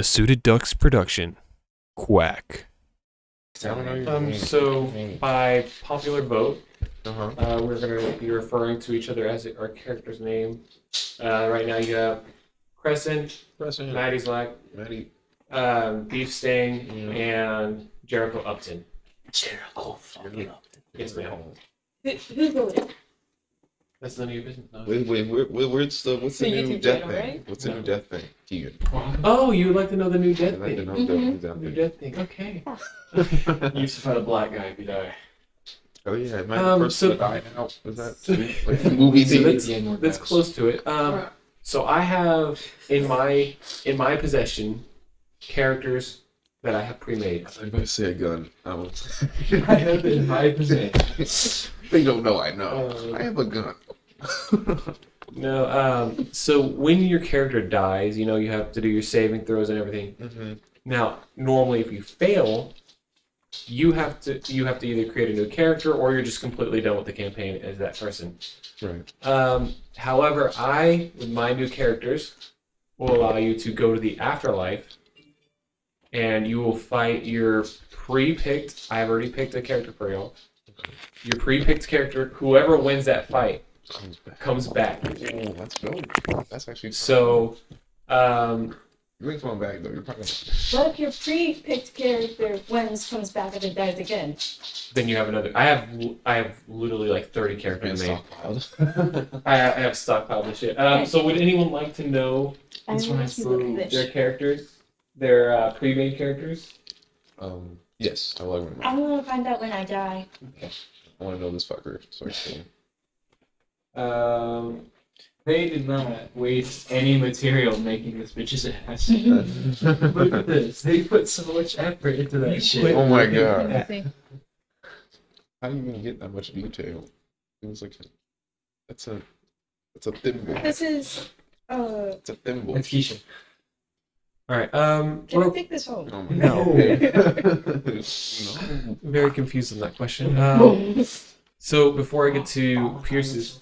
A Suited Ducks production. Quack. I don't know your Um, so by popular vote, Uh-huh. uh, we're going to be referring to each other as our character's name. Uh, right now you have Crescent, President Madislak, Maddie. um, Beeve Stang, Yeah. and Jericho Upton. Jericho fucking up. Yes, ma'am. Who, who voted? That's none of your business. No. Wait, wait, wait, wait, where's the what's the The new YouTube death channel, thing? right? What's the new death thing? Keegan. Oh, you would like to know the new I'd death like to thing? know the new death New thing. death thing. Okay. You used to fight a black guy if you die. Oh yeah, am I Um, the first so- to die now? Is that like the movie So thing? that's- The N-word That's close to it. Um, so I have in my in my possession characters that I have pre-made. I thought you were about to say a gun. I was... I have it in my possession. they don't know I know. Um, I have a gun. No, um, so when your character dies, you know you have to do your saving throws and everything. mm-hmm. Now, normally, if you fail, you have to you have to either create a new character or you're just completely done with the campaign as that person. Right. Um, however, I with my new characters will allow you to go to the afterlife, and you will fight your pre-picked. I have already picked a character for y'all. Your pre-picked character, whoever wins that fight, Comes back. comes back. Oh, let's go. That's actually So, um, You ain't coming back though. You're probably. What if your pre-picked character wins, comes back, and then dies again? then you have another. I have I have literally like thirty Man, characters made. stockpiled. I, I have stockpiled this shit. Um, so would anyone like to know I This want one to is look at food. this. their characters, their uh, pre-made characters? um. Yes, I like I one. want to find out when I die. I want to know this fucker. So I can. Um, They did not waste any material making this bitch's ass. Look at this. They put so much effort into that shit. Oh my god. How do you even get that much detail? It was like. That's a. That's a thimble. This is. Uh, It's a thimble. That's Keisha. all right. Um, can I well, take this home? Oh No. no. very confused on that question. Um, so before I get to Pierce's,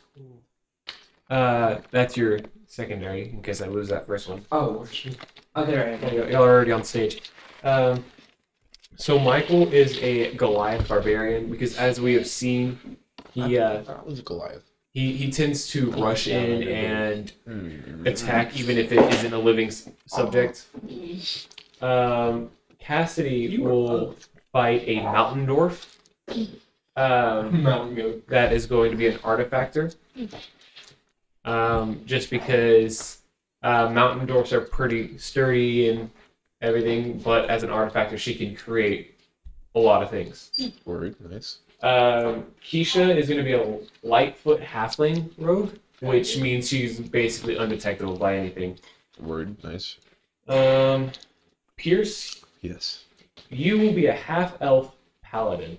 uh, that's your secondary in case I lose that first one. Oh, where's she? Oh, there I am. Y'all y'all are already on stage. Um, so Michael is a Goliath barbarian because, as we have seen, he uh, That was a Goliath. he he tends to rush in and Hmm. attack even if it isn't a living s- subject. Um, Cassidy will fight a mountain dwarf. Um, Mountain goat. that is going to be an artifactor. Um, just because uh, mountain dwarfs are pretty sturdy and everything, but as an artifactor, she can create a lot of things. Word. Nice. Um, Keisha is going to be a lightfoot halfling rogue, which means she's basically undetectable by anything. Word. Nice. Um, Pierce, Yes. you will be a half elf paladin.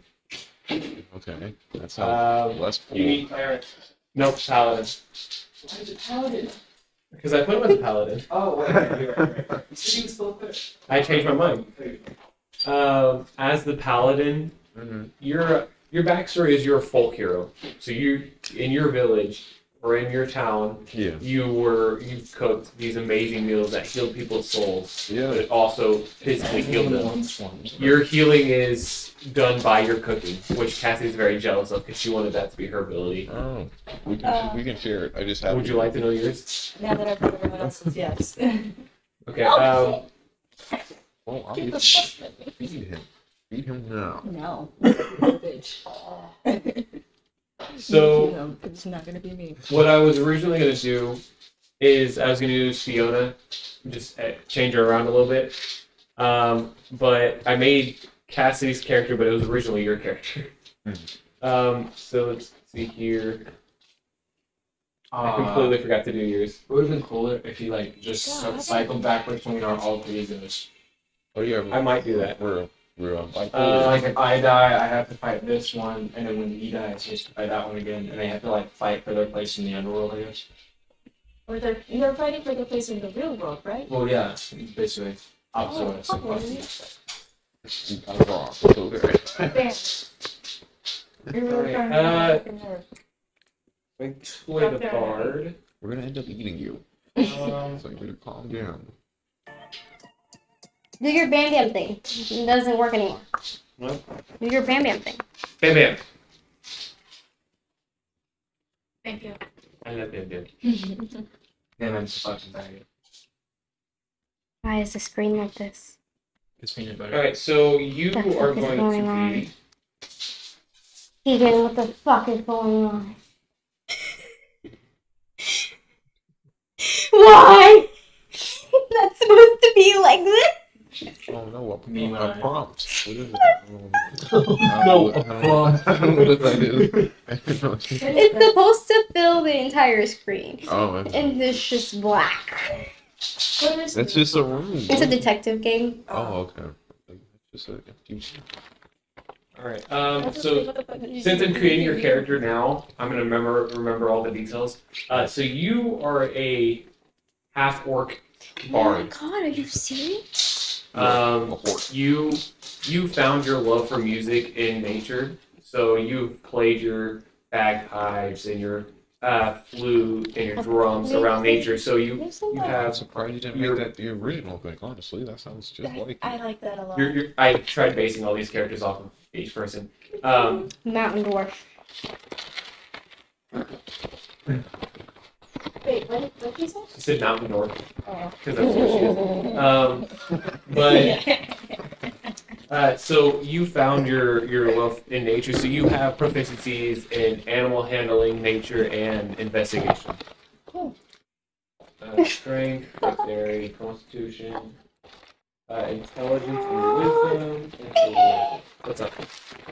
Okay. That's how. Um, less cool. you need cleric. Nope, paladin. Why is it paladin? Because I put him as a paladin. Oh, wait, right, right, right, right. She was still there. I changed my mind. Um, as the paladin, Mhm. your your backstory is you're a folk hero. So you in your village or in your town, Yeah. you were you cooked these amazing meals that healed people's souls, Yeah. but also physically healed them. Your healing is done by your cooking, which Cassie's very jealous of because she wanted that to be her ability. Oh. We can Uh, we can share it. I just have. Would you like to know yours? Now that I've heard everyone else's, yes. Okay. Um, Oh, I'll Get get the fuck feed him. Feed him now. No. Bitch. so No, it's not gonna be me. What I was originally going to do is I was going to use Fiona, just uh, change her around a little bit. Um, but I made Cassidy's character, but it was originally your character. Um, so let's see here. I Uh, completely forgot to do yours. It would have been cooler if you like just God. cycled backwards between our all three zones. Oh yeah. I might do that. We're we're um, like. Uh, like if I die, I have to fight this one, and then when he dies, he has to fight that one again, and they have to like fight for their place in the underworld, I guess. Or they're they're fighting for their place in the real world, right? Well, yeah, basically opposite Oh, way. So okay. you got it wrong. It's okay. Damn. You're really trying to Uh, make me. Play the bard. We're gonna end up eating you. Um, So you better calm down. Do your Bam Bam thing. It doesn't work anymore. What? Do your Bam Bam thing. Bam Bam. Thank you. I love Bam Bam. And I'm just fucking tired. Why is the screen like this? It's peanut butter. All right, so you That's are going going to on. be. Keegan, what the fuck is going on? Why? That's supposed to be like this. I don't know. A, Me a, prompt. What is it? I don't. I don't know. I don't know what that is. I don't know. It's supposed to fill the entire screen. Oh, that's, And it's just black. What is that's just a room. It's a detective game. Oh, okay. Just a empty. All right. Um, so what the fuck did you since? I'm creating your character now, I'm gonna remember remember all the details. Uh, so you are a half orc bard. Oh my bard. god, are you serious? Um, you you found your love for music in nature. So you've played your bagpipes and your uh, flute and your drums around nature. So you you much. I'm have surprised you didn't You're- make that the original thing. Honestly, that sounds just I, like. I like that a lot. you're, you're, I tried basing all these characters off of each person. Um, Mountain dwarf. Wait, what, what did you say? I said Mountain North Oh. because that's what she is. Um, but Uh, so you found your your love in nature. So you have proficiencies in animal handling, nature, and investigation. Cool. Uh, strength, dexterity, constitution, uh, intelligence, and wisdom. and- What's up?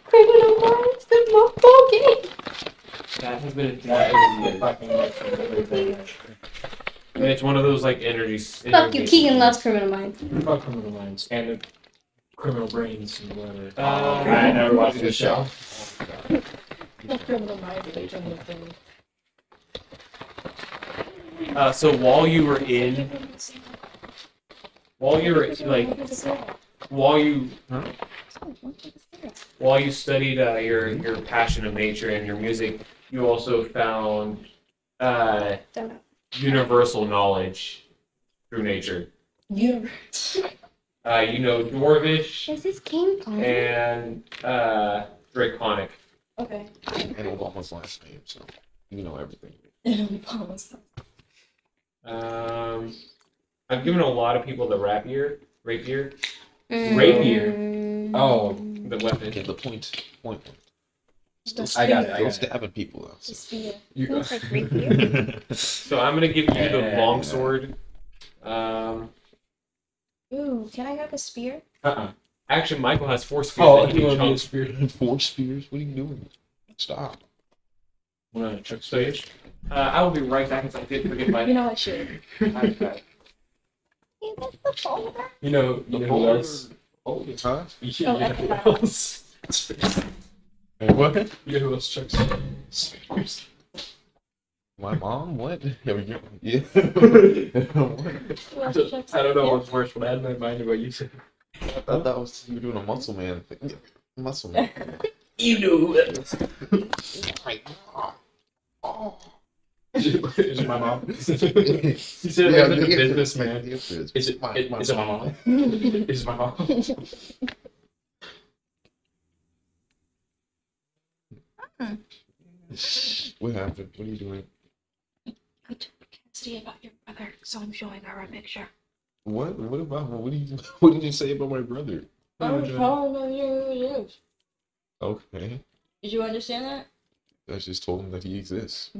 Criminal Minds, the mobile game. That has been That that is fucking everything. and it's one of those like energies. Fuck you, Keegan loves Criminal Minds. Fuck criminal minds and the criminal brains and whatever. Uh, I never watched the show. Criminal Minds, they don't look really- Uh, so while you were in, while you were like, while you while you studied uh, your your passion of nature and your music, you also found uh, universal knowledge through nature. Yeah. Uh, you know Dwarvish Is this game on? and uh, Draconic. Okay. And Obama's last name, so you know everything. Um, I've given a lot of people the rapier, rapier, Rapier. Mm. Oh, the weapon. Okay, the point. Point. Still, I got it. I still got it. stabbing people though. so. Spear. You, Looks like. So I'm gonna give you the Yeah. longsword. Um, Ooh, can I have a spear? uh-uh. actually, Michael has four spears Oh, you want a chunk. spirit? Four spears? What are you doing? Stop. Want to chuck So, spears? uh, I will be right back as I did forget my You know I should. iPad. Hey, that's the folder. You know, you know who else? Oh, huh? You know who else? Hey, what? You know who else chucks spears? My mom? What? Yeah. we yeah. What? Who else checks I don't know Yeah. what's worse, but I had in my mind about you said. I thought that was you doing a muscle man thing. Muscle man. You know who else? oh. Is it my mom? he said it like a businessman. Is Is it, my, it, my is it my mom? mom? Is it my mom? What happened? What are you doing? I took Cassidy about your brother, so I'm showing her a picture. What? What about? What did you? What did you say about my brother? I'm telling you who he is. Okay, Did you understand that? I just told him that he exists.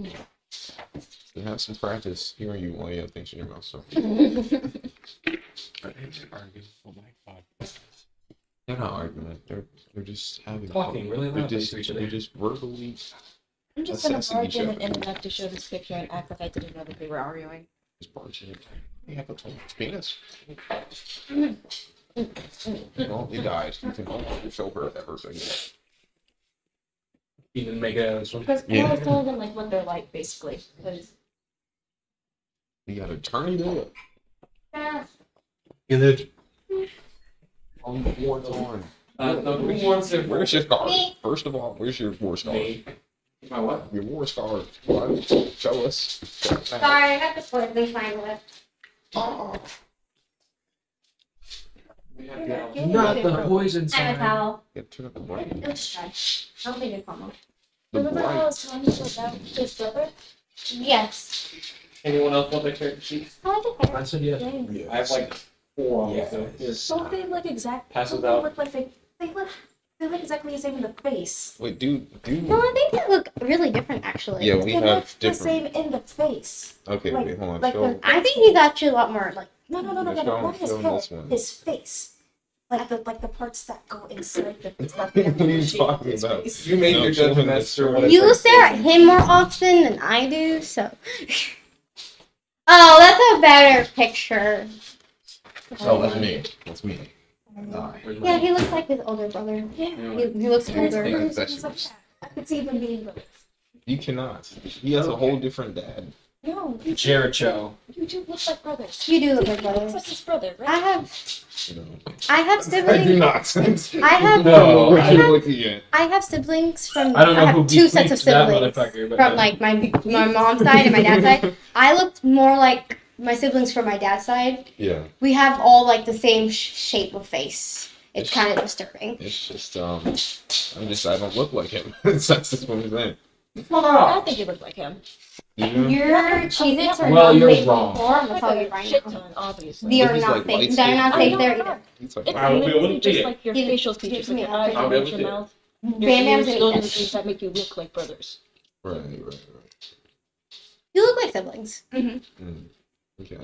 You have some practice hearing you while you have things in your mouth. So Oh my god. they're not arguing. They're they're just having Talking fun. really They're loudly just to each other. they're just verbally. I'm just gonna Assessing barge in other. and enough to show this picture and act like I didn't know that they were arguing. Just barging. They have a penis. Mm-hmm. well, he died. You can no longer show her ever again. You didn't make it out of this one. Because Yeah. I was telling them like what they're like, basically. Because You gotta turn it up. You lived. On the board's on. Uh, so who wants to? Where's your scarf? Me. First of all, where's your war scarf? Me. My what? Your war scarf. What? Show us. Show us. Sorry, I have to put this sign with. Oh. Not the poison I'm a sign. towel. Yeah, turn up the volume. It was trash. I don't think it's normal. The Remember how I bright. was telling you about his brother? Yes. Anyone else want their character sheets? I like the hair. I said yes. Dang. I have like four. Yeah. So here's- Don't they look exact? Pass don't it they look like they they look they look exactly the same in the face. Wait, dude, dude. No, I think they look really different actually. Yeah, we they look have the different. same in the face. Okay, like- wait, hold on. like show, the- I think he's actually a lot more like No, no, no, no, Yeah, no, show no, him- not his show head. this one. His face. Like the like the parts that go inside the face. What are you shape talking about? face. You made No, your judgment this as to what you stare at him more often than I do, so. oh, that's a better picture. Oh, that's me. That's me. Nah. Yeah, he looks like his older brother. Yeah. He, he looks And older. Yeah, brothers, that's he's like yours. that. I could see them being brothers. You cannot. He has a whole different dad. No, you two, Jericho. you two look like brothers. You do look like He looks brothers. like his brother, I have, You know. I have siblings. I do siblings. not. I have, No, What I you have. I have siblings from. I don't know I have who two sets of siblings from uh, like my my mom's side and my dad's side. I looked more like my siblings from my dad's side. Yeah, We have all like the same sh- shape of face. It's kind of disturbing. it's just um, I'm just I don't look like him. That's just what I'm saying. I think you look like him. You? Your Cheez-Its are Well, not you're made from wrong. corn. I'll Like tell you right shit now. ton, obviously. They are he's, not like, safe. light They're not skinned. safe I there either. He's like, It's I will be able to literally see just it. like your Give it- facial features, it like to your me. eyes, I'll your able nose, to your see it. mouth. Your Bam Bam's ears, gonna those are the that things that make you look like brothers. right, right, right. You look like siblings. Mm. Okay.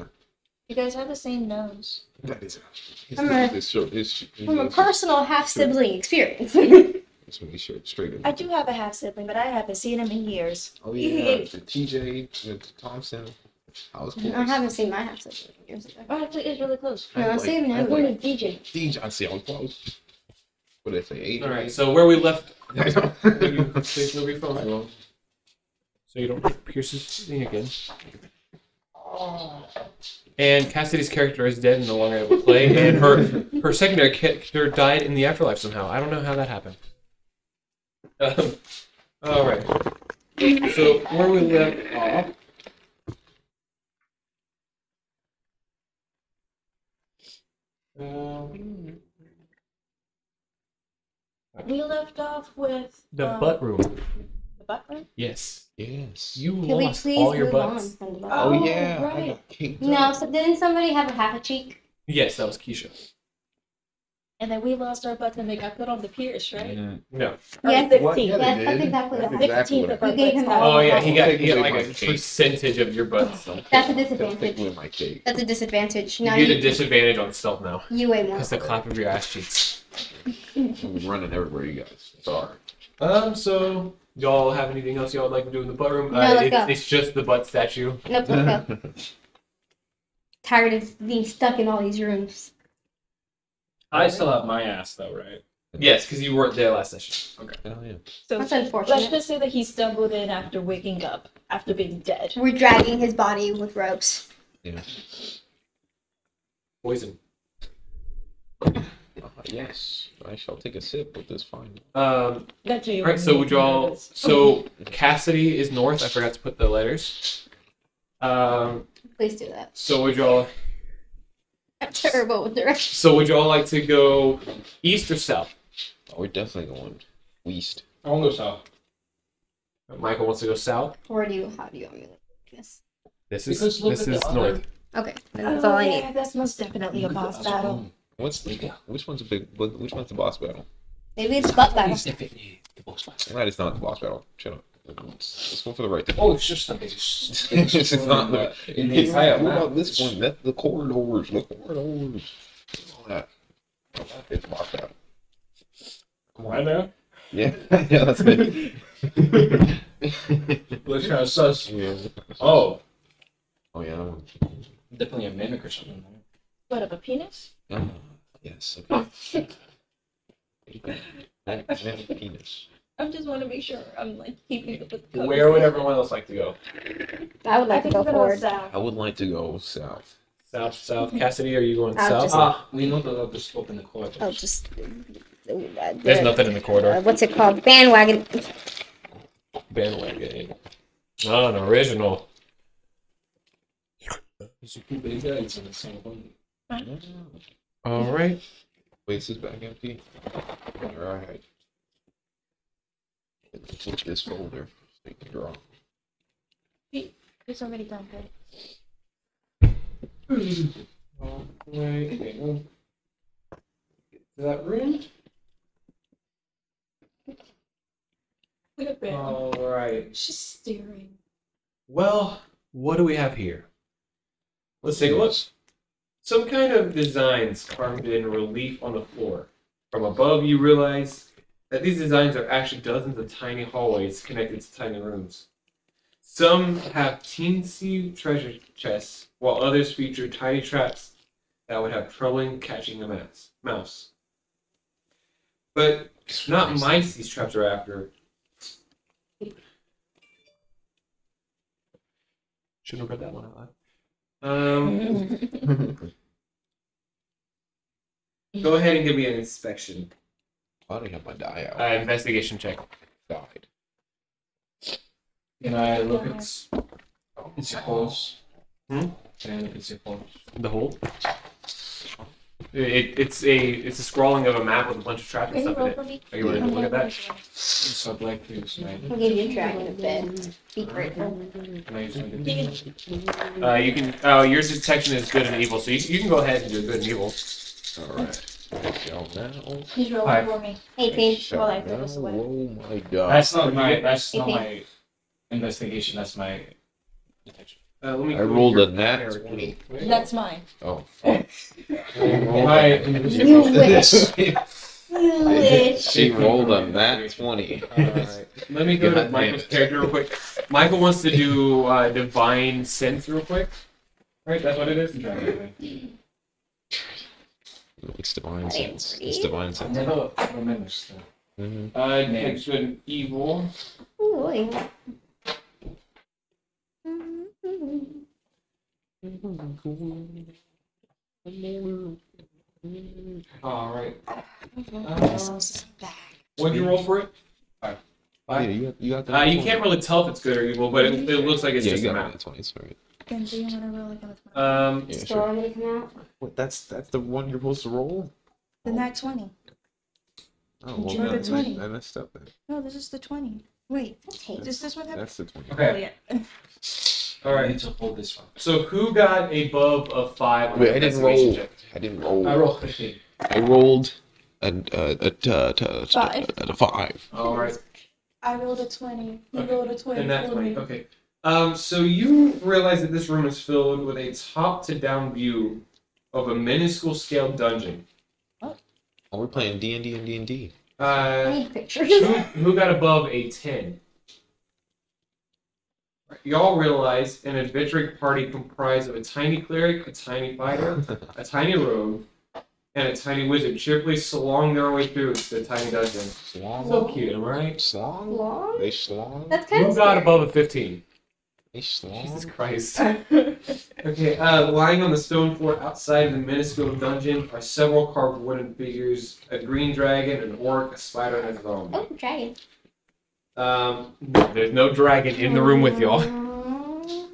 You guys have the same nose. That is. His, From a- his shirt, his, sh- his From a personal half sibling experience. That's when he shirt straight in. I do have a half sibling, but I haven't seen him in years. Oh yeah, the TJ, the Thompson. I was close. I haven't seen my half sibling in years. Oh, actually, it's really close. I had, No, like- same I had, number. like, DJ. DJ, I see, I was close. What did I say? Eight. All right. So where we left, I know. please move your phone. So you don't pierce his thing again. And Cassidy's character is dead and no longer able to play, and her her secondary character died in the afterlife somehow. I don't know how that happened. Um, all right. So where we left off. Um, We left off with the um, butt room. The butt room. Yes. yes. You Can we lost please all your move on butts. from the butt? Oh, Oh, yeah. I right. got caked No, up. so didn't somebody have a half a cheek? Yes, that was Keisha. And then we lost our butts and they got put on the pierce, right? No. Yes. 15. What? Yeah, they Yes, that's did. exactly That's that. exactly 15th what of our You gave him butts. that. Oh yeah, he got he got like a cake. percentage of your butts. Don't That's a don't disadvantage. Take away my cake. That's a disadvantage. You Now get you, a disadvantage on stealth now you weigh more. because the clap of your ass cheeks. I'm running everywhere, you guys. Sorry. Um. So y'all have anything else y'all would like to do in the butt room? No, uh, let's it's, go. it's just the butt statue. Nope, let's go. Tired of being stuck in all these rooms. I still have my ass though, right? Yes, because you weren't there last session. Okay. Hell yeah. So That's let's just say that he stumbled in after waking up, after being dead. We're dragging his body with ropes. Yeah. Poison. Uh, yes. I shall take a sip with this fine. Um. That All right. So would y'all? So Cassidy is north. I forgot to put the letters. Um. Please do that. So would y'all? I'm terrible with directions. So would y'all like to go east or south? Oh, we're definitely going west. I want to go south. Michael wants to go south. Where do you, how do you want me to look at this? This is Because look this at the is other- north. Okay, then that's all I need. Oh, that's most definitely a boss battle. What's which one's a big? Which one's the boss battle? Maybe it's butt battle. That is not the boss battle. Shut up. Let's, let's go for the right. thing. Oh, it's just a base. it's not the. In the entire what map. about this one? That the corridors. The corridors. All that. Oh, that is boss battle. Come on. know. Yeah. yeah. That's it. Looks kind of sus. yeah. Oh, Oh yeah. That one. definitely a mimic or something. What of a penis? Ah, yes. Okay. Man- man penis. I just want to make sure I'm like keeping up with the Where would everyone else like to go? I would like to go we're gonna go forward. south. I would like to go south. South, south. Cassidy, are you going I'll south? just- Ah, we know that I'll just open the corridor. Oh, just. uh, There's nothing in the Uh, corridor. what's it called? Bandwagon. Bandwagon. Not an original. It's a cool big guy. It's in the same one. All right. Wait, is this bag empty? Alright. Take this folder so you can draw. It's already done good. All right. Okay, well, get to that room. Look at Ben. All right. She's staring. Well, what do we have here? Let's take a look. Some kind of designs carved in relief on the floor. From above, you realize that these designs are actually dozens of tiny hallways connected to tiny rooms. Some have teensy treasure chests, while others feature tiny traps that would have trouble catching a mouse. Mouse. But it's not mice these traps are after. Shouldn't have read that one out loud. Um, go ahead and give me an inspection. I don't my die out. Uh, investigation check. died. Can I look at s- its holes? Hmm? Can I look at its holes? The hole. It, it's a it's a scrawling of a map with a bunch of traps and stuff in it. Are you ready to look at that? So I'd like to use my. I'll give you a dragon a bit. Be grateful. Can I use my detection? Uh, you can. Oh, your detection is good and evil, so you, you can go ahead and do good and evil. Alright. Shall now. He's rolling Five. for me. Eighteen. Shall Well, I now. threw this away. Oh my god. That's not my. That's not my investigation. That's my detection. Uh, let me. I rolled your a nat 20. That's mine. Oh. My You wish. You wish. she rolled a nat 20. Alright. Let me go God to damn Michael's it. character real quick. Michael wants to do uh, divine sense real quick. Right, that's what it is. It's divine That sense. pretty. It's divine I sense. never remember stuff. Mhm. Uh, detection and evil. Ooh. All right. Uh, What'd you roll for it? Yeah, you got, you got. Uh, you can't really tell if it's good or evil, but it, it looks like it's yeah, just you a got map. 20. It's alright. Then do you want to roll again with my Um, Yeah, Still sure. want me to come out? What, that's that's the one you're supposed to roll? The oh. nat 20. Oh, well, Drew the 20. I messed up then. No, this is the 20. Wait, I'll take it. does this one have? That's the 20. Oh, okay. yeah. All I need to hold this one. So who got above a five? on Wait, I didn't roll. check? I didn't roll. I rolled fifteen. I rolled uh, a, a, a, a, a, Five. a, a five. All right. I rolled a 20. You Okay. rolled a 20. And that's for twenty. Okay. Um, so you realize that this room is filled with a top to down view of a minuscule scale dungeon. Oh, we're playing D and D and D and D. I Uh, need pictures. who, who got above a 10? Y'all realize an adventuring party comprised of a tiny cleric, a tiny fighter, a tiny rogue, and a tiny wizard cheerfully slong their way through the tiny dungeon. Slong. So cute, am I right? Slong. Long? They slong. That's kind Who of got above a 15? They slong. Jesus Christ. Okay, uh, lying on the stone floor outside of the minuscule dungeon are several carved wooden figures a green dragon, an orc, a spider, and a gnome. Oh, dragon. Um, there's no dragon in the room with y'all.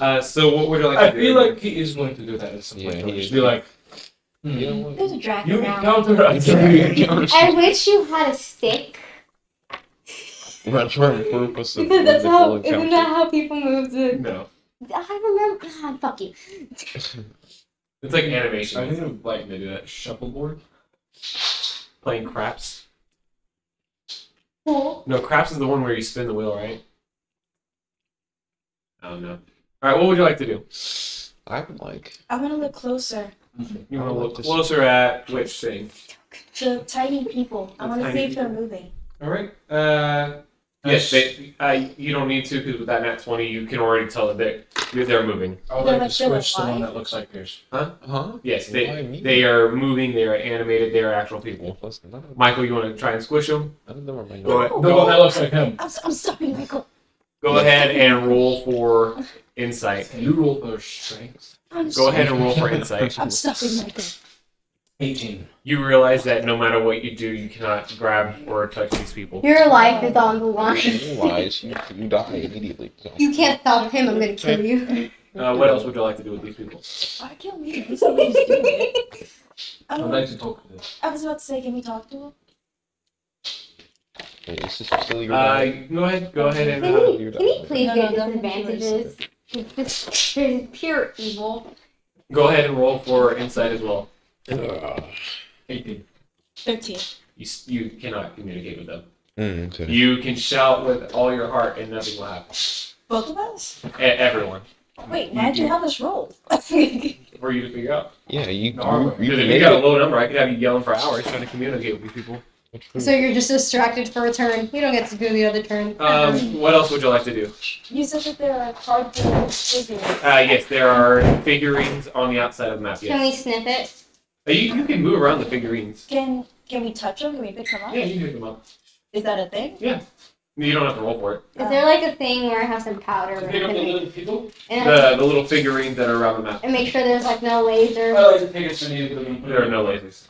Uh, so what would you like I to feel like he is going to do that at some Yeah, point. he He'll is. be like, You? There's a dragon you now. encounter a Run I wish you had a stick. For purpose of Because that's how, political isn't that how people move the. No. I remember. God, fuck you. It's like animation. I think of like they do that shuffleboard. Playing craps. Cool. No, craps is the one where you spin the wheel, right? I don't know. Alright, what would you like to do? I would like. I want to look closer. You want to look like to closer at which thing? The tiny people. I The want to tiny see if they're moving. Alright. Uh, yes, they, uh, you don't need to because with that nat 20, you can already tell that they, they're moving. I would like like to switch to one that looks like yours. Huh? Uh huh. Yes, Why they, me? they are moving, they are animated, they are actual people. Plus, none of, Michael, you want to try and squish them? none of them are my Go ahead. The one that looks like him. I'm, I'm stopping Michael. Go ahead and roll for insight. You roll for strength. I'm Go ahead and roll for insight. I'm stopping Michael. 18. You realize that no matter what you do, you cannot grab or touch these people. Your life is on the line. Otherwise, you, you die immediately. So. You can't stop him. I'm gonna kill you. Uh, what else would you like to do with these people? I can't believe this doing it. I'd Um, like to talk to them. I was about to say, can we talk to him? Hey, this is still your Uh, go ahead. Go ahead and. Can Uh, he, can he please No, get no, don't disadvantages? There's pure evil. go ahead and roll for insight as well. Ugh. 18. 13. You you cannot communicate with them. Mm, okay. You can shout with all your heart and nothing will happen. Both of us? E- everyone. Wait, why'd you have us roll? For you to figure out. Yeah, you. Because you, you if you got a it. low number, I could have you yelling for hours trying to communicate with these people. So you're just distracted for a turn. You don't get to do the other turn. Um, what else would you like to do? you said that there are cardboard figures. Uh, yes, there are figurines on the outside of the map. Can we sniff it? Uh, You, you can move around the figurines. Can can we touch them? Can we pick them up? Yeah, you can pick them up. Is that a thing? Yeah. You don't have to roll for it. Is there like a thing where I have some powder and, pick up the little people? The, the little figurines that are around the map. and make sure there's like no laser? like to take us to the There are no lasers.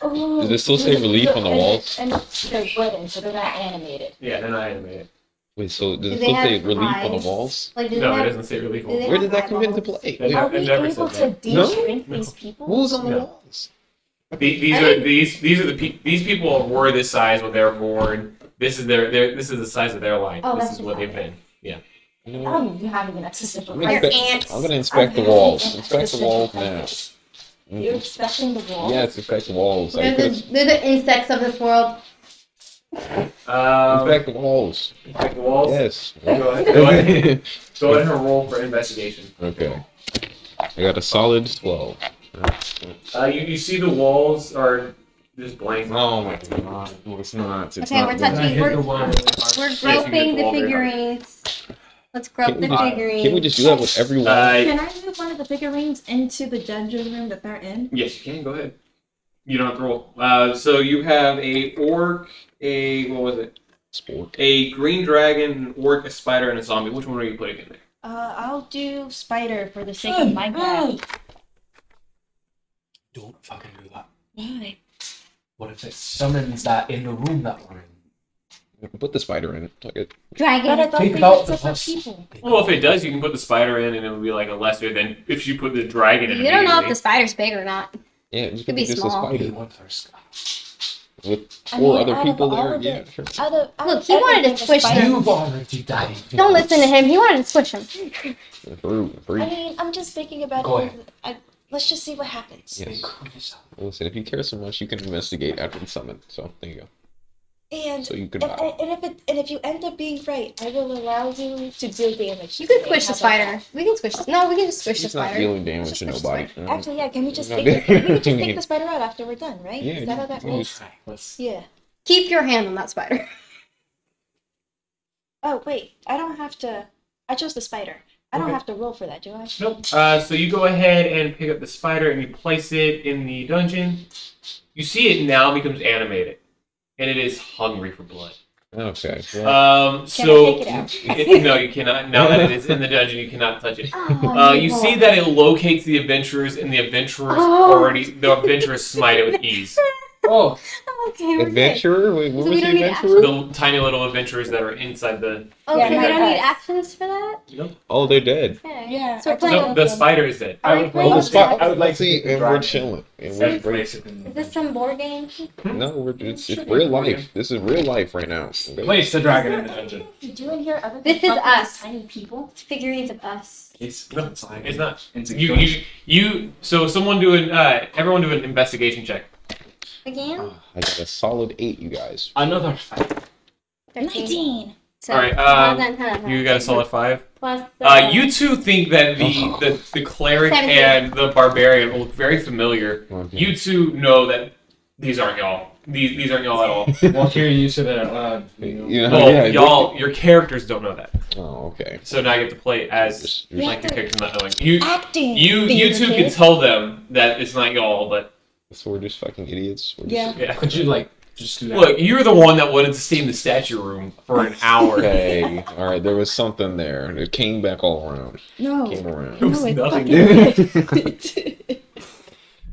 Oh, Does it still say relief on the and- walls? And they're wooden, so they're not animated. Yeah, they're not animated. Wait, so does it they still say relief on the walls? Like, do No, they it have, doesn't say relief. do they on Where did that come into play? They Are we able to No? de-shrink No. these people? what was on the No. walls? The- These are these these are the pe- these people were this size when they were born. This is their, their this is the size of their line. Oh, this is what they've just been. Yeah. know what? I'm having an existential I'm gonna, crisis. inspect. I'm gonna inspect the walls. Inspect the walls now. You're inspecting the wall? Yes, inspect the walls. They're the, they're the insects of this world. Um, Inspect the walls. inspect the walls. Yes. Go ahead. Go ahead. Go ahead and roll for investigation. okay. I got a solid 12. Uh, you, you see the walls are just blank. Oh my god. No, it's not. It's Okay, not we're blank. touching- we're- the wall. We're Yes, you get groping the the figurines. Let's grope Can the we, figurines. can we just do that with every wall? Uh, Can I move one of the figurines into the dungeon room that they're in? yes, you can. Go ahead. You don't have to roll. Uh, so you have a orc, a what was it? Sport. A green dragon, an orc, a spider, and a zombie. Which one are you putting in there? Uh, I'll do spider for the sake of Minecraft. Don't fucking do that. Why? What if it summons that in the room that we're in? Put the spider in it. Like it. But I Dragon. Take out were the separate pus. people. Well, if it does, you can put the spider in, and it'll be like a lesser than if you put the dragon in. You don't know if the spider's big or not. Yeah, it Could could be be just small. a spider want our stuff. with I four mean, other people there. of Yeah, sure. Out of, out Look, he wanted to switch the them. You've already died. Don't listen to him. He wanted to switch him. I mean, I'm just thinking about Go it. ahead. I, let's just see what happens. Yes. Include. Listen, if you care so much, you can investigate after the summit. So there you go. And So you could and, and if it and if you end up being right, I will allow you to deal damage. You can to squish the spider. We can squish. No, we can just squish the He's not spider. dealing damage Just to nobody. spider. Uh, Actually, yeah. Can we just No, take, can we just take the spider out after we're done, right? Yeah, Is that how that works? Right, let's. Yeah. Keep your hand on that spider. Oh wait, I don't have to. I chose the spider. I don't Okay. have to roll for that, do I? Nope. Uh, so you go ahead and pick up the spider and you place it in the dungeon. You see it now becomes animated, and it is hungry for blood. Okay. Um, Can so I take it out? it- no, you cannot. Now that it is in the dungeon, you cannot touch it. Oh, Uh, you see that it locates the adventurers, and the adventurers Oh. already the adventurers smite it with ease. Oh, Okay, we're good. Adventurer? Wait, what So was the adventurer? The tiny little adventurers that are inside the. Oh, Yeah, so we don't need actions for that? Oh, they're dead. Okay. Yeah, So we're playing. No, the spider is dead. I would Oh, the the spot. I would like to see, keep the and we're chilling. And So we're great. place it in the Is this some board game? No, we're, it's, it's real life. This is real life right now. Place the dragon in the dungeon. You do in here other than This is us. tiny people? It's figurines of us. It's No, inside. It's not. It's a You you you. So someone do an uh, everyone do an investigation check. Again? Ah, I got a solid eight, you guys. Another fight. 13. Nineteen. So, All right, well, um, then, huh, huh. You got a solid five. Plus the, Uh, you two think that the the, the cleric Seventeen. and the barbarian look very familiar. Okay. You two know that these aren't y'all. These these aren't y'all at all. Well, hearing you say that out loud. You know. You know, Well, yeah, y'all, your characters don't know that. Oh, okay. So now you have to play as Just- We like have your characters not knowing. You Acting. you you two kid. can tell them that it's not y'all, but So we're just fucking idiots. We're just- Yeah. yeah. Could you like just do that? Look, you're the one that wanted to stay in the statue room for an hour. Okay. All right. There was something there. It came back all around. No. Came around. It was No, nothing. fucking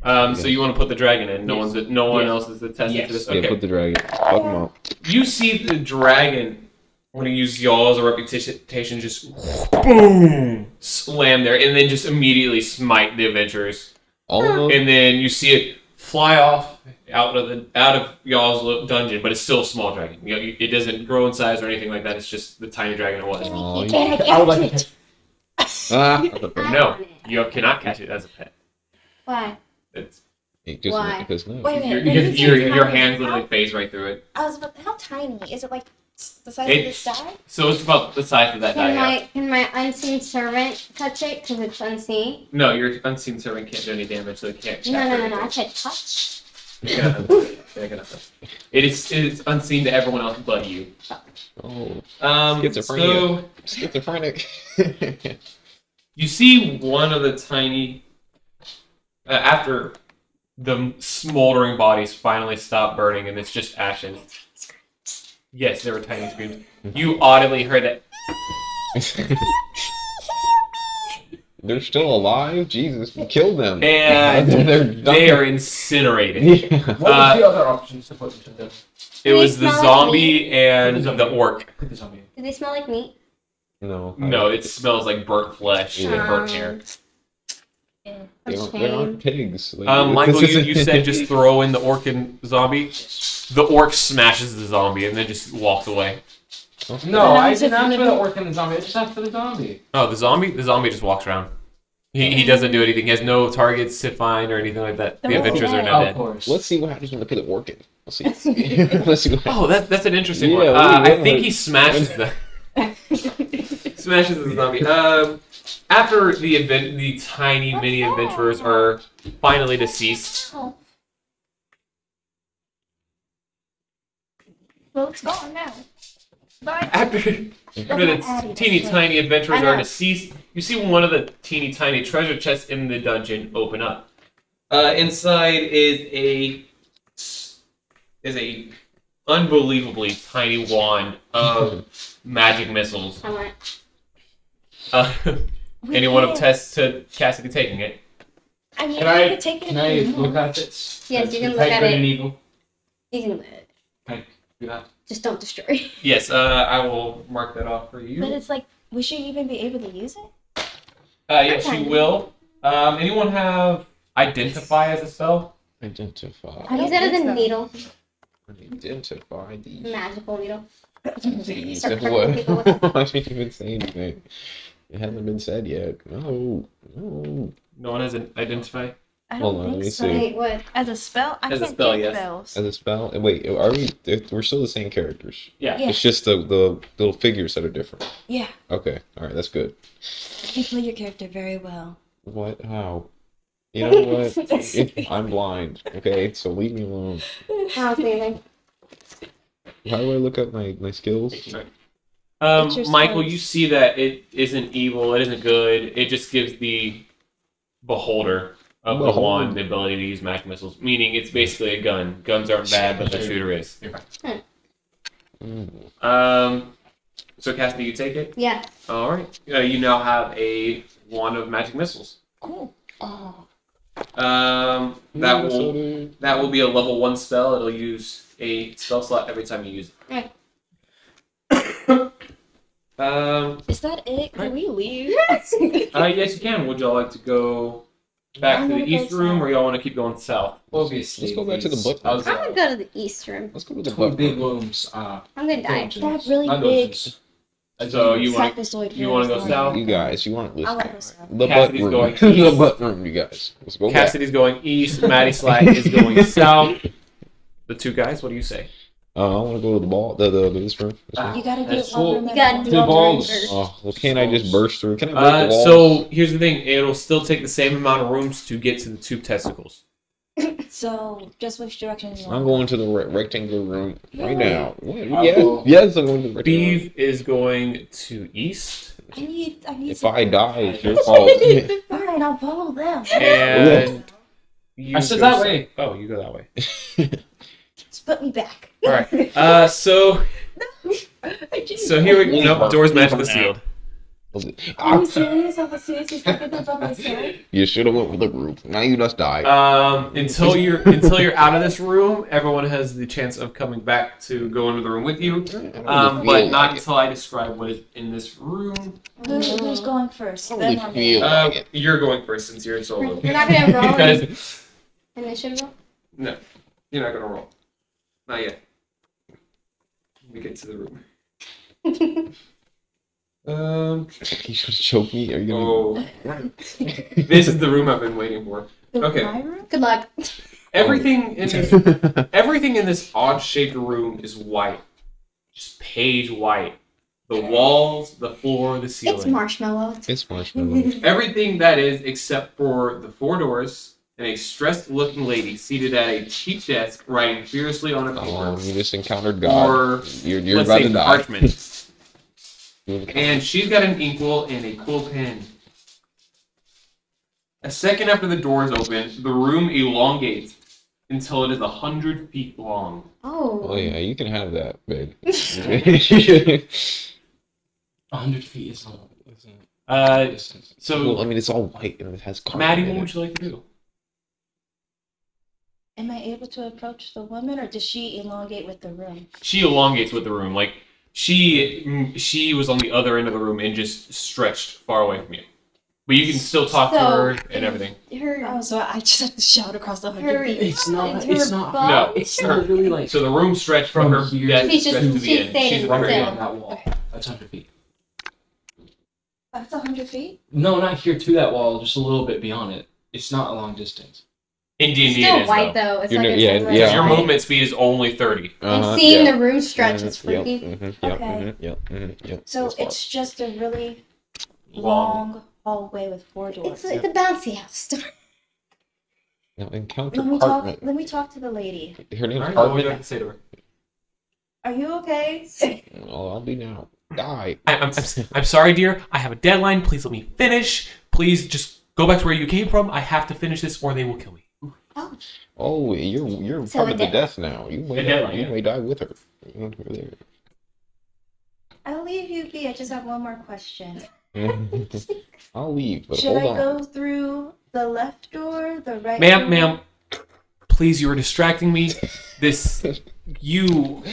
Um, so you want to put the dragon in? No Yes. one's no one Yes. else is attesting Yes. to this. Yeah, put the dragon. Fuck him up. You see the dragon. I'm gonna use y'all as a reputation. Just boom, slam there, and then just immediately smite the adventurers. All of them. And then you see it fly off out of the out of y'all's lo- dungeon, but it's still a small dragon. You know, you- it doesn't grow in size or anything like that. It's just the tiny dragon it was. Aw, you- Can I I would like it? Ah, No, it. you cannot catch it as a pet. Why? It's, It just Why? because no. Wait a your, minute. your, when you your, say your tiny, hands literally phase right through it. I was about, how tiny? Is it like the size It's- of the sky? So it's about the size of that Can die. my can my unseen servant touch it because it's unseen? No, your unseen servant can't do any damage, so it can't. No, no, no, no. I anything. said touch. It's gonna- yeah, gonna- It is it is unseen to everyone else but you. Oh, Um, Schizophrenia. so schizophrenic. you see one of the tiny uh, after the smoldering bodies finally stop burning and it's just ashes. Yes, there were tiny screams. You audibly heard it. They're still alive. Jesus, you killed them. And they're they are incinerated. Yeah. What Uh, was the other options to put into the, It was the They smell like zombie and the orc. put the zombie? Do they smell like meat? No. No, it smells like burnt flesh and Yeah. burnt hair. They That's aren't, they aren't pigs. Like, Um, Michael, you, you said just throw in the orc and zombie. The orc smashes the zombie and then just walks away. Okay. No, Then I didn't ask gonna for the orc and the zombie. I just asked for the zombie. Oh, the zombie? The zombie just walks around. He, he doesn't do anything. He has no targets to find or anything like that. The They're all adventurers are dead. now dead. Let's see what happens when they put the orc in. Let's see. Let's see what Oh, that, that's an interesting Yeah, one. Uh, I think he smashes the smashes the zombie. Um, after the event, the tiny mini adventurers are finally deceased. Well, it's gone now. Bye. After, after the teeny tiny adventurers are deceased, you see one of the teeny tiny treasure chests in the dungeon open up. Uh, inside is a is a unbelievably tiny wand of magic missiles. I want it. Uh, anyone can't- attest to Cassidy taking it? I mean, Can I I- could take it Can if I you look want. at it? Yes, you can Type look at good it. and evil. You can look at it. Can I do that? Just don't destroy. Yes, uh, I will mark that off for you. But it's like, we should even be able to use it? Uh, yes, you will. Um, anyone have identify as a spell? Identify. I don't Use that as think a so. needle, Identify these. magical needle. these. Start What? hurting people with I didn't even say anything. It hasn't been said yet. No. No. No one has an identify. I Hold don't on, let me so. see. Wait, what? As a spell? I As a can't spell, do yes. spells. As a spell. and Wait, are we? We're still the same characters. Yeah. Yeah. It's just the the little figures that are different. Yeah. Okay. All right. That's good. You play your character very well. What? How? You know what? It, I'm blind. Okay, so leave me alone. How's anything? How do I look up my my skills? Um, Michael, you see that it isn't evil. It isn't good. It just gives the beholder of the wand the ability to use magic missiles. Meaning, it's basically a gun. Guns aren't bad, but the shooter is. Um, so Cassidy, you take it. Yeah. All right. Uh, you now have a wand of magic missiles. Cool. Um, that will will. that will be a level one spell. It'll use a spell slot every time you use it. Um, Is that it? Can we leave? uh, yes, you can. Would y'all like to go back I to the wanna east room, south. or y'all want to keep going south? Obviously. Let's go back to the these book. other I'm gonna go to the east room. Let's go to the Two book. big rooms are I'm gonna die. dungeons. That really Not big dungeons. So you want Trapezoid you wanna go rooms. south? You guys, you want to I listen? go south. The butt Cassidy's room. going the east. butt room, you guys. Let's go back. Cassidy's going east. Madislak is going south. The two guys. What do you say? Uh, I want to go to the ball. The the, the this room. This Ah. room. You gotta do That's it cool. You gotta do Two all the balls. first. Oh, well, can't I just burst through? Can I break Uh, the wall? so here's the thing. It'll still take the same amount of rooms to get to the two testicles. So, just which direction you want? I'm going to the re- rectangular room right now. What? I'll Yes, go- yes, I'm going to the rectangular room. Beeve is going to east, I need, I need If some- I die, it's your fault. Fine, I'll follow them. and you I said go that s- way. Oh, you go that way. Just put me back. All right. Uh, so so here we Leave no doors Leave magically her sealed. Are you serious? I was seriously myself. you should have went with the group. Now you just died. Um, until you're until you're out of this room, everyone has the chance of coming back to go into the room with you. Um, but not until I describe what is in this room. Who, who's going first? Then really I'll feel Uh, like it. you're going first since you're solo. You're not gonna roll Because initiative roll? No, you're not gonna roll. Not yet. Let me get to the room. Um. You gonna choke me? Are you gonna? Oh. this is the room I've been waiting for. Okay. My room? Good luck. Everything in this everything in this odd shaped room is white. Just page white. The walls, the floor, the ceiling. It's marshmallow. it's marshmallow. Everything that is except for the four doors and a stressed looking lady seated at a cheap desk writing furiously on a Oh, paper. you just encountered God. Or You're, you're let's about say to die. parchment. You're and she's got an inkwell and a quill pen. A second after the doors open, the room elongates until it is a hundred feet long. Oh Oh. yeah, you can have that, babe. A hundred feet is long. Isn't it? Uh, well, so I mean, it's all white and it has carpet Maddie, what would you like to do? Am I able to approach the woman or does she elongate with the room? She elongates with the room, like she mm, she was on the other end of the room and just stretched far away from you. But you can still talk to her and everything. Her, Oh, so I just have to shout across the hundred feet. It's not. her It's not. bum- No, It's literally like So the room stretched from, From her here desk She's just- to the she's end. She's right right on that wall. That's hundred feet. That's a hundred feet? No, not here to that wall. Just a little bit beyond it. It's not a long distance. In D and D, it still is white though. though. It's You're like no- a yeah, temporary yeah. Your movement speed is only thirty. And Uh-huh, seeing yeah. the room stretch Mhm, is freaky. Yep, mhm, yep, Okay. mhm, yep, mhm, yep. So That's far. it's just a really Long. long hallway with four doors. It's like the bouncy house. Now encounter Let me talk. Hartman. Let me talk to the lady. Her name's Alright, what would you Hartman. like to say to her? Are you okay? Oh, I'll be now. Die. I, I'm, I'm, I'm sorry, dear. I have a deadline. Please let me finish. Please just go back to where you came from. I have to finish this, or they will kill me. Oh, you're you're So part of the dead- death now. You may A deadline, you yeah. may die with her. You're there. I'll leave you be. I just have one more question. I'll leave, but Should hold I on. go through the left door, the right Ma'am, door? ma'am, please, you are distracting me. This, you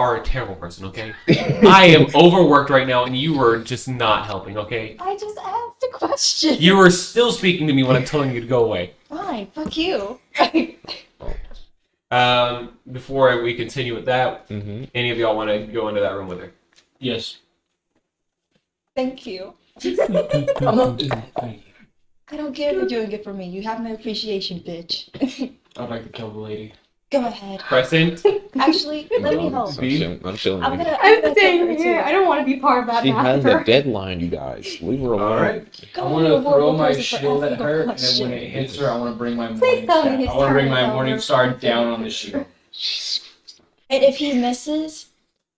are a terrible person, okay? I am overworked right now, and you are just not helping, okay? I just asked a question. You are still speaking to me when I'm telling you to go away. Fine. Fuck you. Um, before we continue with that, hmm any of y'all want to go into that room with her? Yes. Thank you. I'm not doing it. Thank you. I don't care if you're doing it for me. You have my appreciation, bitch. I'd like to kill the lady. Go ahead. Crescent, Actually, let me I'm, help. chilling, I'm chilling. I'm gonna. I'm I'm staying here. I don't want to be part of that She has a massacre. deadline, you guys. Leave her alone. Alright. Go I want to throw my shield at her, and then when it hits her, I want to bring my Please morning star. I want to bring my morning star down on the shield. And if he misses,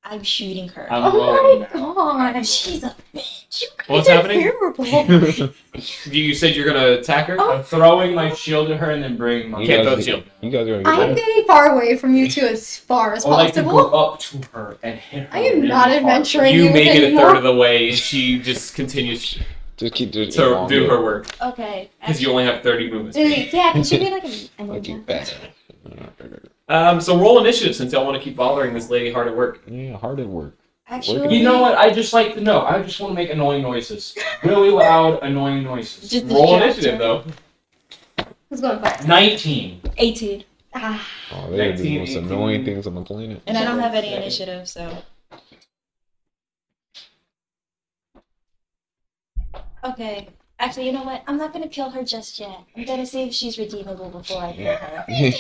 I'm shooting her. I'm Oh rolling my now. god. She's a bitch. what's You're happening? Terrible. You said you're gonna attack her? Oh. I'm throwing my shield at her and then bringing my. You Can't guys, throw shield. You guys are I'm gonna get getting far away from you two as far as I would like to go up to her and hit her. I am not hard. adventuring. You you make it a third of the way, and she just continues just keep doing to do her work Okay. because you only have 30 movements. Yeah, can she be like a, a Like you ninja? bad. Um, so roll initiative since y'all want to keep bothering this lady hard at work. Yeah, hard at work. Actually, You know what? I just like to know. I just want to make annoying noises. Really loud, annoying noises. Just Roll distract initiative her. though. Who's going first? 19. 18. Ah, Oh, they're the 19, most 18. annoying things on the planet. And I don't have any initiative, so. Okay. Actually, you know what? I'm not gonna kill her just yet. I'm gonna see if she's redeemable before I kill her.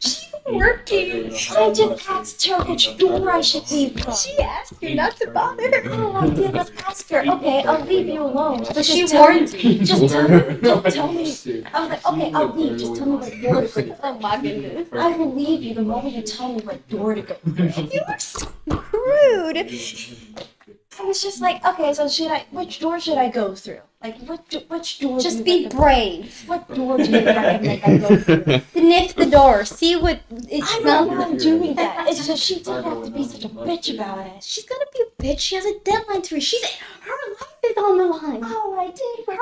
she's working. I just asked her which door I should leave from. She asked you not to bother her. Oh, I did. Let's ask her. Okay, I'll leave you alone. But she Just tell me- warned. Just tell me. Just tell me. I was like, okay, I'll leave. Just tell me what door to go. Oh my goodness. I will leave you the moment you tell me what door to go. You are so rude. I was just like, okay, so should I? Which door should I go through? Like, what? do- Which door? Just you be recommend- brave. What door do you recommend I go through? Sniff the door. See what it I'm smells not like. doing that. It's just she didn't have to be such a bitch about it. She's gonna be a bitch. She has a deadline to reach. She's her life is on the line. Oh, I did. Her life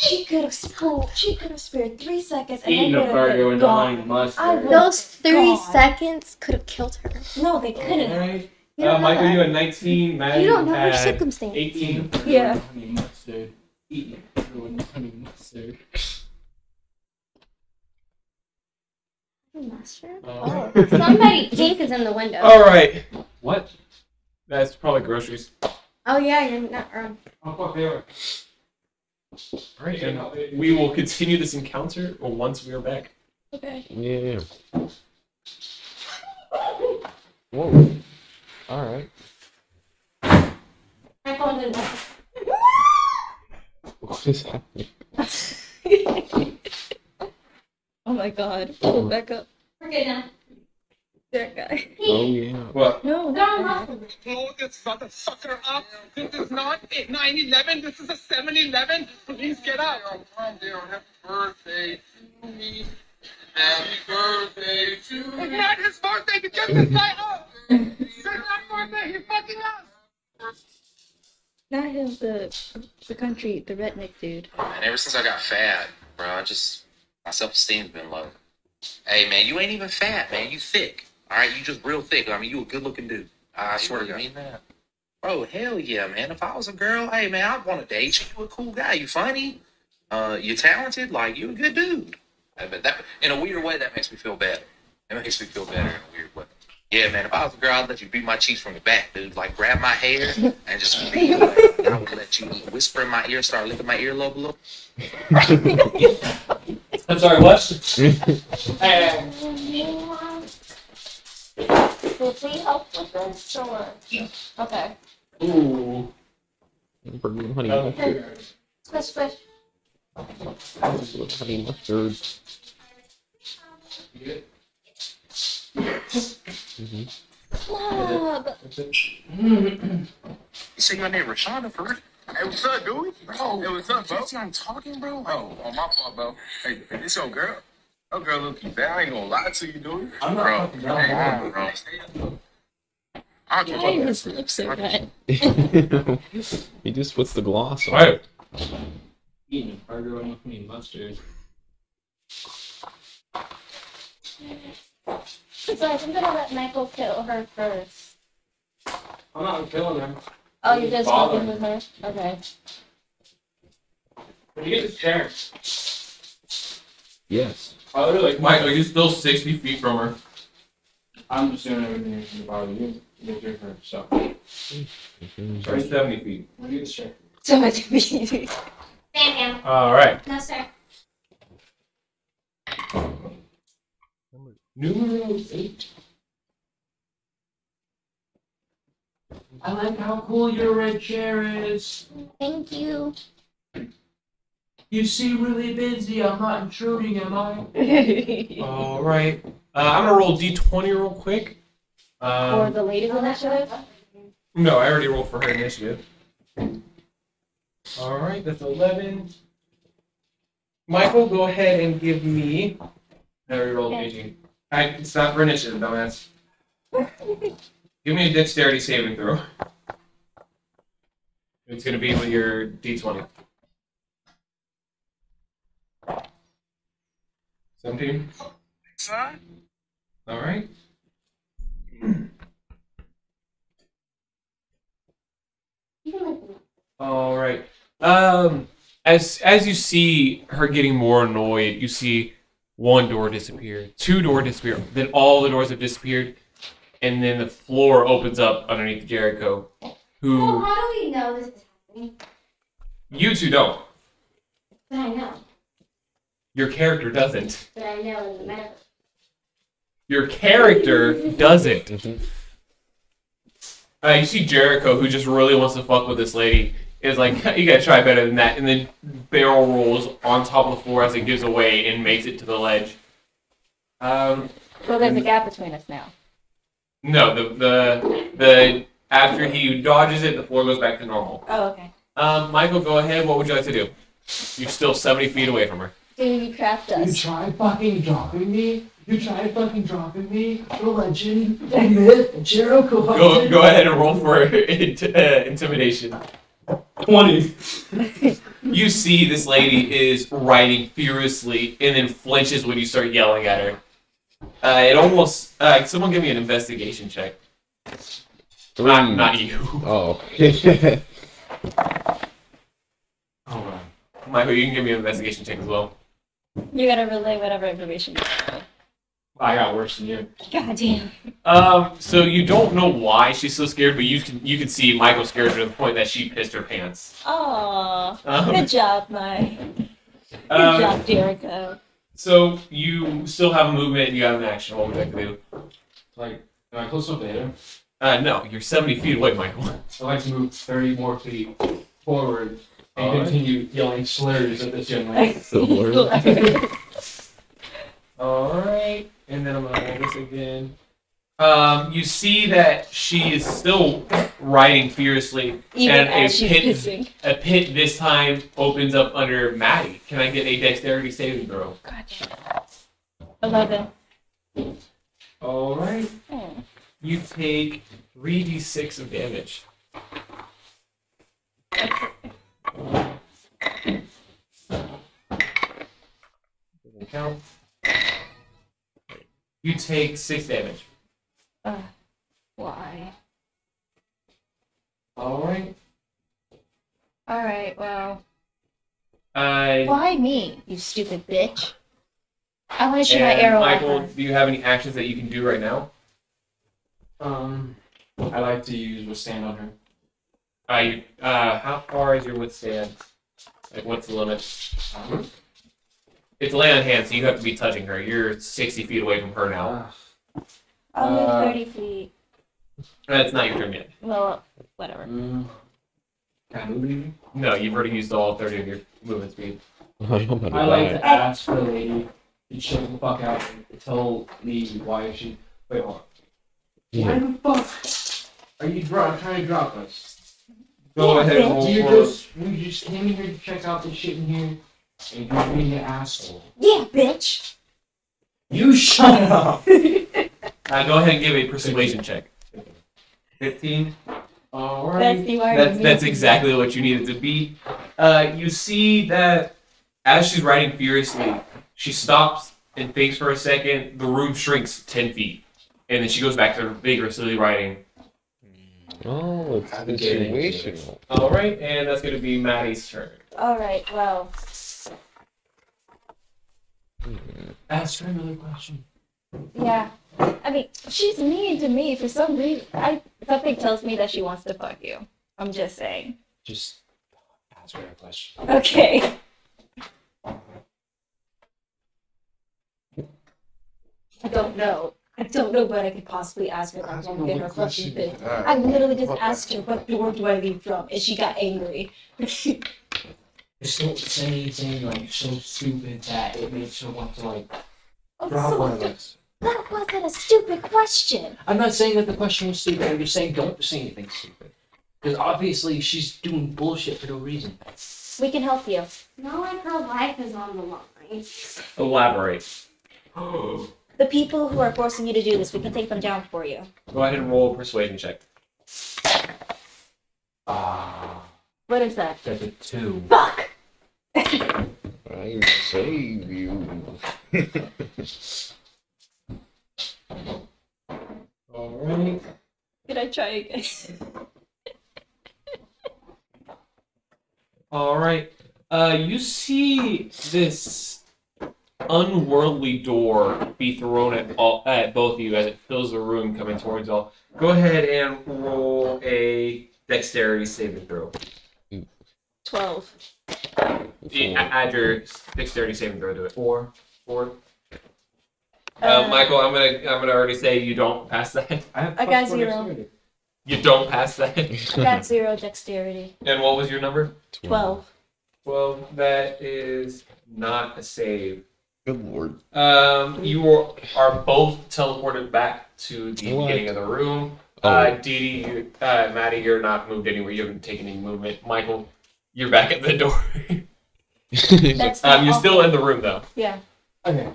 she could have spoke. She could have spared three seconds and Eating they a would have burger been with no honey gone. mustard. I Those three God. seconds could have killed her. No, they couldn't. Have. Alright. You Uh, Michael, you had 19. Maddie You don't know her circumstance. 18. Yeah. Honey mustard. Eating a honey mustard. Master? Oh. Oh, somebody pink is in the window. All right. What? That's probably groceries. Oh yeah, you're not wrong. Oh fuck, they are. All right, and we will continue this encounter once we are back. Okay. Yeah. Whoa. All right. My phone didn't. What is happening? Oh my god. Pull back up. We're good now. That guy. Oh yeah. What? No, Don't not laugh. Blow this motherfucker up. This is not a 9-11. This is a 7-Eleven. Please get out. Calm down. Happy birthday to me. Happy birthday to me. It's not his birthday. to get this guy up. It's not birthday. He's fucking us. Not him, the the country, the redneck dude. And ever since I got fat, bro, I just my self esteem's been low. Hey man, you ain't even fat, man. You thick. All right, you just real thick. I mean, you a good looking dude. I swear to God. mean that. Bro, hell yeah, man. If I was a girl, hey man, I'd want to date you. You a cool guy. You funny. Uh, you talented. Like you a good dude. But that, in a weird way, that makes me feel better. It makes me feel better in a weird way. Yeah, man. If I was a girl, I'd let you beat my cheeks from the back, dude. Like grab my hair and just beat it. Like, I would let you whisper in my ear, start licking my earlobe a little. I'm sorry. What? Hey. Will we help with this or? Okay. Ooh. Burger and honey Oh. mustard. Squish, squish. Honey mustard. Mhm. Bob. You say your name Rashonda for real? Hey, what's up, dude? Bro, Hey, what's up, bro? You see I'm talking, bro? Like, Oh, on my fault, bro. Hey, hey, this your girl? Your girl look you bad. I ain't gonna lie to you, dude. I'm not bro, fucking hey, down. bro. I'll get Why you. his lips so red? he just puts the gloss on. Right. Eating a burger with me mustard. So I think I'm gonna let Michael kill her first. I'm not killing her. Oh, you're just Bother. fucking with her? Okay. When you get this chair. Yes. Oh, really? Michael, you're still 60 feet from her. I'm just doing everything about you. You get your her stuff. Sorry, 70 feet. When you get this chair. So much meat. Stand down. All right. No, sir. Numero eight. I like how cool your red chair is. Thank you. You seem really busy. I'm not intruding, am I? All right. Uh, I'm gonna roll d20 real quick. Or Um, the ladies initiative. no, I already rolled for her initiative. All right, that's 11. Michael, go ahead and give me. I already rolled Okay. 18. I, it's not for initiative, dumbass. give me a dexterity saving throw. It's gonna be with your d20. 17. Son? All right. All right. Um, as as you see her getting more annoyed, you see one door disappear, two door disappear, then all the doors have disappeared, and then the floor opens up underneath Jericho, Well, who how do we know this is happening? you two don't. But I know. Your character doesn't. But I know in the metaverse. Your character doesn't. Uh, you see Jericho, who just really wants to fuck with this lady, is like, you gotta try better than that, and then barrel rolls on top of the floor as it gives away and makes it to the ledge. Um, So there's a gap between us now. no, the the the after he dodges it, the floor goes back to normal. Oh, okay. Um, Michael, go ahead. What would you like to do? You're still 70 feet away from her. Dude, you trapped us. You tried fucking dropping me? You tried fucking dropping me? The legend, the myth, Jericho Go go ahead and roll for int- uh, intimidation. 20. You see this lady is writing furiously and then flinches when you start yelling at her. Uh, it almost. Uh, someone give me an investigation check. Not, Three. not you. Oh. Oh, wow. Michael, you can give me an investigation check as well. You gotta relay whatever information you know. I got worse than you. God damn. Um, so you don't know why she's so scared, but you can you can see Michael scared her to the point that she pissed her pants. Aw. Um, Good job, Mike. Good um, job, Jericho. so you still have a movement and you have an action. What would you like to do? Like, am I close enough to hit him? Uh, no, you're 70 feet away, Michael. I'd like to move 30 more feet forward and Alright. continue yelling slurs at this young lady. All right, and then I'm gonna roll this again. Um, you see that she is still riding fiercely, Even and as a she's pit, pissing. a pit this time opens up under Maddie. Can I get a dexterity saving throw? Gotcha. Eleven. All right, Oh. you take three d six of damage. Doesn't count. You take six damage. Uh, why? All right. All right. Well, Uh, why me? You stupid bitch. I want to shoot my arrow Michael, at her. do you have any actions that you can do right now? Um, I like to use withstand on her. Uh, you, uh, how far is your withstand? Like, what's the limit? Um, It's lay on hand, so you have to be touching her. You're 60 feet away from her now. I'll move uh, thirty feet. That's not your turn yet. Well, whatever. mm, can I move anything? No, you've already used all 30 of your movement speed. I'm about to I like die. to ask the lady to shut the fuck out and tell me why she. Wait, hold on. Why Yeah. the fuck are you dro- trying to drop us? Go ahead and roll You for- just we just came in here to check out this shit in here, and you're being an asshole. Yeah, bitch. You shut up. Uh, go ahead and give a persuasion check. 15. All That's right. the word. That's that's exactly what you needed to be. Uh, you see that as she's riding furiously, she stops and thinks for a second. The room shrinks ten feet, and then she goes back to vigorously riding. Oh, it's I've been getting into it. situational. All right, and that's going to be Maddie's turn. All right. Well, Ask her another question. yeah. I mean, she's mean to me for some reason. I something tells me that she wants to fuck you. I'm just saying. Just ask her a question. Okay. I don't know. I don't know what I could possibly ask her. I that don't won't get her question fucking thing. I literally just Fuck asked her, what door do I leave from? And she got angry. Just don't say anything like so stupid that it makes her want to like Oh, drop so one of us. that wasn't a stupid question. I'm not saying that the question was stupid. I'm just saying don't say anything stupid. Because obviously she's doing bullshit for no reason. We can help you. Not like her life is on the line. Elaborate. The people who are forcing you to do this, we can take them down for you. Go ahead and roll a persuasion check. Ah, What is that? that's a two. Fuck! I save you. Alright. Can I try again? Alright. Uh, you see this unworldly door be thrown at, all, at both of you as it fills the room coming towards all. Go ahead and roll a dexterity saving throw. Hmm. 12. You add your dexterity saving throw to it. Four. Four. Uh, Uh, Michael, I'm gonna I'm gonna already say you don't pass that. I have I got zero. dexterity. You don't pass that. I got zero dexterity. And what was your number? Twelve. Well, that is not a save. Good lord. Um, you are, are both teleported back to the What? beginning of the room. Oh. Uh, Dee Dee, uh, Maddie, you're not moved anywhere. You haven't taken any movement. Michael, you're back at the door. Um, you're still in the room though. Yeah. Okay.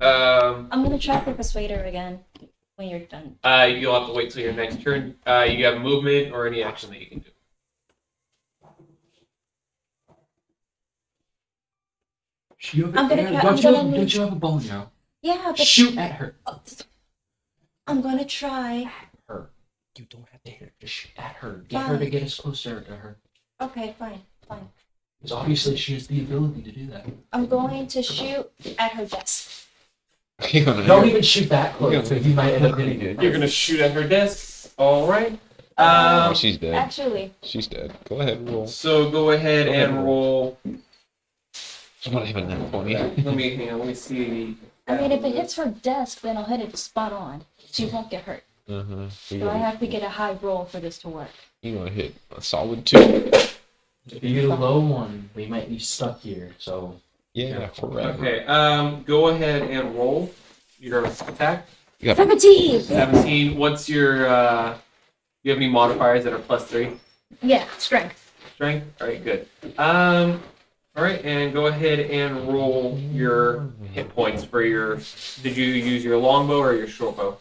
Um, I'm gonna try to persuade her again when you're done. uh, you'll have to wait till your next turn. Uh, you have movement or any action that you can do. You have, I'm gonna yeah, try- don't, I'm you gonna have, don't you have a bone now? Yeah, but Shoot at her. I'm gonna try. Her. You don't have to hit her. Just shoot at her. Get her to Fine. get us closer to her. Okay, fine, fine. Because obviously she has the ability to do that. I'm going to shoot at her desk. You wanna- Don't even shoot that close, because you might end up hitting it. You're gonna shoot at her desk. All right. Oh, Um, she's dead. Actually, She's dead. Go ahead, and roll. so go ahead Go ahead, and roll. roll. I'm not even that funny. Let me hang on. Let me see. I mean, if it hits her desk, then I'll hit it spot on. She won't get hurt. Uh-huh. So So I have to get a high roll for this to work. You want to hit a solid two. If you get a low one, we might be stuck here, so. Yeah, forever. Okay. Um, go ahead and roll your attack. You got 17! 17. What's your, uh, do you have any modifiers that are plus three? Yeah, strength. Strength? Alright, good. Um, alright, and go ahead and roll your hit points for your, did you use your longbow or your short bow?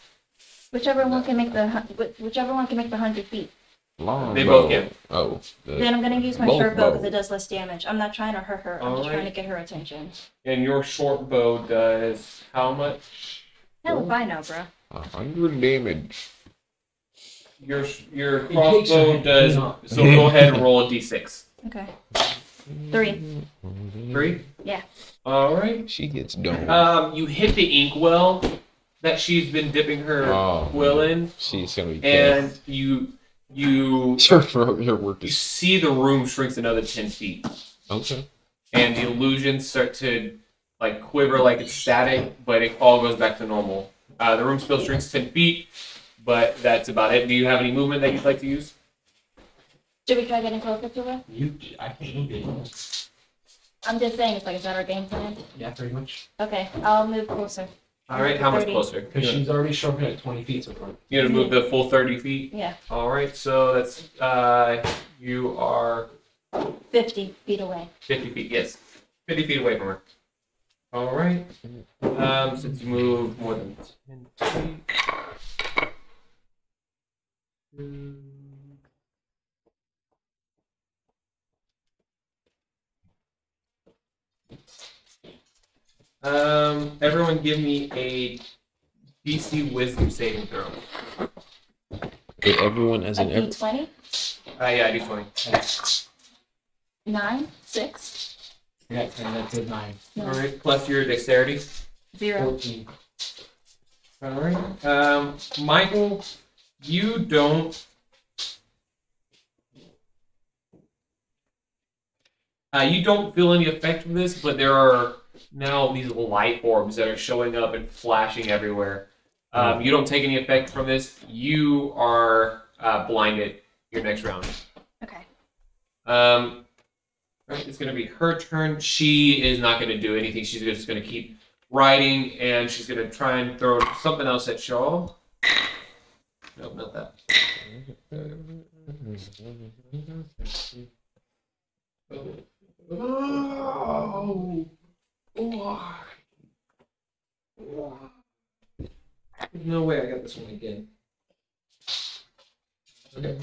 Whichever one can make the hun- whi- whichever one can make the hundred feet. Long They bow. both can. Oh. the- Then I'm gonna use my Both short bow because bow. it does less damage. I'm not trying to hurt her. I'm just trying to Alright. get her attention. And your short bow does how much? Hell if I know, bro. A hundred damage. Your your takes crossbow hit, does. you. So go ahead and roll a d6. Okay. Three. Three. Yeah. All right. She gets done. Um, you hit the inkwell that she's been dipping her Oh. quill in, She's gonna be and pissed. you you Your, your work you see the room shrinks another ten feet, okay. and the illusions start to like quiver like it's static, but it all goes back to normal. Uh, the room still shrinks ten feet, but that's about it. Do you have any movement that you'd like to use? Should we try getting closer to her? You, I think you did. I'm just saying, it's like, is that our game plan? Yeah, pretty much. Okay, I'll move closer. All right. How much 30. closer? Because she's already shrunken at 20 feet so far. You gonna move the full thirty feet? Yeah, All right. So that's uh, you are 50 feet away. 50 feet, yes. 50 feet away from her. All right. Um, since you move more than 10 feet. Um, everyone give me a DC Wisdom saving throw. Okay, everyone as A in every, D20? Uh, yeah, I do 20. 9? 6? Yeah, and that's a 9. All right, plus your dexterity. 0. 14. All right. Um, Michael, you don't. Uh, you don't feel any effect from this, but there are now these light orbs that are showing up and flashing everywhere. Um, you don't take any effect from this. You are uh, blinded your next round. Okay. Um, right, it's going to be her turn. She is not going to do anything. She's just going to keep riding, and she's going to try and throw something else at Shaw. Nope, not that. Oh, Why? No way I got this one again. Okay.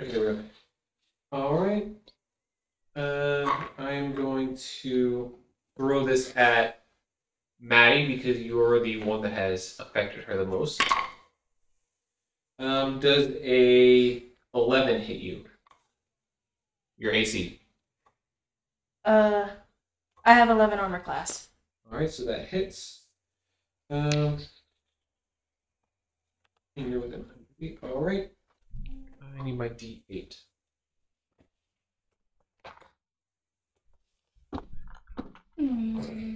Okay, we go. All right. Uh, I am going to throw this at Maddie because you're the one that has affected her the most. Um, does a 11 hit you? Your AC. Uh, I have 11 armor class. All right, so that hits. Um, and you're within 100 feet. All right. I need my D8. Hmm.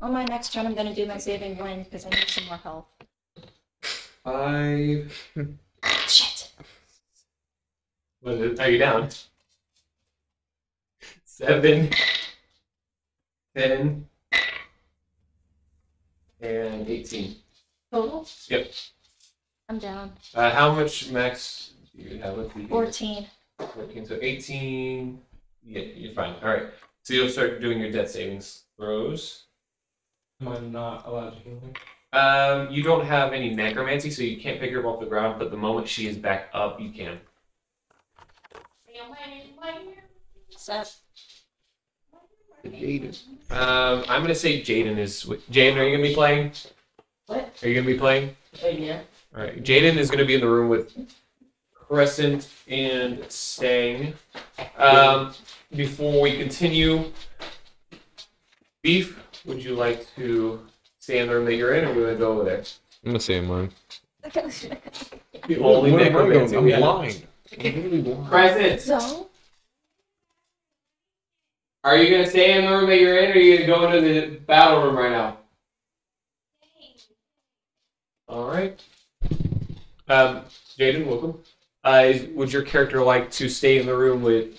On my next turn, I'm gonna do my saving wind because I need some more health. Five. Shit. What is it? Are you down? Seven. Ten. And 18. Total? Yep. I'm down. Uh, how much max do you have with the 14. 14? So 18. Yeah, you're fine. All right. So you'll start doing your death savings throws. Am I not allowed to heal her? Um, you don't have any necromancy, so you can't pick her up off the ground. But the moment she is back up, you can. Set. Um, I'm gonna say Jaden is. Jaden, are you gonna be playing? What? Are you gonna be playing? Oh, yeah. All right. Jaden is gonna be in the room with Crescent and Stang. Um, before we continue, Beeve, would you like to stay in the room that you're in, or are we going to go over there? I'm gonna say mine. The only Where am I going? necromancer I'm we have. blind. I'm literally blind. Crescent, So, are you going to stay in the room that you're in, or are you going to go into the battle room right now? All right. Um, Jaden, welcome. Uh, is, would your character like to stay in the room with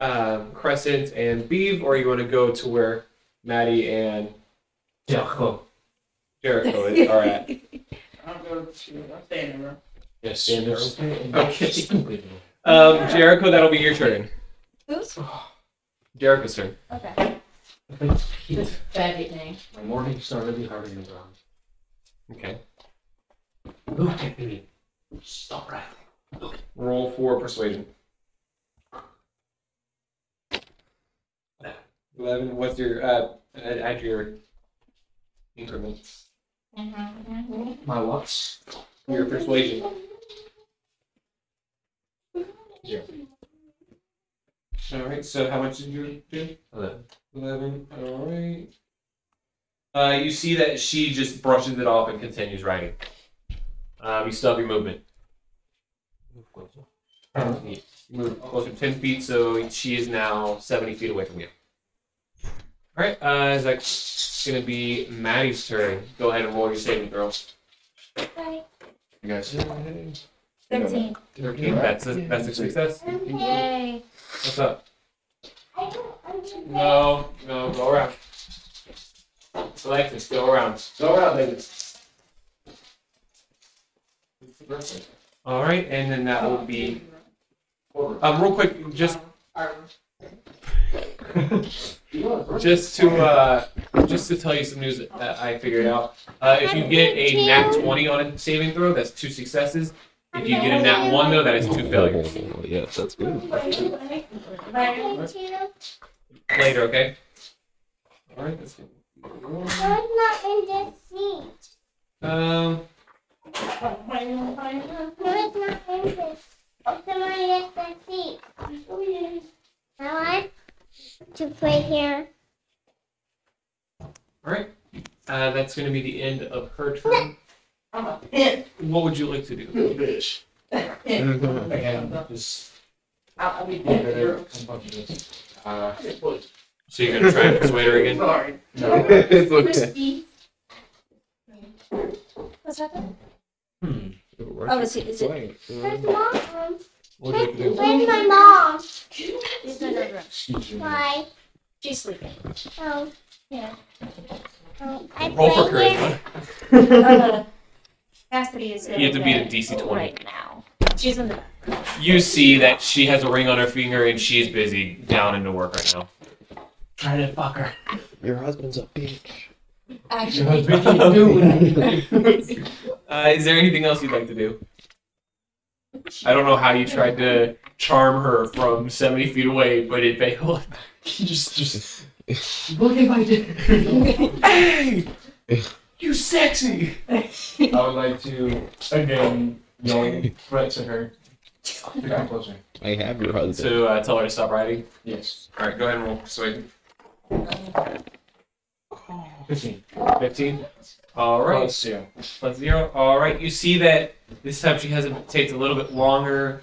um, Crescent and Beeve, or you want to go to where Maddie and Jericho. Jericho is, are at? I'm going to, I'll stay in the room. Yes. Stay in the room. Okay. Okay. Um, Jericho, that'll be your turn. who's? Jericho's turn. Okay. This faggot name. My morning start really hard in the ground. Okay. Look at me. Stop right. Roll for persuasion. Eleven. What's your uh? Add add your increments. My what's? Your persuasion. Yeah. All right. So how much did you do? Eleven. Eleven. All right. Uh, you see that she just brushes it off and continues writing. Um, you still have your movement. You move closer ten feet, so she is now seventy feet away from you. All right. Uh, is that gonna be Maddie's turn? Go ahead and roll your saving throw. You guys. Thirteen. Thirteen. That's a that's a success. Yay. What's up? No, no, go around. Alexis, go around. Go around, ladies. All right, and then that will be. Um, real quick, just just to uh, just to tell you some news that I figured out. Uh, if you get a nat twenty on a saving throw, that's two successes. If you get a nat one though, that is two failures. Oh, yes, that's good. Later, okay? All right, that's good. Um, To play here. all right. Uh, that's going to be the end of her turn. I'm a pimp. What would you like to do? Bitch. Pimp. Again, just. I'll, I'll be pimp. Uh, So you're going to try and persuade her again? Sorry. it's okay. Crispy. What's happening? hmm. Oh, is it, is it? Where's mom? What would you like to do? Where's my mom? She's in her room. Why? She's sleeping. Oh. Yeah. Oh, I Roll for play here. charisma. Uh, Cassidy is in You have to beat a bed DC 20. right now. She's in the You see that she has a ring on her finger and she's busy down into work right now. Try to fuck her. Your husband's a bitch. actually. Uh, is there anything else you'd like to do? I don't know how you tried to charm her from 70 feet away, but it failed. just, just. Look at my dick. Hey! You sexy! I would like to again yell threat to her. To come closer. I have your husband. To uh, tell her to stop writing? Yes. Alright, go ahead and roll persuade. Fifteen. 15. Alright. Plus zero. Plus zero. All right. You see that this time she hesitates a little bit longer.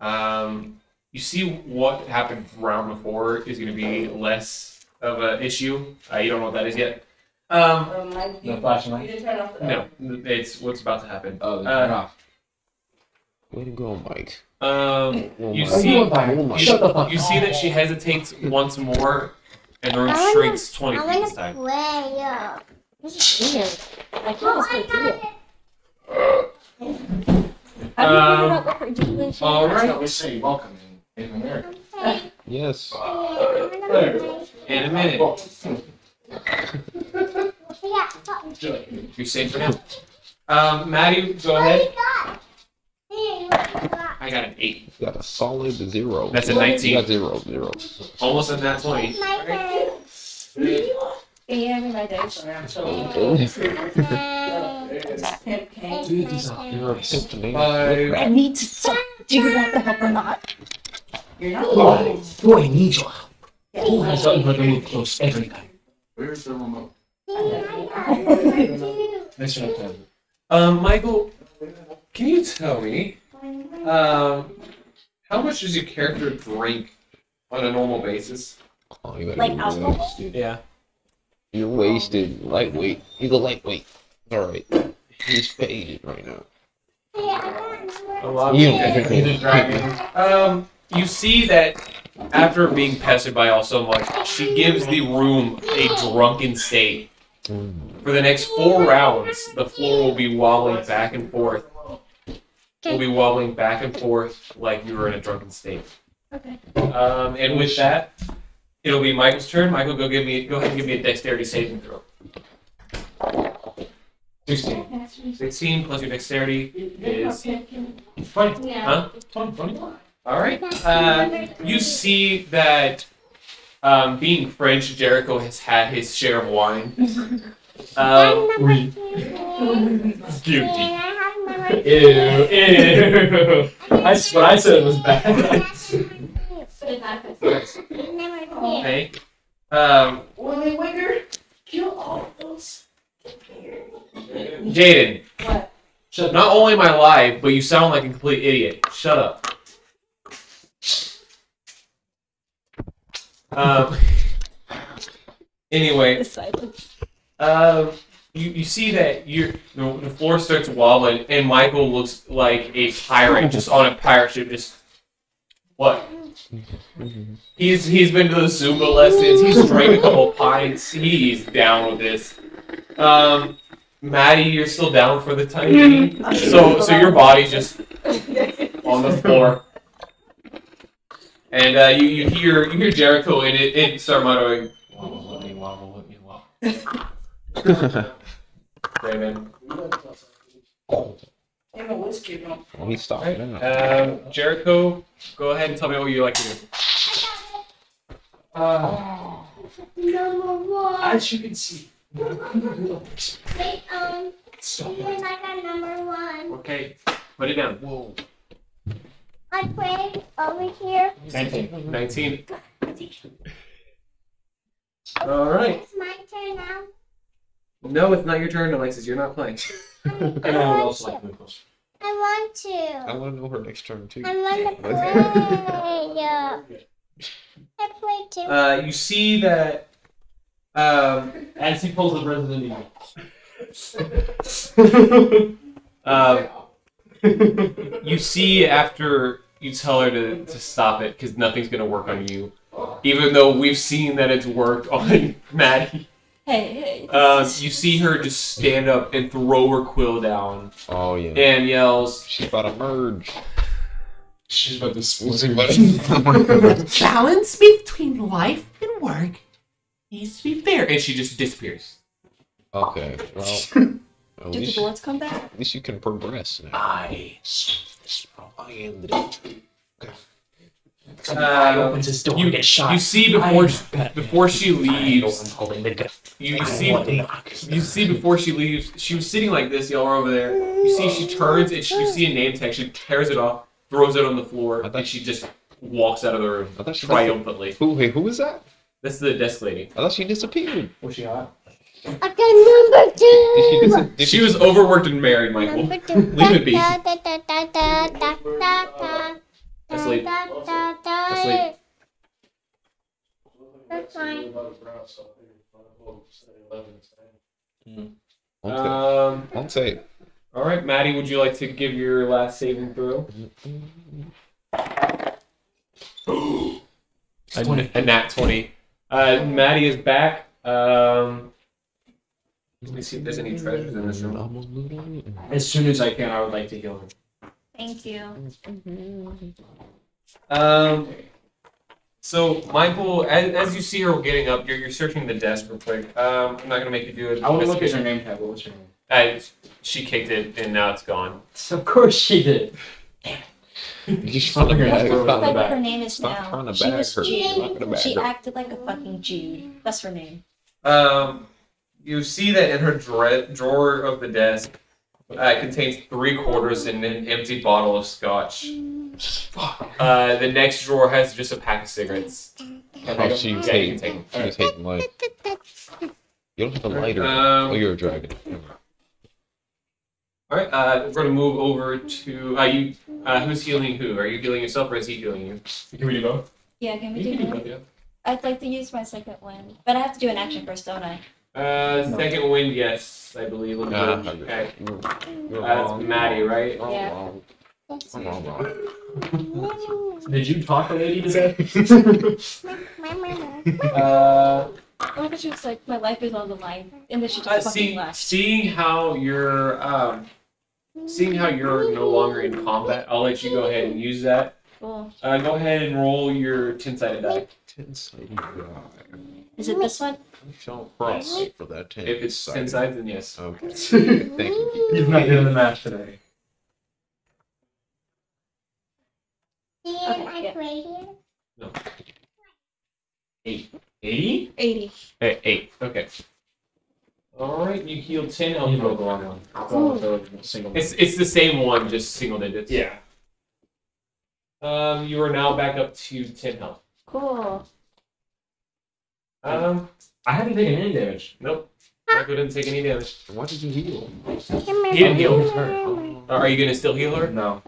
Um, you see what happened round before is going to be less of an issue. Uh, you don't know what that is yet. Um, No you, flashing you light. didn't turn off the. no, it's what's about to happen. Oh, then turn off. Way to go, Mike. Um, Oh, You my- see- oh, my- Shut the fuck you see that she hesitates once more, and the room shrinks 20 I feet want this time. play. Yeah. This is weird. Like, Oh, I is got the it. deal? Do you Um, figure out what her doing? all That's we say welcome in, in America. I'm. Yes. Yeah, I wanna play. In a minute. You're safe for now. Um, Maddie, go ahead. you got? Hey, what you got? I got an 8. You got a solid zero. That's a You got zero, zero. Almost a nat 20. It's my turn. Can you hand me my dice? Sorry, I'm so. It's my Pimp came. turn. Dude, these are- It's You're a my pimp to me. I need to. Do you want the help or not? You're not Why do I need your help? Who has gotten her to move close every time? Where's the remote? Nice enough to have it. Um, Michael, can you tell me, um, how much does your character drink on a normal basis? Oh, you gotta Like alcohol? Yeah. You're wasted. Lightweight. He's a lightweight. Alright. He's faded right now. You- He's a. Um, you see that after being pestered by all so much, she gives the room a drunken state. For the next four rounds, the floor will be wobbling back and forth. Will be wobbling back and forth like you were in a drunken state. Okay. Um, and with that, it'll be Michael's turn. Michael, go give me, go ahead and give me a dexterity saving throw. 16. 16 plus your dexterity is 20. Huh? 20, 20. All right. Uh, you see that um, being French, Jericho has had his share of wine. Um, guilty. Ew, ew. That's what I said was bad. Okay. Um, Willy Wigger, kill all those. Jaden. What? Shut Not only am I live, but you sound like a complete idiot. Shut up. Um. Anyway, The silence. Um, you, you see that you the, the floor starts wobbling, and Michael looks like a pirate just on a pirate ship. Just what? He's he's been to the Zumba lessons. He's drank a couple pints. He's down with this. Um, Maddie, you're still down for the time being. So so your body's just on the floor. And uh, you, you hear you hear Jericho in it and start muttering, "Wobble, let me wobble, let me wobble." Raymond. Damn it, what's keeping him? Oh, he stopped now. Um, Jericho, go ahead and tell me what you like to do. Uh, Number one. as you can see. Wait, um, Stop even it. I got number one. Okay, put it down. Whoa. I play over here. 19. 19. All right. It's my turn now. No, it's not your turn, Alexis. You're not playing. And I would also like to move closer. I want to. I want to know her next turn too. I want to play. Yeah. I play too. Uh, you see that. Um, As he pulls the Resident Evil. um, you see after you tell her to, to stop it because nothing's gonna work on you, even though we've seen that it's worked on Maddie. Hey, hey. Um, you see her just stand up and throw her quill down Oh yeah. and yells, She's about to merge. She's about to split. it balance between life and work needs to be fair. And she just disappears. Okay. Well, at Did the least, bullets come back? at least you can progress now. I. I am the danger. I uh, opens his door you- and gets shot. you see before she- before she leaves- holding the gun. You, you I see want to knock. you see before she leaves, she was sitting like this, y'all are over there. You see she turns and she, you see a name tag, she tears it off, throws it on the floor, I thought- and she just walks out of the room I thought she triumphantly. Who? Wait, who was that? That's the desk lady. I thought she disappeared. Was she hot? I got number Did she, two. did She was overworked and married, Michael. Leave it be. Asleep. Da, da, da, Asleep. That's fine. On tape. Um, On tape. all right, Maddie, would you like to give your last saving throw? a, a nat 20. Uh, Maddie is back. Um, let me see if there's any treasures in this room. As soon as I can, I would like to heal her. Thank you. Um, so, Michael, as, as you see her getting up, you're, you're searching the desk real quick. Um, I'm not going to make you do it. I want to look at her name tag. What was her name? Uh, she kicked it, and now it's gone. Of course she did. You trying to Look at bag her. her. That's like what back. her name is Stop now. trying to she bag was her. You're not gonna Jude. bag She her. acted like a fucking Jude. That's her name. Um, you see that in her dra- drawer of the desk, Uh, it contains three quarters and an empty bottle of scotch. Uh, the next drawer has just a pack of cigarettes. Oh, she was Yeah, you hating. can take She was hating light. You don't have a lighter. Um, oh, you're a dragon. All right, uh, we're gonna move over to uh, you. Uh, who's healing who? Are you healing yourself or is he healing you? Can we do both? Yeah, can we You do can do that? both, yeah. I'd like to use my second one, but I have to do an action first, don't I? Uh, second wind, yes, I believe. Let me Ah, go okay. check. Uh, it's wrong. Maddie, right? Yeah. wrong. I'm wrong, wrong. Did you talk a lady today? Uh, Or if she was like, my life is on the line, and then she just uh, fucking see, left. seeing how you're um, seeing how you're no longer in combat, I'll let you go ahead and use that. Cool. Uh, go ahead and roll your ten-sided die. Ten sided die. Is it this one? I shall cross for that ten. If it's ten sides, then yes. Okay. Thank you. He's not doing the math today. No. Eight. Eighty? 80. Hey, eight. Okay. All right, you healed ten health. You rolled the wrong one. I thought it was. It's it's the same one, just single digits. yeah. Um, you are now back up to ten health. Cool. Um, I haven't taken any damage. nope. Michael didn't take any damage. Why did you heal? He didn't heal. Oh, Are you gonna still heal her? No.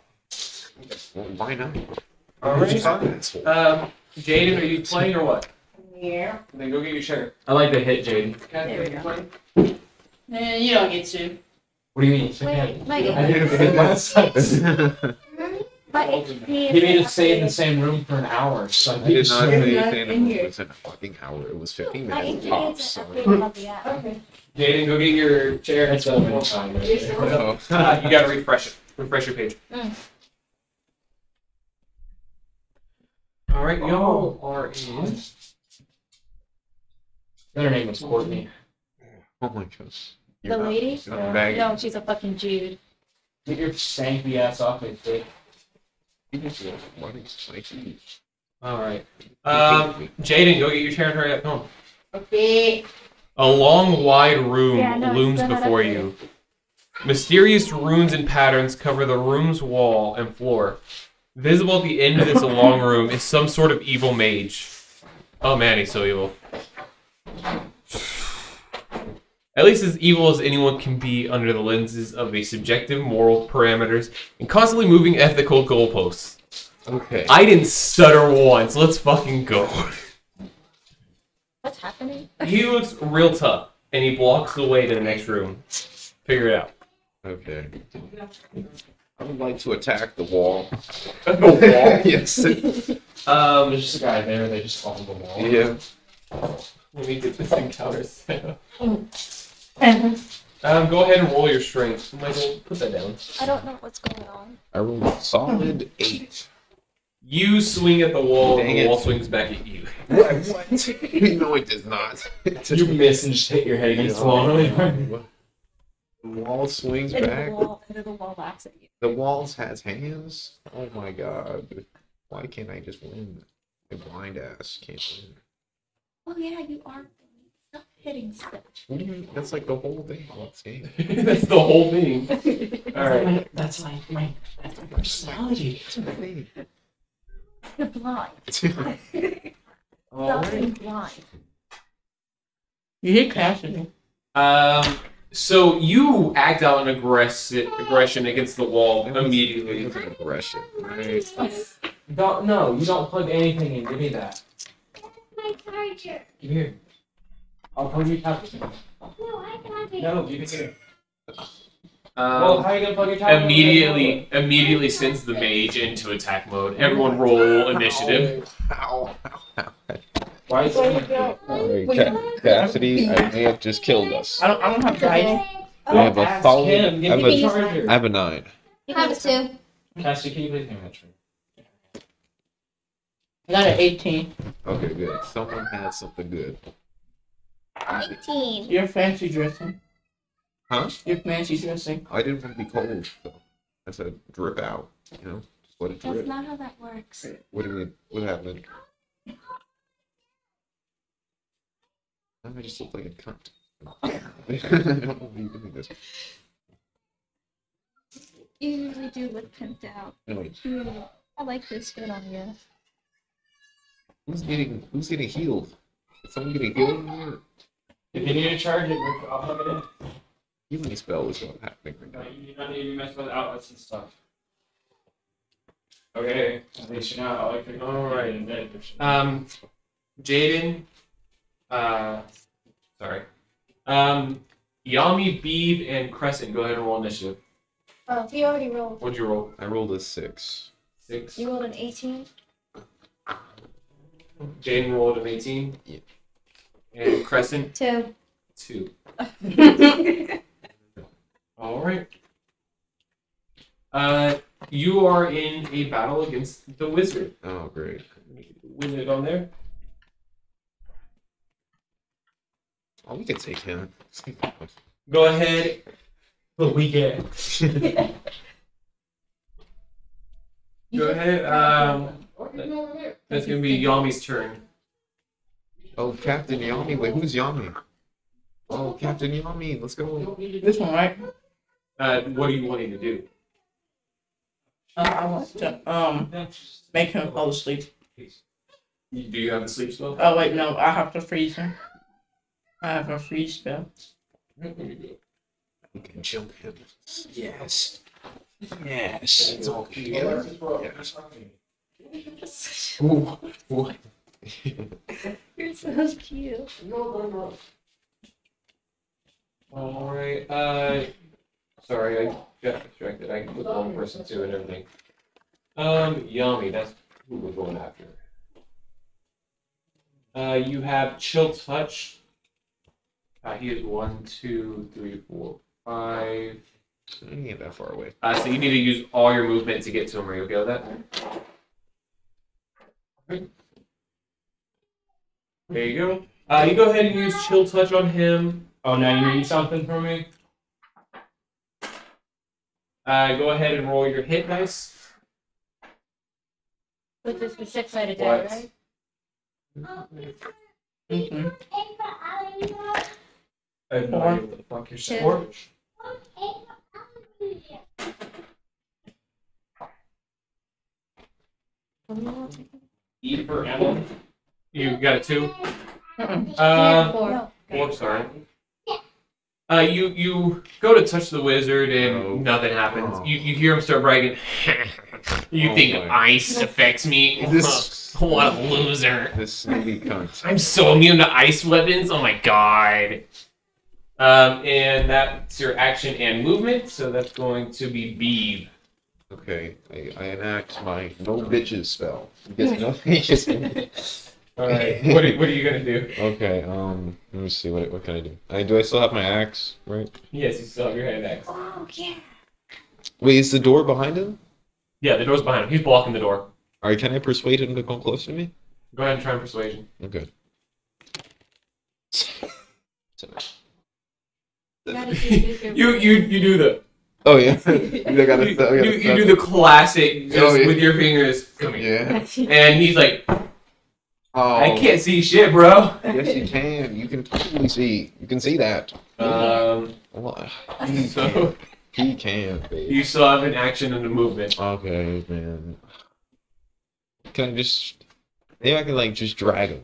well, why not? All right. Asshole. Um, Jaden, are you playing or what? Yeah. Then go get your share. I like to hit Jaden. There we go. Eh, you don't get to. What do you mean? Wait, Mike, I didn't hit myself. Mike, He made us stay in the same room for an hour. So I did not You're say not anything. in It here. was a fucking hour. It was 15 minutes you tops. So. update about the app. Okay. Jaden, go get your chair. That's It's, uh, woman time. right Yes, there. sir. Uh, you gotta refresh it. Refresh your page. Mm. All right, y'all are in. Her name is Courtney. Oh my gosh. The lady? No, she's a fucking Jude. Get your stanky ass off me, dick. Why did you spike me? All right. Um, Jaden, go get your chair and hurry up. Come on. Okay. A long, wide room Yeah, no, looms before you. Mysterious runes and patterns cover the room's wall and floor. Visible at the end of this long room is some sort of evil mage. Oh man, he's so evil. At least as evil as anyone can be under the lenses of the subjective moral parameters and constantly moving ethical goalposts. Okay. I didn't stutter once. Let's fucking go. What's happening? He looks real tough, and he blocks the way to the next room. Figure it out. Okay. I would like to attack the wall. the wall. yes. Um, There's just a guy there. They just call him the wall. Yeah. let me get this encounter set up. Um, go ahead and roll your strength. Michael, put that down. I don't know what's going on. I rolled a solid eight. You swing at the wall, Dang the it. wall swings back at you. What? what? no, it does not. You miss and just hit your head against the wall. really hard. The wall swings And then back. the wall, and the wall laughs at you. The walls has hands. Oh my god. Why can't I just win? My blind ass can't win. Oh yeah, you are. Stop hitting stuff. What do you mean? That's like the whole thing of this game. That's the whole thing. All right. That's like my that's my personality. You're blind. All Stop right. blind. You hit Cassidy. Um, so you act out an aggressive aggression against the wall It immediately. It was an aggression, right? Don't no, you don't plug anything in. Give me that. My charger. Give here. I'll plug your tablet. in. No, I got it. No, give it here. well, Um, how are you gonna plug your tablet? in? immediately, immediately sends the mage into attack mode. Everyone roll initiative. Ow, ow, ow. Why is Where it? you go? Alright, Wait, Cassidy, I may have just killed us. I don't. I don't have dice. I have a Ask solid. I have me the a, charger. I have a nine. You have it too. Cassie, can you please give me that charger? I got an 18. Okay, good. Someone had something good. 18. You're fancy dressing. Huh? You're fancy dressing. I didn't want to be cold, though. I said drip out. You know, just let it drip. That's not how that works. What do you mean? What happened? I just look like a cunt. I don't know why you doing this. You usually do look pimped out. No. Cute. I like this fit on you. Who's getting who's getting healed? Is someone getting healed in here? If you need to charge it, I'll plug it in. Healing spell is what's happening right No, now. you do not need to mess with outlets and stuff. Okay, at least you're not electric. Alright. and dead. Um, Jaden, uh, sorry. Um, Yami, Beeve, and Crescent, go ahead and roll initiative. Oh, he already rolled. What'd you roll? I rolled a six. Six. You rolled an 18. Jaden rolled an 18. Yeah. And Crescent, Two. two. All right. Uh, you are in a battle against the wizard. Oh great. Wizard on there. Oh, we can take him. Go ahead. But we get. Go ahead. Um, that's gonna be Yami's turn. Oh, Captain Yami. Wait, who's Yami? Oh, Captain Yami. Let's go. This one, right? Uh, what are you wanting to do? Uh, I want to um make him fall asleep. You- Do you have the sleep spell? Oh wait, no, I have to freeze him. I have a freeze spell. We can jump him. Yes. Yes. It's all together. Yes. Ooh. Ooh. You're so cute. All right. Uh, sorry, I got distracted. I clicked one person too and everything. Um, Yami, that's who we're going after. Uh, you have chill touch. Uh, he is one, two, three, four, five. He ain't that far away. Uh, so you need to use all your movement to get to him. Are you okay with that? There you go. Uh, you go ahead and use chill touch on him. Oh, now you need something from me? Uh, go ahead and roll your hit dice. But this the six sided What? die, right? Mm-hmm. I have no idea what the fuck you're saying. Two. E for Emma. You got a two? Uh, Four. four, sorry. Uh, you you go to touch the wizard and Oh. nothing happens. Oh. You you hear him start bragging. you Oh think boy. ice affects me? This what a loser! this snooty cunt. I'm so immune to ice weapons. Oh my god. Um, and that's your action and movement. So that's going to be Beeve. Okay, I, I enact my no bitches spell. Because nothing All right. what are, what are you gonna do? Okay, um, let me see. What what can I do? I do I still have my axe, right? Yes, you still have your hand axe. Oh yeah. Wait, is the door behind him? Yeah, the door's behind him. He's blocking the door. All right, can I persuade him to come close to me? Go ahead and try persuasion. Okay. You gotta do You you you do the Oh yeah, I gotta. you, gotta you, you do the classic just Oh, yeah. with your fingers. Come here. Yeah. And he's like, Oh. I can't see shit, bro. Yes, you can. You can totally see. You can see that. Um, Well, so he can, babe. you still have an action and a movement. Okay, man. Can I just? Maybe I can like just drag him.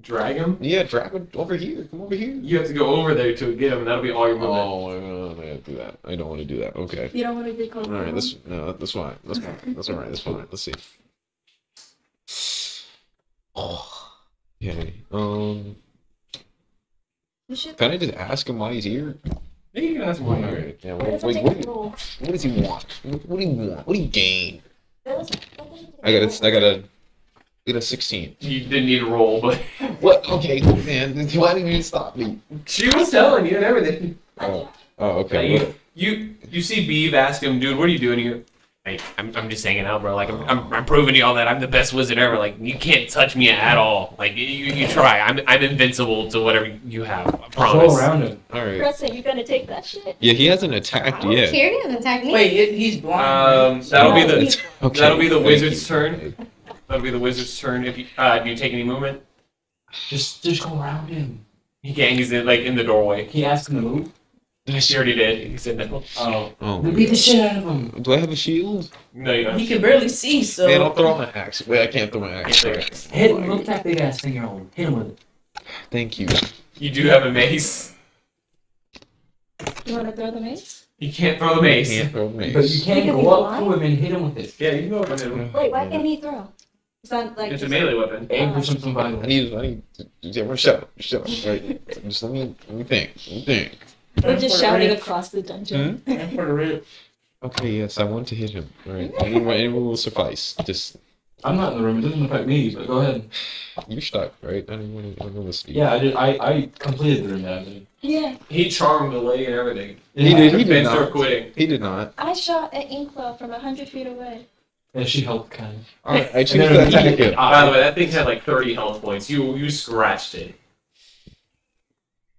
Drag him. Yeah, drag him over here. Come over here. You have to go over there to get him, and that'll be all your movement. Oh, I don't want to do that. I don't want to do that. Okay. You don't want to be called. All right. That's no. That's fine. That's fine. That's all right. That's fine. Let's see. Oh. Okay. Um. You should. Can I just ask him why he's here? Yeah, you can ask him why you're here. Yeah. That Wait. doesn't Wait. What, what does he want? What do you want? What do you gain? That doesn't- that doesn't take I got a a. I got a. I got a sixteen. You didn't need a roll, but What? Okay, man. Why didn't you stop me? she was telling you and everything. Oh. Oh. Yeah, Okay. you, you you see Beeve ask him, dude, what are you doing here? Hey, I'm, I'm just hanging out, bro. Like I'm, I'm, I'm proving to y'all that I'm the best wizard ever. Like you can't touch me at all. Like you, you try. I'm, I'm invincible to whatever you have. I promise. Go around him. All right. Crescent, you gonna take that shit? Yeah, he hasn't attacked yet. Tyrion didn't attack me. Wait, he's blind. Um, that'll be the Okay. that'll be the wizard's turn. That'll be the wizard's turn. If you uh, do you take any movement? Just, just go around him. He can't. He's in, like in the doorway. Can you ask him to move? He already did. He said no. Oh. Oh. Then beat the shit out of him. Do I have a shield? No, you don't. He can barely see, so. Man, I'll throw my axe. Wait, I can't throw my axe. Can't Hit him with that big ass thing you're. Hit him with it. Thank you. You do have a mace. You want to throw the mace? You can't throw the mace. You Can't throw mace. But you can go up he's to him and hit him with it. Yeah, you can go over and hit him. Wait, why can't he throw? It's not like It's a melee weapon. Aim for something vital. I need, I need, yeah, well, shut up, shut up, right? Just let me, let me think, let me think. We're just shouting across the dungeon. And for the rib. Okay, yes, I want to hit him, right? Anyone, anyone will suffice. Just, I'm not in the room. It doesn't affect me, but go ahead. you're stuck, right? I don't want to, I don't want to listen. Yeah, I did. I, I completed the room that Yeah, He charmed the lady and everything. He did, he did not. quitting. He did not. I shot an inkwell from a hundred feet away. And she helped kind of. Alright, I choose And then to attack immediately- him. By the way, that thing had like 30 health points. You you scratched it.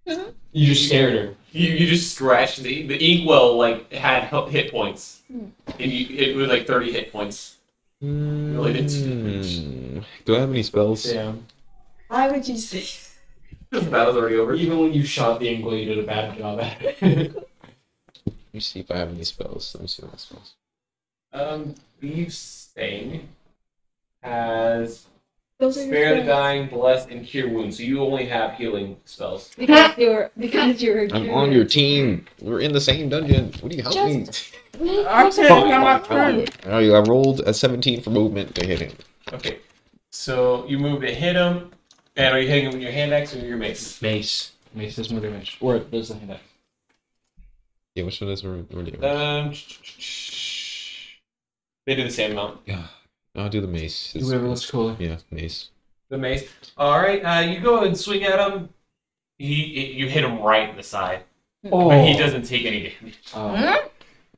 Mm-hmm. You just scared her. You, you just scratched the the inkwell like had hit points, and you it was like 30 hit points. Really did too. Hmm. Do I have any spells? Damn. Why would you say? The battle's already over. Even when you shot the angle, you did a bad job at it. Let me see if I have any spells. Let me see what my spells. Um, Beeve Stang has Those are your Spare the friends. Dying, Bless, and Cure Wounds. So you only have healing spells. Because you're because you're. I'm on your team. We're in the same dungeon. What are you help me? We I said, Fuck, come on, fuck, turn. fuck. Oh, I rolled a 17 for movement to hit him. Okay, so you move to hit him, and are you hitting him with your hand axe or your mace? Mace. Mace is murder mace. Or it does the hand axe. Yeah, which one is we're, we're doing? Um, they do the same amount. Yeah, I'll do the mace. It's- Whoever looks cooler. Yeah, mace. The mace. All right, uh, you go and swing at him. He, you hit him right in the side, Oh. but he doesn't take any damage. Uh,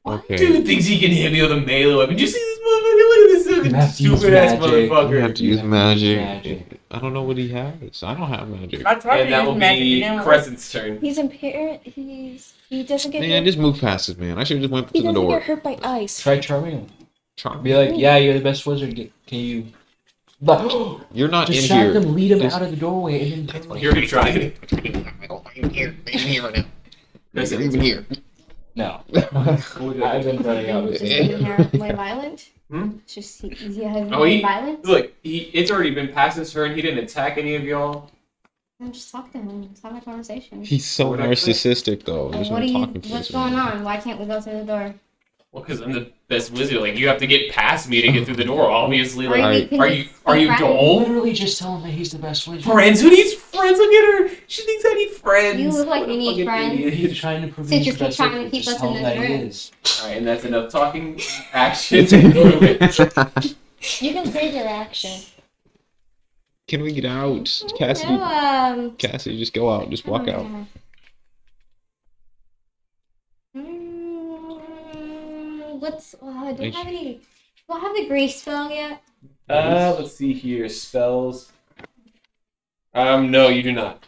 Okay. Dude thinks he can hit me with a melee weapon. Did you see this motherfucker? Look at this You fucking have to use stupid ass magic. I motherfucker. have to use magic. Magic. I don't know what he has. I don't have magic. I tried And that will magic. be it didn't. Crescent's turn. He's impaired. He's he doesn't get. Man, hurt. just move past this man. I should have just went he to the door. He doesn't get hurt by ice. try charming him. Charm. Be like, yeah, you're the best wizard. Can you? But You're not in distract here. him, lead him Just- out of the doorway, and then. You're gonna try it. I'm here. I'm here right now. Crescent. You're even here. No. I've been running out. Just Of being inherently violent. Hmm? It's Just he, he has Oh, he- violent. Look, he, it's already been past his turn. He didn't attack any of y'all. I'm just talking to him. Just having a conversation. He's so What did I say? narcissistic, though. There's what no are you? to What's going on? Why can't we go through the door? Well, because I'm the best wizard. Like you have to get past me to get through the door. Obviously, like, we can are you are you friends. dull? Literally just tell him that he's the best wizard. Friends? Who needs friends? Look at her. She thinks I need friends. You look like What you need friends. idiot. He's trying to prove Since he's you the keep best trying to wizard, keep just us tell in this room. is. All right, and that's enough talking. Actions and movement. You can save your action. Can we get out? Cassidy, No, um. Cassidy, just go out. Just walk out. Mm, What's uh, do I Ish. have any? Do I have the grease spell yet? Uh, let's see here. Spells. Um, no, you do not.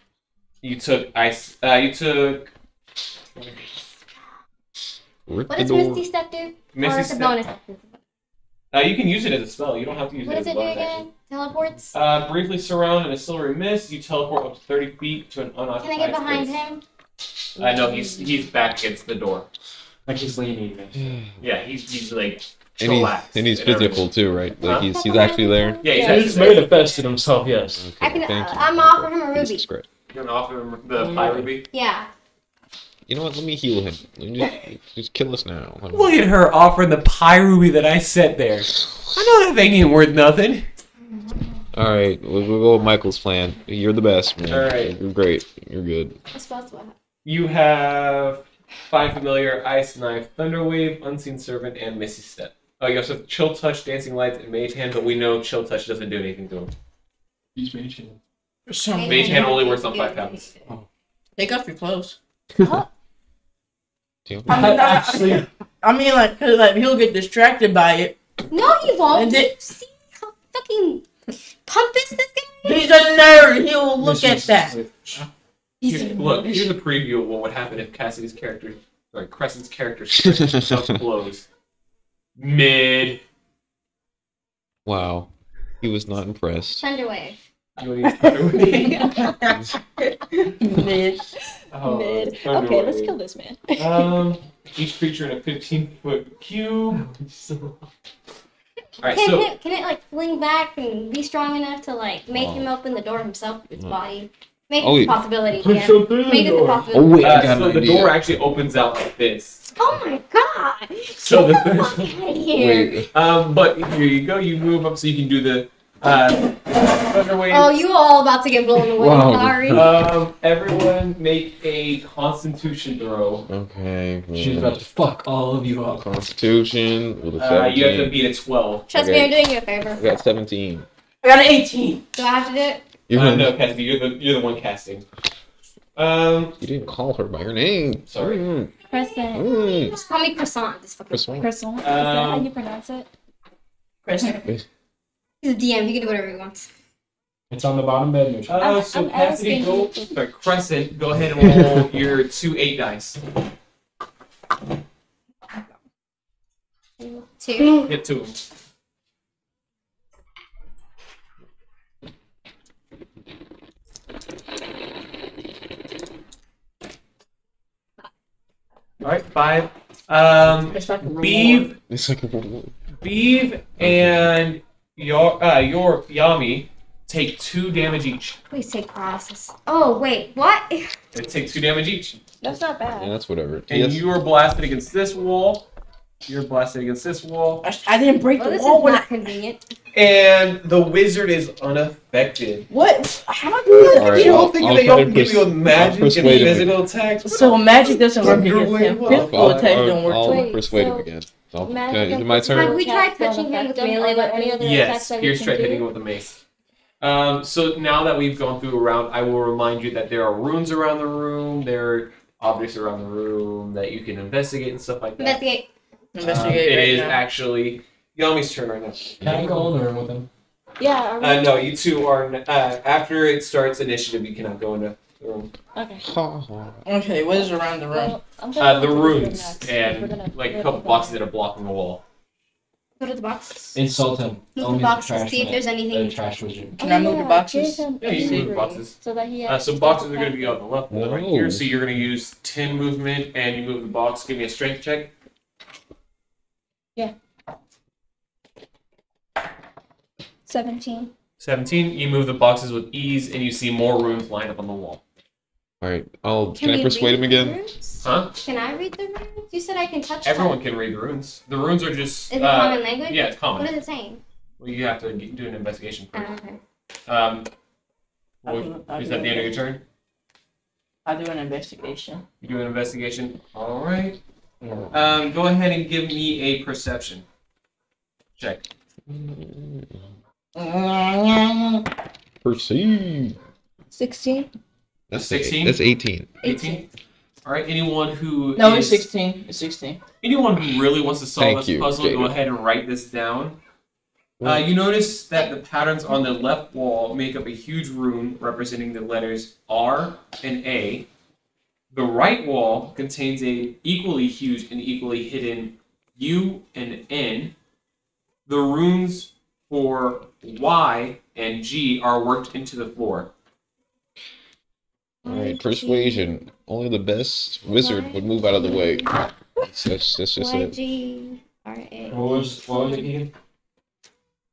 You took ice. Uh, you took Rip What the does door. Misty Step do? Misty or it's a Step. bonus. Uh, you can use it as a spell. You don't have to use What it does as it a do bonus action. again? Teleports. Uh, briefly surround in a silvery mist. You teleport up to thirty feet to an unoccupied Can unoccupied I get behind space. him? I know he's he's back against the door. Like he's leaning. man. Yeah, he's he's like And he's, chillaxed and he's everything. physical too, right? Like Huh? he's he's actually there. Yeah, he's Yeah. actually He's there. manifested himself, yes. Okay, I can. thank Uh, you. I'm offering him a ruby. Jesus Christ. You're gonna offer him the pie ruby. Yeah. You know what? Let me heal him. Let me just, just kill us now. Look at her offering the pie ruby that I set there. I know that thing ain't worth nothing. All right, we'll, we'll go with Michael's plan. You're the best, man. All right. You're great. You're good. What spells do I? You have Find Familiar, Ice Knife, Thunderwave, Unseen Servant, and Misty Step. Oh, you also have Chill Touch, Dancing Lights, and Mage Hand, but we know Chill Touch doesn't do anything to him. He's mentioned. Some, Mage Hand only works on five pounds. take off your clothes. Deal. I mean, I, Actually, I mean, like, cause like he'll get distracted by it. No, he won't. And then- See how fucking pompous this guy He's a nerd. He will look at that. He's Here- look, nerd. here's a preview of what would happen if Cassidy's character, sorry, Crescent's character strength up close. Mid. wow. He was not impressed. Thunderwave. You wanna use Thunderwave? Mid. Oh, Mid. Thunder Okay, let's kill this man. Um, each creature in a 15 foot cube. Alright, Can, so it, can it like fling back and be strong enough to like make Oh. him open the door himself with its Mm. body? Make Oh, it a possibility. Push Yeah. through the Make it a door. possibility. Oh wait, I uh, got so an the idea. door actually opens out like this. Oh my god! So Get the the fuck out of here! Wait, Um, but here you go. You move up so you can do the uh. Oh, you all about to get blown away. Wow. Sorry. Um, everyone make a Constitution throw. okay. She's about to fuck all of you up. Constitution with a Uh, you have to 17. beat a 12. Trust okay. me, I'm doing you a favor. I got 17. I got an 18. Do I have to do it? You, Uh, no, Cassidy, you're the you're the one casting. Um, you didn't call her by her name. Sorry. Mm, Crescent. mm. Just call me croissant. This fucking Croissant. Croissant. Is that how Um, you pronounce it? Crescent. He's a DM. He can do whatever he wants. It's on the bottom bed. Mitch. uh, I'm- so I'm Cassidy, go. you. Sorry, Crescent, go ahead and roll your two eight dice. Two. Hit two. All right, five. Um, It's like. Beeve, It's like Beeve, and your uh, your Yami take two damage each. Please take paralysis. Oh wait, what? They take two damage each, That's not bad. yeah, that's whatever. and Yes. you are blasted against this wall. You're blasted against this wall, I, I didn't break Well, the this wall is not convenient. and the wizard is unaffected. What? How am I doing that? You don't I'll- think I'll they try don't to give you a magic and physical attacks? So magic doesn't work Thunder against him. Physical I'll, attacks don't work. I'll Wait, persuade him again. So, Magic okay, is it my turn? Have we tried touching him with melee Are any weapons? other attacks Yes, that here's you try can hitting do? with the mace. Um, so now that we've gone through a round, I will remind you that there are runes around the room, there are objects around the room that you can investigate and stuff like that. Investigate. Um, Investigate it right is now. actually Yami's turn right now. Can I go in the room with him? Yeah. Are. Uh, no, you two are. n- Uh, after it starts initiative, you cannot go into the room. Okay. Okay, what is around the room? Well, I'm Uh, gonna the go to room runes next, 'cause we're and gonna like a live couple with boxes that are blocking the wall. Go to the box. Insult him. Move the Only box trash to see if man. there's The anything. trash wizard. Can I move the Oh, boxes? give him Yeah, you can move the injury boxes. So that he Uh, so has boxes are going to be on the left wall right here. So you're going to use ten movement and you move the box. Give me a strength check. Seventeen. Seventeen. You move the boxes with ease, and you see more runes lined up on the wall. All right, I'll. Can, we I persuade him again? runes? Huh? Can I read the runes? You said I can touch Everyone them. can read the runes. The runes are just. Is it uh, common language? Yeah, it's What common. is it saying? Well, you have to get- do an investigation Oh, okay. Um, I'll well, do- I'll is that the end of your turn? I'll do an investigation. You do an investigation. All right. Um, go ahead and give me a perception check. Perceive. Sixteen. That's 16? That's 18. 18. All right. Anyone who No, it's is- 16. It's 16. anyone who really wants to solve Thank this you, puzzle, go Jaden. ahead and write this down. Uh, you notice that the patterns on the left wall make up a huge room representing the letters R and A. The right wall contains a equally huge and equally hidden U and N. The runes for Y and G are worked into the floor. All right, persuasion. Only the best wizard would move out of the way. That's, that's, that's just it. G R A. What was what was it again?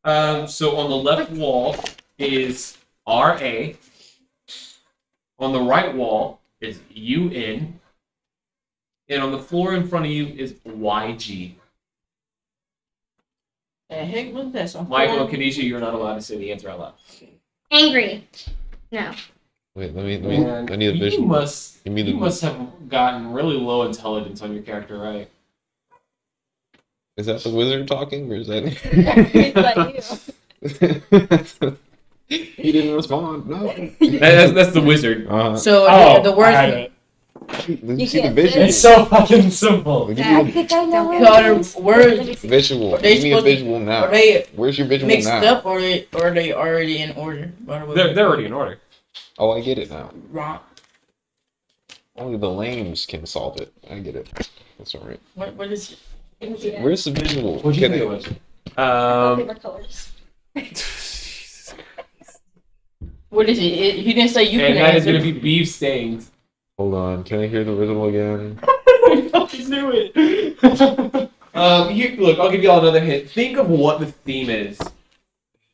Um, so on the left wall is RA. On the right wall is UN. And on the floor in front of you is YG. The heck was that? Some Michael and Kanisha, you're not allowed to say the answer out loud. Angry. No. Wait, let me. Let me. And I need a you must, Give me you must have gotten really low intelligence on your character, right? Is that the wizard talking, or is that? he didn't respond. No. That's, that's the wizard. Uh, So Oh, the, the words. I did you You see the can't vision? It's so fucking simple. Give Yeah, I think I know what So it words Let me see. a visual. Are they Give me a supposed to- visual now. are they Where's your visual mixed now? up or they or are they already in order? By the way, They're, they're already in order. Oh, I get it now. wrong. Only the lames can solve it. I get it. That's all right. What what is it? Where's the visual? What'd you Get think it. it was? Um, they were colors. What is it? it he didn't say you and can that is answer. going to be beef stains. Hold on. Can I hear the riddle again? I fucking knew it. Um, you, look, I'll give you all another hint. Think of what the theme is.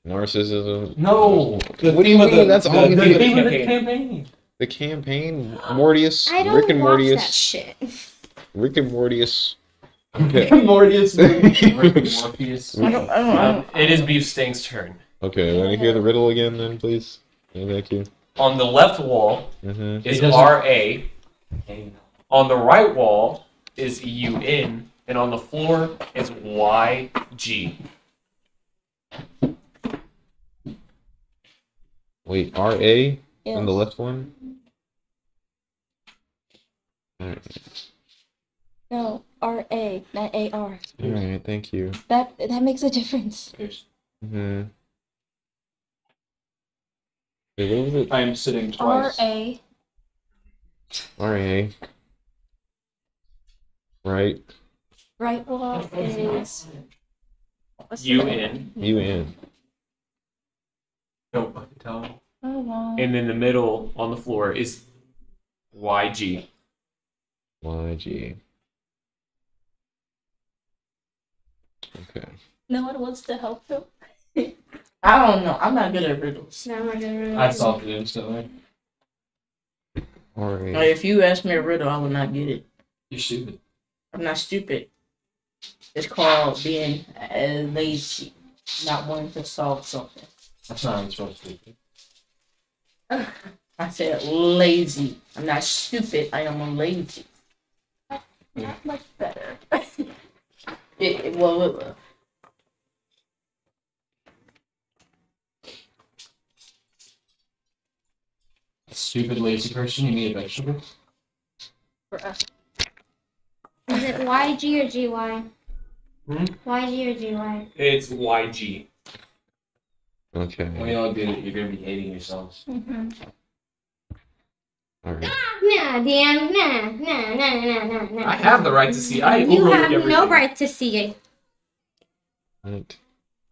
Narcissism. No, the What do you mean? the, That's the, all the the theme theme of of the the campaign. The campaign. Mortius. I don't Rick and watch Mortius. that shit. Rick and Mortius. Rick Okay. and Mortius. Rick and Morpheus. I don't, I don't, I Um, don't. it is Beeve Stang's turn. Okay. Let me hear the riddle again, then, please. Yeah, thank you. On the left wall Mm-hmm. is R A. On the right wall is U N, and on the floor is Y G. Wait. R A Yes. on the left one. Alright. No, R A, not A R. Alright. Thank you. That that makes a difference. Mm-hmm. Wait, what was it? I am sitting R twice. A. R A. Right. Right wall is. what's the- U N, U N. Don't fucking tell me. Hold on. and in the middle on the floor is Y G. Y G. Okay. No one wants to help them. I don't know. I'm not good at riddles. No, I'm not gonna I solved it instantly. R Like, if you ask me a riddle, I will not get it. You're stupid. I'm not stupid. It's called being uh, lazy, not wanting to solve something. That's not how you're supposed to do. I said lazy. I'm not stupid. I am lazy. Not much better. It, it, well, uh, Stupid lazy person, you need a vegetable? For us. Is it YG or GY? Hmm? YG or GY? It's Y G. When Okay. you all get it, you're gonna be hating yourselves. Mm-hmm. Alright. Nah, Dan. Nah, nah, nah, nah, nah, nah. I have the right to see. I You overlook have everything. no right to see it. Right.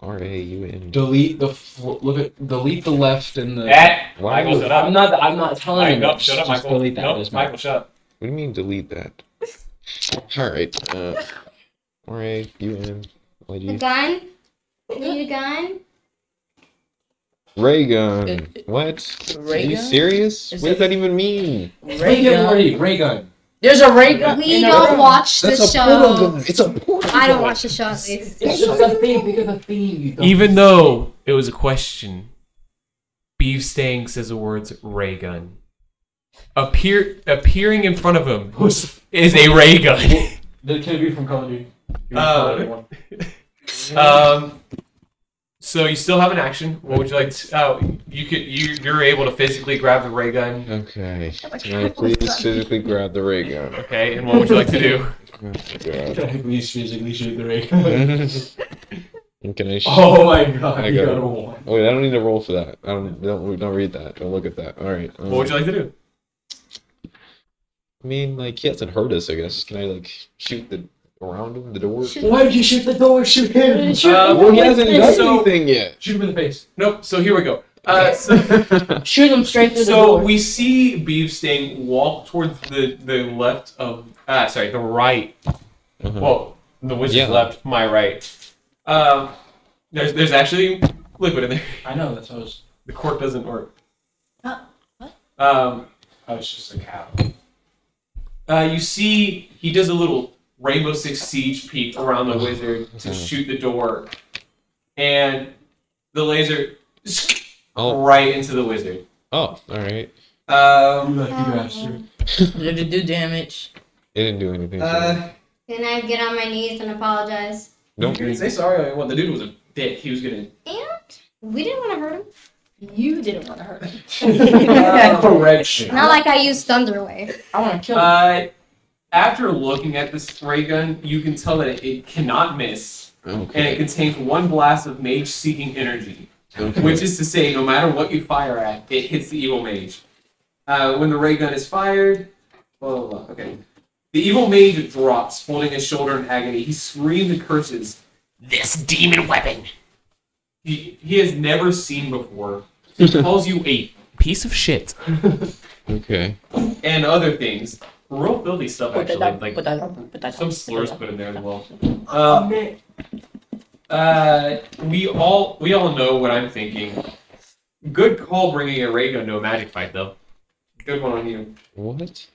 R A U N. Delete the fl- look at delete the left and the. Eh, Why Michael, would- shut up. I'm not. I'm not telling you. Michael, shut up, Michael. delete that. Nope, It's Michael, shut up. What do you mean delete that? Alright. Uh, R A U N Y A G. gun? You need a gun? Ray gun. What? Are you gun? serious? Is What does it- that even mean? ray Gun. gun. Ray gun. There's a ray gun. We in a don't room. watch the That's a show. portal gun. It's a portal I don't watch the show at least. It's just a theme. Think of the theme. Even though it was a question, Beeve Stang says the words ray gun. Appear appearing in front of him Who's- is a ray gun. The kid from Call of Duty. Give me Uh, the one. um, so you still have an action. What would you like? To, oh, you could you you're able to physically grab the ray gun. Okay. Can I please physically grab the ray gun? Okay, and what would you like to do? Oh, Can God. I please physically shoot the ray gun? And Can I? Sh- oh my god! I you got got a one. Oh wait, I don't need to roll for that. I don't. Don't, don't read that. Don't look at that. All right. um, What would you like to do? I mean, like he hasn't hurt us. I guess. Can I like shoot the around him the door? Why did you shoot the door? Shoot him! Uh, Well, he hasn't done So- anything yet. Shoot him in the face. Nope. So here we go. Uh, so, Shoot him straight through the so we see Beeve Stang walk towards the the left of ah sorry the right. Uh-huh. Well, the witch's Yeah. left, my right. Um, there's there's actually liquid in there. I know that's what I was. The cork doesn't work. Huh? What? Um, I was just a cow. uh, you see he does a little Rainbow Six Siege peek around the wizard to shoot the door, and the laser Oh. right into the wizard. Oh. All right. Um, Lucky bastard. Did it do damage? It didn't do anything. uh, Can I get on my knees and apologize? you Don't. can say sorry. Well, the dude was a dick. He was gonna. And we didn't want to hurt him. You didn't want to hurt him. Uh, Correction. Not like I used Thunder Wave. I want to kill him. Uh, after looking at this ray gun, you can tell that it, it cannot miss, and it contains one blast of mage-seeking energy. okay. Which is to say, no matter what you fire at, it hits the evil mage. Uh, when the ray gun is fired, blah, blah, blah. Okay. The evil mage drops, holding his shoulder in agony. He screams and curses, This demon weapon! He, he has never seen before. He calls you a piece of shit. Okay. and other things. Real filthy stuff, Put that actually. down, Like put that put that some slurs put in there as well. Um, uh, we all we all know what I'm thinking. Good call bringing a ray gun to a magic fight, though. Good one on you. What?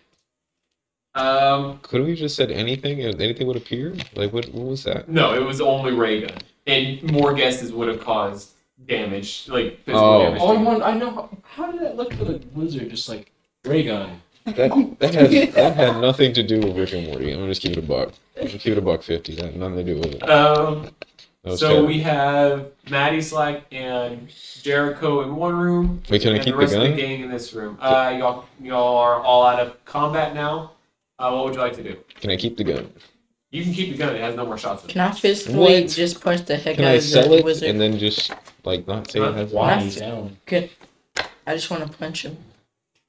Um, Couldn't we just said anything and anything would appear? Like what? What was that? no, it was only ray gun, and more guesses would have caused damage, like physical Oh. damage. Oh, one, I know. How, how did that look for the wizard? Just like ray gun. That that had that had nothing to do with Rick and Morty. I'm gonna just keep it a buck. I'm gonna keep it a buck fifty. That had nothing to do with it. Um, so terrible. we have Madislak and Jericho in one room. Wait, can I and keep the the rest of gun? the gang in this room. Uh, y'all, y'all are all out of combat now. Uh, what would you like to do? Can I keep the gun? You can keep the gun. It has no more shots in it. Can I physically What? just punch the heck Can out I of sell the it wizard? and then just like not say it has? Why? Why down? Good. I just want to punch him.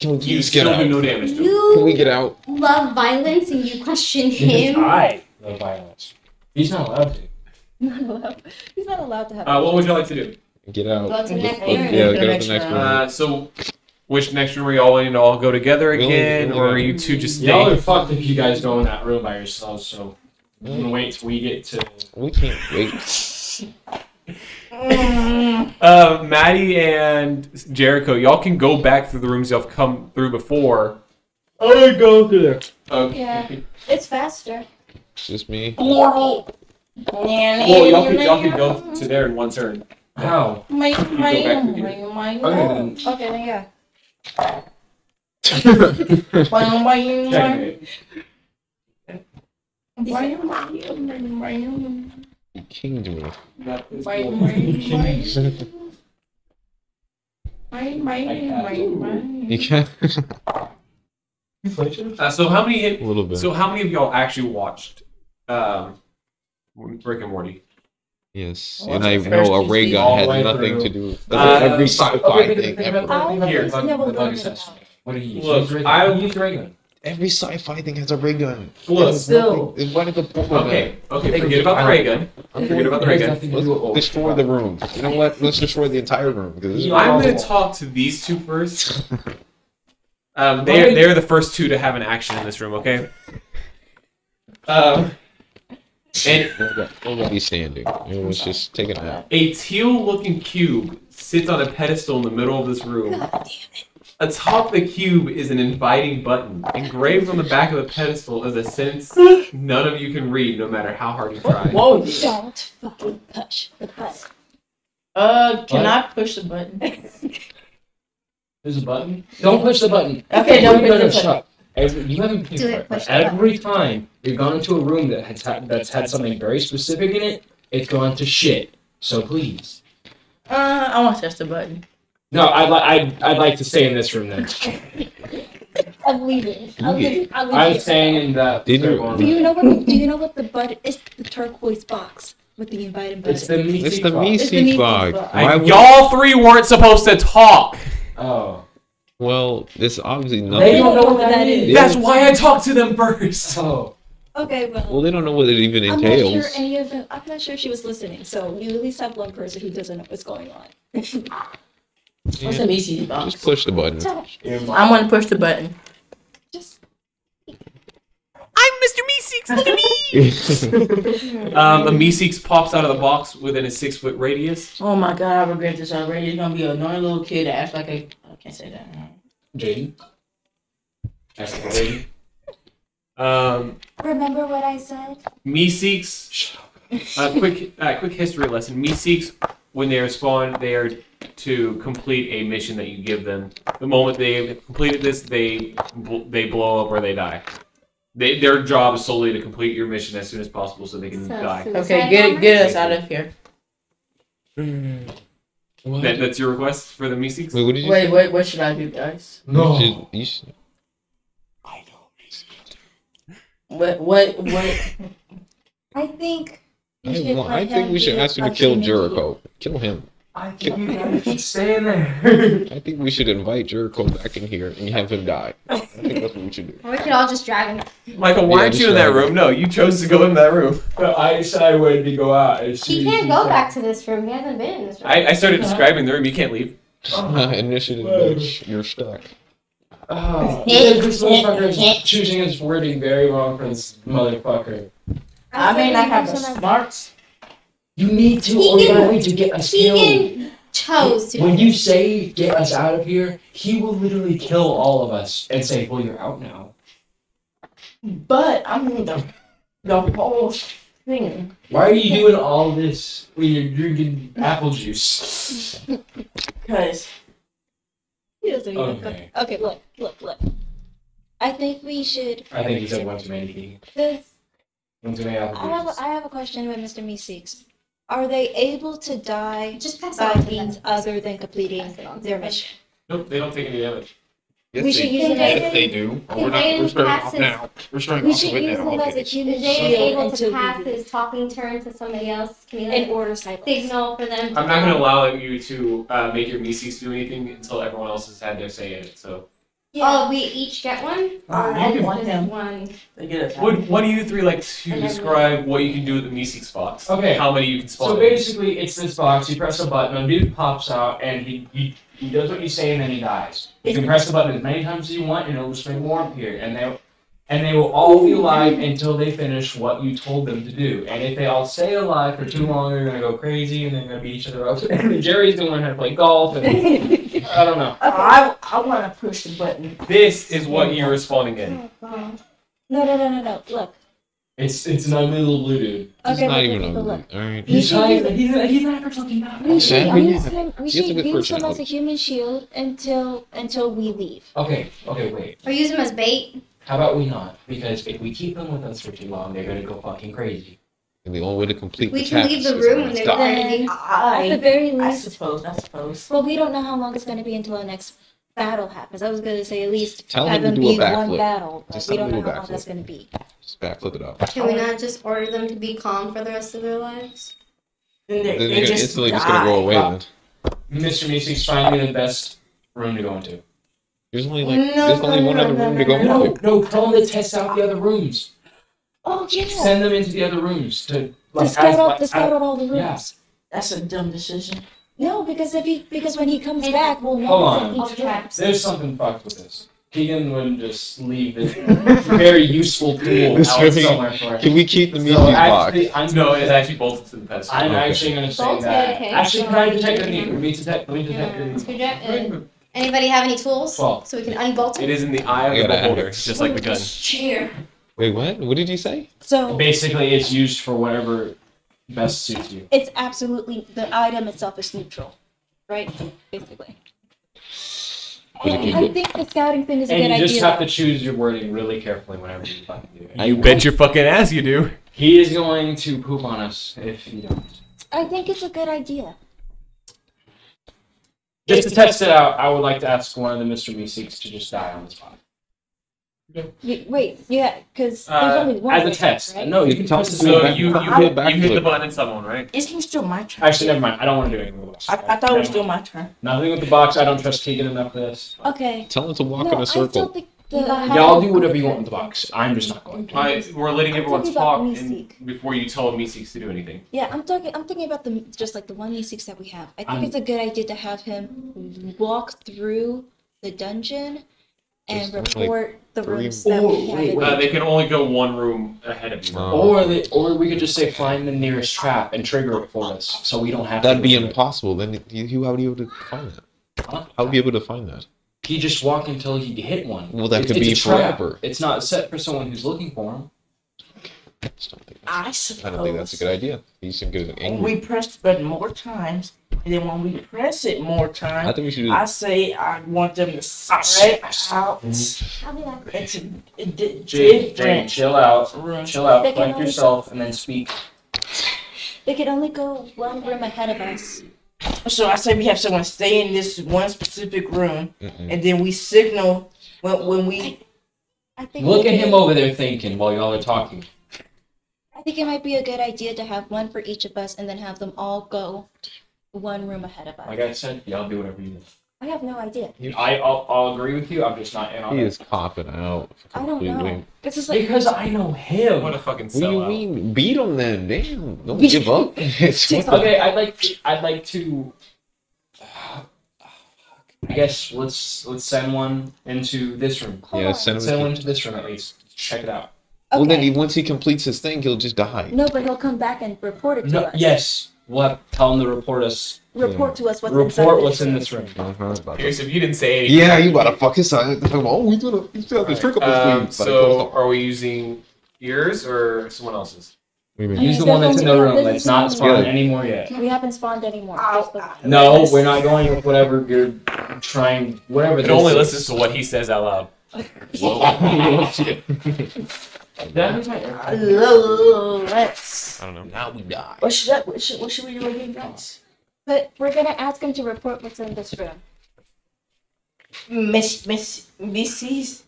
Can we You please get still out? do no damage to him. Can we You get out? love violence and you question him. I love violence. He's not allowed to. Not allowed. He's not allowed to have. Uh, what would you like to do? Get out. Go to the next room. yeah, Go go to to the next room. room. Uh, so, which next room are y'all wanting to all go together We again, we or are you two just Y'all are staying? fucked if you guys go in that room by yourselves. So I'm gonna wait till we get to. We can't wait. Uh, Maddie and Jericho, y'all can go back through the rooms y'all have come through before. Oh, go through there. Okay. Yeah. It's faster. It's just me. Well, y'all can, y'all could go to there in one turn. How? My, go back through here. Okay, then. Okay, then yeah. Checkmate. You kinged me. That is Bye, cool. You can't. Uh, so how many? a little bit. So how many of y'all actually watched um, Rick and Morty? yes, Well, and I that's the first know a ray gun All the has nothing through. to do with Uh, every sci-fi Okay, thing ever. about- think about- Here, think about never the broken bug it assessment. down. What do you use? Look, I- gun. use ray gun. Every sci-fi thing has a ray gun. Look, Still. Then Why did the okay, okay, forget about the ray gun. Forget about the ray gun. Let's destroy the room. You know what? Let's destroy the entire room. Because this is I'm going to talk to these two first. Um, they're, they're the first two to have an action in this room, okay? Um, and Nobody standing. Everyone's just taking a nap. a teal looking cube sits on a pedestal in the middle of this room. Atop the cube is an inviting button. Engraved on the back of the pedestal is a sentence none of you can read, no matter how hard you try. Whoa. Don't fucking push the button. Uh, can What? I push the button? There's a button. Don't push the button. Okay, don't push the button. shut. Every, you haven't paid for it, it, but push button. every time you've gone into a room that has had, that's had something very specific in it, it's gone to shit. So please. Uh, I want to touch the button. No, I'd, li- I'd, I'd like to stay in this room then. I'm leaving. I'll leave. I'll leave I'm staying in that. Did you- Do you know what? Do you know what the button? It's the turquoise box with the inviting button. It's the me. It's the box. It's the Meeseeks Meeseeks bug. bug. Why would? y'all three weren't supposed to talk. Oh. Well, it's obviously They nothing. don't know what that is. Yeah. That's why I talked to them first. Oh. Okay, well. Well, they don't know what it even I'm not sure entails. any of them. I'm not sure she was listening. So you at least have one person who doesn't know what's going on. What's the Macy's box? Just push the button. I want to push the button. Just I'm Mr. Meeseeks. Look at me. um, a Meeseeks pops out of the box within a six foot radius. Oh my god, I regret this already. It's gonna be a annoying little kid that acts like a. I can't say that. Jaden. That's the lady. Um, remember what I said. Meeseeks. A quick, uh, quick history lesson. Meeseeks, when they spawn, they are to complete a mission that you give them. The moment they have completed this, they they blow up or they die. They, their job is solely to complete your mission as soon as possible so they can So die. Okay, get get us out of here. Hmm. That, that's your request for the Meeseeks? Wait, what did you Wait, say? wait, what should I do, guys? No. You should, you should, What what what? I think. I, should well, I think we should ask him to kill Jericho. Kill him. I think you guys should stay in there. I think we should invite Jericho back in here and have him die. I think that's what we should do. Or we could all just drag him. Michael, why Yeah, aren't you in that drag room? No, you chose to go in that room. But I said I would to go out as He can't go back to this room. He hasn't been in this room. I, I started describing the room. You can't leave. Initiative, bitch. You're stuck. Oh, Hit, this hit, motherfucker is hit. choosing his wording very wrong for this motherfucker. I may not have the smarts. You need to, He or you're can- going to get us killed. Chose to. When you say get us out of here, he will literally kill all of us and say, "Well, you're out now." But I mean the the whole thing. Why are you doing all this when you're drinking apple juice? Cause He doesn't even Okay. cook. Okay, look, look, look. I think we should. I think he said one too many. This, One too many apple I have, juices. I have a question with Mr. Meeseeks. Are they able to die Just pass by on to means them. other than completing Pass it on to their them. Mission? Nope, they don't take any damage. Yes, We they- should use Can it they- If they do, oh, we're not. We're starting pass off now. We're starting We off should with use now. him as a Okay. human Is Jay shield able until to pass we his talking turn to somebody else? Can you in like order cycles. signal for them? To I'm not going to allow you to uh, make your Meeseeks do anything until everyone else has had their say in it. So, Oh, we each get one. I Or don't just them. one. they get us out. what, what do you three like to describe what you can do with the Meeseeks box? Okay. How many you can spawn? So in? basically, it's this box. You press a button, a dude pops out, and he, he he does what you say, and then he dies. You can press the button as many times as you want, and it'll spring more up here, and they and they will all be alive until they finish what you told them to do. And if they all stay alive for too long, they're gonna go crazy, and they're gonna beat each other up. and Jerry's gonna learn how to play golf, and I don't know. Okay. I I want to push the button. This is what you're oh, spawning in. No, no, no, no, no. Look. It's it's an ugly little blue dude. He's Okay, not look, even ugly. Alright. We He's should not use even, he's, he's an average looking guy. We should use him. We He has a should use him as a human shield until until we leave. Okay, okay, wait. Or use them as bait. How about we not? Because if we keep them with us for too long, they're gonna go fucking crazy. And the only way to complete We the can task leave the is room to when they're stop. done. Then, at the I very I least, suppose. I suppose. well, we don't know how long it's going to be until our next battle happens. I was going to say at least Tell have him to them do a be one backflip. battle, but Just we tell don't him know to do a how long that's backflip. going to be. Just backflip it up. Can we not just order them to be calm for the rest of their lives? Then they, Then they they're just instantly just gonna go die. away then. Mr. Meeseeks, find me the best room to go into. There's only like No, there's only no, one no, other no, room no, to go no, into. No, tell them to test out the other rooms. Oh yeah. Send them into the other rooms to To like scout as- out, like, to scout out all the rooms. yeah. That's a dumb decision. No, because if he because when he comes back, we'll know Hold on. each room. traps. There's something fucked with this. Keegan would just leave this very useful tool This out very- somewhere for Can we keep the So box? I'm No, it's actually bolted to the pedestal. I'm Okay. actually gonna say Bolted, that. okay. Actually, can I detect Yeah. any? Let me detect. Let me detect. Yeah. Any- Screwdriver. Anybody have any tools? Well. So we can unbolt It it? is in the eye of the gotta beholder, just like the gun. Cheer. Wait, what? What did you say? So Basically, it's used for whatever best suits you. it's absolutely the item itself is neutral, right? Basically. But it can I think the scouting thing is a And good idea. you just idea. have to choose your wording really carefully whenever you fucking do it. You bet your fucking ass you do. He is going to poop on us if you don't. I think it's a good idea. Just to test it out, I would like to ask one of the Mr. Meeseeks to just die on the spot. You, wait, yeah, because Uh, there's only one. As a way, test. right? No, you can Tell test us it to So back- you you, hit, you hit the button and someone, right? Isn't still my turn? Actually, never mind. I don't want to do anything with the box. I, I thought it was Never still mind. my turn. Nothing with the box. I don't trust Keegan enough for this. Okay. Tell him to walk no, in a I still circle. think the Y'all do whatever you want with the box. I'm just not going to. I, we're letting I'm everyone talking about talk Meeseek. before you tell Meeseeks to do anything. Yeah, I'm talking. I'm thinking about the just like the one v six that we have. I think I'm- it's a good idea to have him walk through the dungeon and There's only, report the three- rooms that we Oh, have. wait, in- Uh, they can only go one room ahead of you. Oh. Or they, or we could just say find the nearest trap and trigger it for us, so we don't have. To That'd to be go it. impossible. Then you, you how would you be able to find that? Huh? How would you be able to find that? He just walk until he hit one. Well, that It's- could it's be a trap. forever. It's not set for someone who's looking for him. I don't think that's, suppose. I don't think that's a good idea. You should get When angry. we press the button more times, and then when we press it more times, I times, think we should do I say I want them to spread out I'll be back. into a di- Jade, Jade, different chill out, rooms. chill out, They can collect only- yourself, and then speak. They could only go one room ahead of us. So I say we have someone stay in this one specific room, Mm-mm. and then we signal when when we. I think. Look at him over there thinking while y'all are talking. I think it might be a good idea to have one for each of us, and then have them all go one room ahead of us. Like I said, y'all do whatever you want. I have no idea. You- I, I'll, I'll agree with you. I'm just not in on it. He it. is copping out I don't know. This is like Because I know him. What a fucking What do you sellout. mean? Beat him then. Damn. Don't give up. It's what the- Okay, I'd like to, I'd like to. I guess let's let's send one into this room. Yeah, send him send to- one into this room at least. Check it out. Well, then Okay. he, once he completes his thing, he'll just die. No, but he'll come back and report it to No, us. yes. We'll have, tell him to report us. Report to us what's inside report of what's this in this room. Uh-huh. Here's if you didn't say anything. Yeah, you gotta fuck his son. Oh, he's gonna he's gonna have to trick up Um, sleeve. so, are we using yours or someone else's? What do you Use the one that's in the room. no- That's not there's spawned no- anymore yet. We haven't spawned anymore. Just the- No, we're not going with whatever you're trying. Whatever. It this only is. listens to what he says out loud. That is my- Let's. I don't know. now we die. What should I, what should what should we do again, guys? But we're gonna ask him to report what's in this room. Miss Miss Mrs.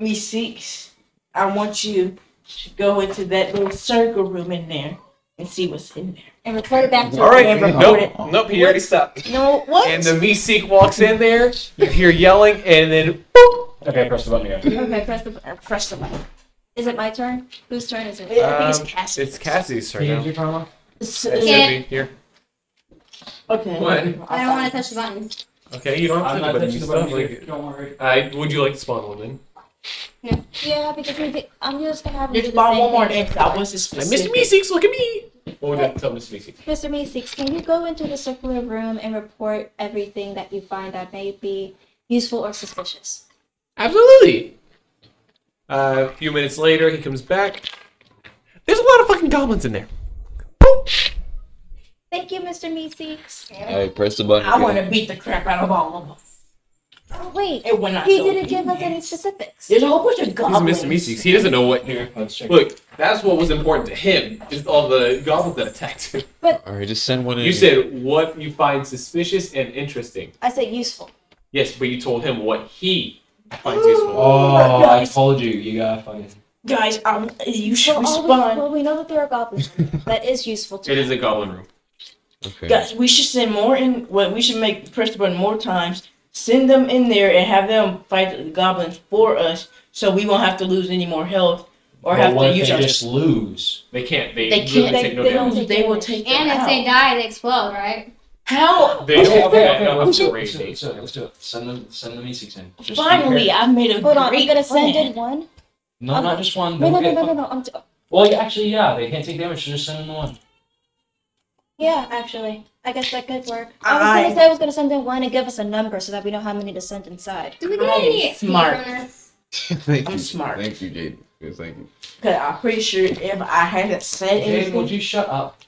Miss Six. I want you to go into that little circle room in there and see what's in there. And report it back to All us. right. And Nope. it. Nope. He already stopped. No, what? And the Meeseek walks in there. You hear yelling, and then Okay, press the button again. Okay, press the uh, press the button. Is it my turn? Whose turn is it? I think Um, it's Cassie. it's Cassie's turn Can you now. use? It's- It should be here. Okay. What? I don't want to touch the button. Okay, you don't have I'm to not but touching you the still button. like either, Don't worry. I would you like to spawn one then? Yeah, because we did, I'm just gonna have him Just do the spawn same one more thing. thing. That was a Mr. specific. Meeseeks, look at me. What would you tell Mr. Meeseeks? Mr. Meeseeks, can you go into the circular room and report everything that you find that may be useful or suspicious? Absolutely. Uh, a few minutes later, he comes back. There's a lot of fucking goblins in there. Thank you, Mr. Meeseeks. Alright, press the button. I want to beat the crap out of all of them. Oh, wait. And when I He don't didn't give us any specifics. There's a whole bunch of goblins. He's. Mr. Meeseeks. He doesn't know what. Here, let's check. Look, that's what was important to him. Just all the goblins that attacked him. Alright, just send one in. You said what you find suspicious and interesting. I said useful. Yes, but you told him what he finds useful. Oh, I told you. You gotta find it. Guys, um, you should Well, all we, respond. well, we know that there are goblins. that is useful to It is a goblin room. Okay. Guys, we should send more in. Well, we should make press the button more times. Send them in there and have them fight the goblins for us, so we won't have to lose any more health or But have what to if use they our. just lose? They can't. They, They can't. take They, no they, don't, they will take And them if they die, they explode, right? How? They don't Okay, have okay, that okay, enough let's do it. Let's do it. Let's do it. Send them. Send the meeseeks in. Just Finally, careful. I made a Hold on, I'm great gonna send plan. in one. No, not just one. No, They'll no, no, no, no, no. I'm t- Well, yeah, actually, yeah, they can't take damage. So just send in one. Yeah, actually, I guess that could work. I was I- gonna say I was gonna send in one and give us a number so that we know how many to send inside. Do we get I'm any smart. speedrunners? Thank I'm you. smart. Thank you, Jaden. Yes, thank you. Cause I'm pretty sure if I hadn't said Hey, would you shut up?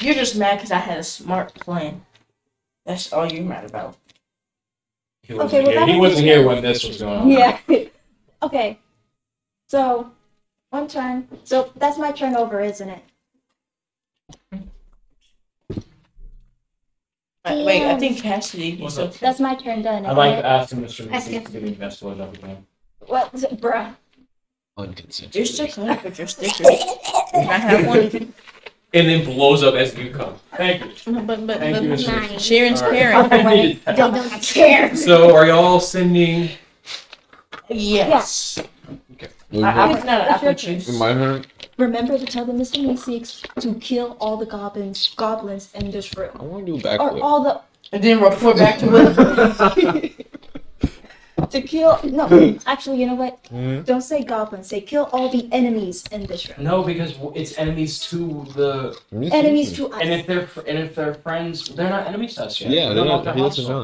you're just mad because I had a smart plan. That's all you're mad about. He Okay, wasn't well, here. that He was wasn't here when this was going on. Yeah. okay. So, one turn. So that's my turn over, isn't it? Uh, Wait, I think Cassidy is What's up? That's my turn done. I'd like isn't to ask him, Mr. Ask Meeseeks, him. to give me the best blood up again. it? What? is it, Bruh. Unconsensual. You're still kind of with your sticker. Can I have one? And then blows up as you come. Thank you. But, but, but, Thank you, but Mr. Nine. Sharon's All right. parent. I needed that. They don't care. So are y'all sending? Yes. Okay. I, I was was not It's your I turn. choose. My turn? Remember to tell the Mr. Meeseeks to kill all the goblins, goblins in this room. I room, want to do a or all the And then report back to us. to kill. No, actually, you know what? Mhm. Don't say goblins. Say kill all the enemies in this room. No, because it's enemies to the. Enemies to us. And if they're fr- and if they're friends, they're not enemies to us yet. Yeah, We they're don't know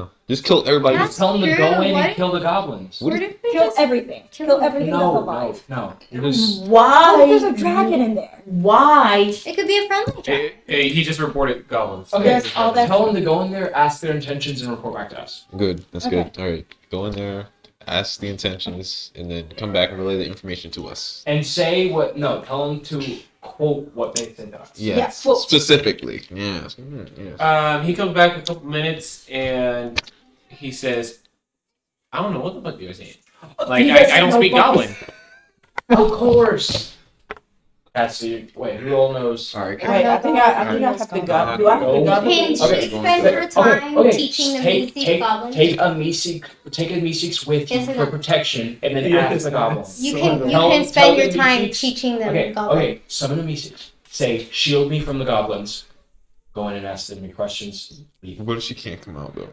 not. If they're He doesn't hostile. know. Just kill everybody. That's Just tell them to go in What? and kill the goblins. What if- did we Kill just- everything. Kill everything that's alive. no, no. Because Why? Oh, there's a dragon in there. Why? It could be a friendly dragon. Eh, he just reported goblins. okay, Yes, all that- tell them to go in there, ask their intentions, and report back to us. Good. That's Okay. good. All right. Go in there, ask the intentions, and then come back and relay the information to us. And say what? No, tell them to quote what they said to us. Yes. Yeah, well- Specifically. Yes. Mhm, yes. Um, he comes back in a couple minutes and he says, "I don't know what the fuck you're saying. Uh, like I, I don't speak what- goblin." Of course. That's the wait. Who all knows? All right. I Wait, I don't think. I, I think I have to go. Do I have to go? Can Okay, she go spend her Okay, time okay, teaching the take, Meeseeks take, goblins? Take a Meeseek, take a Meeseeks with you Yes or for protection, and then Yes, ask the goblins. you so can you tell- can spend your time Meeseeks- teaching them Okay, goblins. okay. Summon a Meeseeks. Say, shield me from the goblins. Go in and ask them any questions. Leave. What if she can't come out though?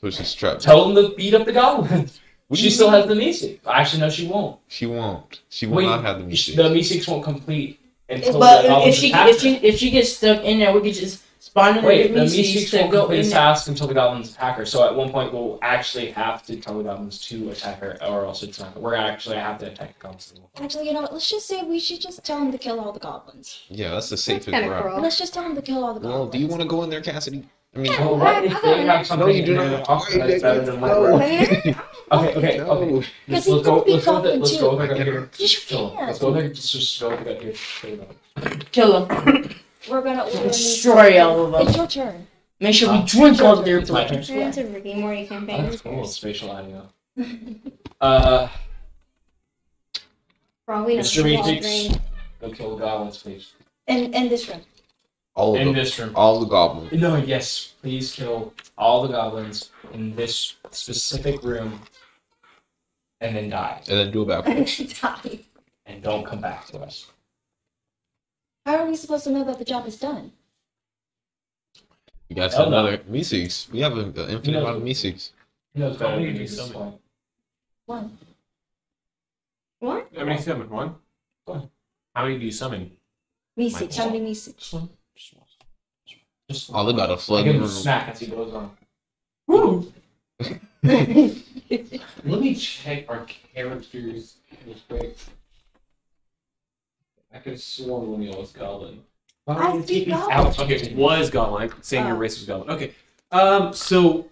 So she's trapped. Tell them to beat up the goblins. What She still mean? has the Meeseeks. Actually, no, she won't. She won't. She will Wait, not have the sh- music. The Meeseeks won't complete until But the if goblins she attack if she if she gets stuck in there, we could just spawn in Wait, the the Meeseeks Meeseeks to won't go complete in his there. task until the goblins attack her. So at one point, we'll actually have to tell the goblins to attack her, or else it's not. We're actually have to attack the goblins. Actually, you know what? Let's just say we should just tell him to kill all the goblins. Yeah, that's the safest kinda route. cruel. Let's just tell him to kill all the Well, goblins. do you want to go in there, Cassidy? I mean, Oh, what if they have something no, you do there not. offer that's better than what we're- Okay, okay, No. okay. Let's, let's go. Let's go. With it, let's go with too. here. Yes, you Chill. can. Let's go with our. Just, just go with our here. Kill them. We're gonna order Destroy all of It's your turn. Make sure we drink all their It's my blood. turn. It's a Rick and Morty campaign. That's cool. Spatial audio. Uh, Probably not. Mr. Walgreens. Go kill the goblins, please. In in this room. All of In them. this room. All the goblins. No, yes, please kill all the goblins in this specific room, and then die, And then do a backflip. Die. and don't come back to us. How are we supposed to know that the job is done? We got Hell no. another Meeseeks. We have an infinite knows amount of what- Meeseeks. Who knows better How than me you at this summon? point? One. What? How many summon? One? One. How many do you summon? Me six. How many me six? Just one. Just Oh, they got a I flood give the him a room. smack as he goes on. Woo! Let me check our characters real quick. I could have sworn one of y'all was Goblin. I did see he- Goblin. Okay, it was Goblin. I'm saying your Oh. race was Goblin. Okay. Um, so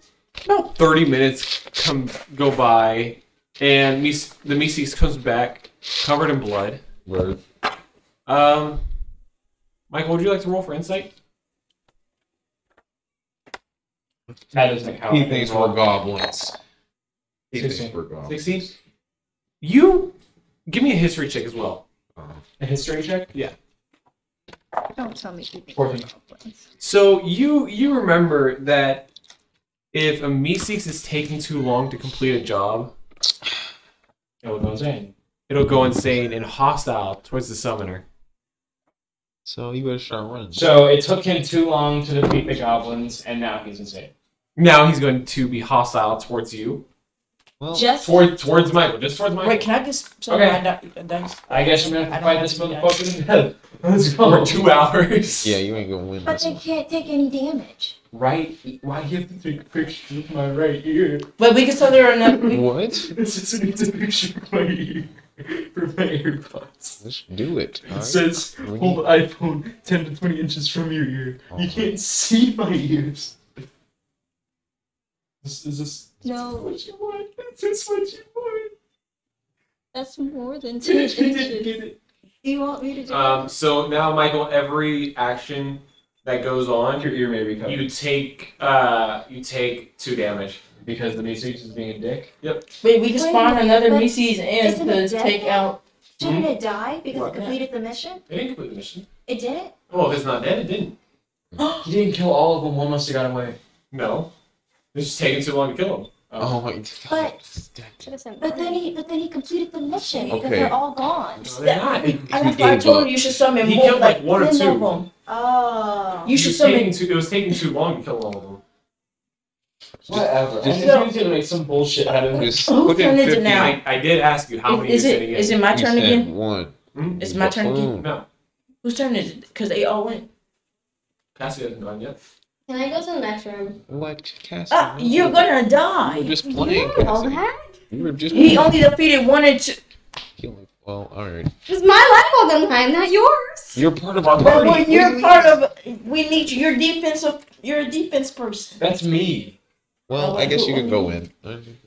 about 30 minutes come go by, and Mis- the Meeseeks comes back covered in blood. Word. Um, Michael, would you like to roll for insight? That doesn't count. He thinks we're goblins. He thinks Sixteen. we're goblins. 16? You give me a history check as well. Uh-huh. A history check? Yeah. Don't tell me you think Fourteen. So you you remember that if a Meeseeks is taking too long to complete a job, It will go insane. it'll go insane and hostile towards the summoner. So he you better start running. So it took him too long to defeat the goblins, and now he's insane. Now he's going to be hostile towards you. well, Just Toward, towards Michael. Just towards Michael. Wait, can I just so Okay. my di- dice? I guess I'm gonna have to fight this have to motherfucker to death. Let's go. For two hours. yeah, you ain't gonna win but this they one. can't take any damage. Right? Why do you have to take a picture of my right ear? But we can tell there are enough. What? This just needs a picture of my ear for my AirPods. Let's do it. It alright? says, We hold need- iPhone 10 to 20 inches from your ear. You can't see my ears. This is this No. what you want. Is this what you want? That's more than ten inches. Do you want me to do Um, so now, Michael, every action that goes on, Your ear may be covered. you take uh, you take two damage. Because the Meeseeks is being a dick. Yep. Wait, we can spawn another but Reese's in isn't it to dead take now? out. Shouldn't hmm? it die because What? it completed the mission? It didn't complete the mission. It did? Well, if it's not dead, it didn't. He didn't kill all of them. One must have got away. No, it's just taking too long to kill them. Oh, oh my god. But- Should have sent But then he but then he completed the mission because Okay. they're all gone. No, they're not. He, And he that's why I gave told up. him you should summon He more, killed, like, one or 10 two. of them. Oh. You It should was summon. taking too, It was taking too long to kill all of them. Whatever. Just- I'm just gonna make some bullshit out of this. Just Whose put turn is it now? I, I did ask you how many Is you're it sitting in. is it my You turn again? One. Hmm? It's my turn again. No, Whose turn is it? Because they all went. Cassie hasn't gone yet. Can I go to the next room? What, Cassie? No. you're gonna You die. were just playing, All Cassie. that? You were just He only defeated one and two. killing. Well, alright. It's my life all the time, not yours. You're part of our But party. when you're part of, we need you. You're defensive. You're a defense person. That's me. Well, I guess you could go in.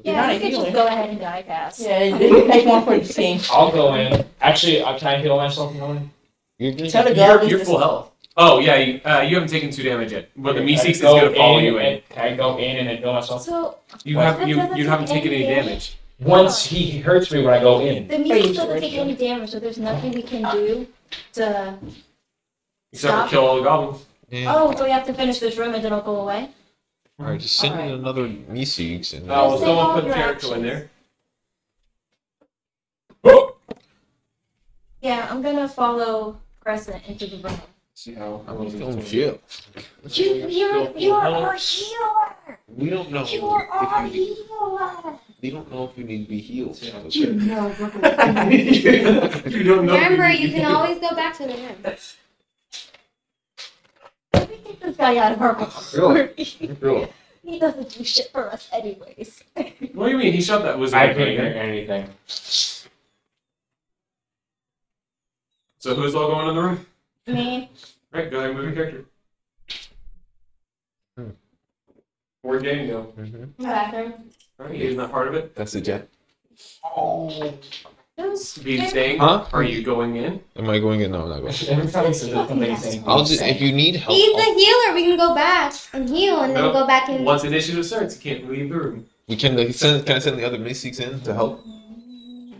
Yeah, not you a could just go ahead and die, Cass. Yeah, you take one for the team. I'll go in. Actually, uh, can I heal myself in one? You're good. Tell the You're, goblins you're full health. Oh yeah, you, uh, you haven't taken two damage yet, but the Okay, Meeseeks can is gonna follow you in. and- Can I go in and then heal myself? So You have you That doesn't you haven't taken any any damage. Once he hurts me when I go in. the music doesn't take any damage, so there's nothing we can do to. Except Stop. for kill all the goblins. Yeah. Oh, so we have to finish this room and then it'll go away. Alright, just send in Alright. another Meeseeks and Oh, well, Just someone put your Jericho in actions. there. Yeah, I'm gonna follow Crescent into the room. See how I'm gonna feel. You, you're, you're our healer. We don't know You are our if you, healer. we don't know if you need to be healed. You know, you don't know. Remember, you can always go back to the room. Let me get this guy out of our Really? Really? He doesn't do shit for us, anyways. What do you mean? He shot that wizard. I with couldn't a hear gun. anything. So who's all going in the room? Me. Right, go ahead and move your character. Where'd Jaden go? Bathroom. Alright, he's not part of it. That's the jet. Those Are you staying? Huh? Are you going in? Am I going in? No, I'm not going. Every time he says something, he's saying. I'll just if you need help. He's I'll- the healer. We can go back and heal and then Nope. go back and. Once initiative starts, you can't leave the room. we can like, send. Can I send the other mystics in to help?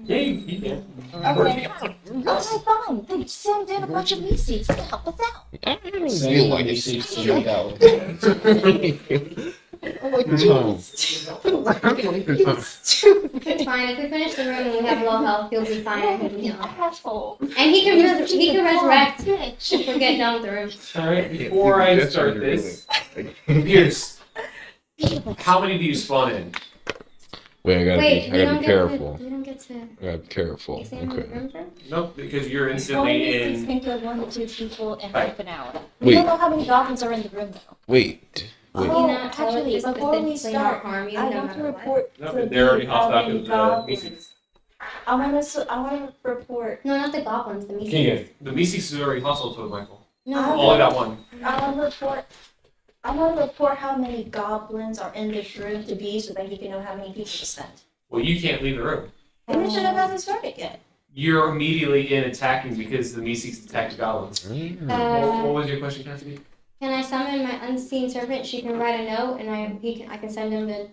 Yeah, you, you can. Okay. Okay, fine. Then send in a bunch of Macy's to help us out. I don't Send feel the like mystics it. Oh No. It's fine. If we finish the room and we have low health, he'll be fine and he. Asshole. And he can he can resurrect if we get done with the room. Alright, before I start this, Pierce, how many do you spawn in? Wait, I gotta Wait, be. I gotta be careful. to. You don't get to. I gotta be careful. The Okay. Nope, because you're instantly Macy's in. can one to two people in half an hour. We don't know how many goblins are in the room though. Wait. Wait. Oh, You know, tell actually, us before we they start, harm you, I no want to matter what. report No, to they're already the hostile to the goblins. Macy's. I want to. I want to report. No, not the goblins. The Mises. Keegan. The Macy's is already hostile to it, Michael. No. Only that one. I want to report. I want to report how many goblins are in this room to be, so that he can know how many people to send. Well, you can't leave the room. And we should have hasn't started yet. You're immediately in attacking because the Macy's attacked the goblins. Mm. What, what Uh, was your question, Cassidy? Can I summon my unseen servant? She can write a note, and I he can I can send him to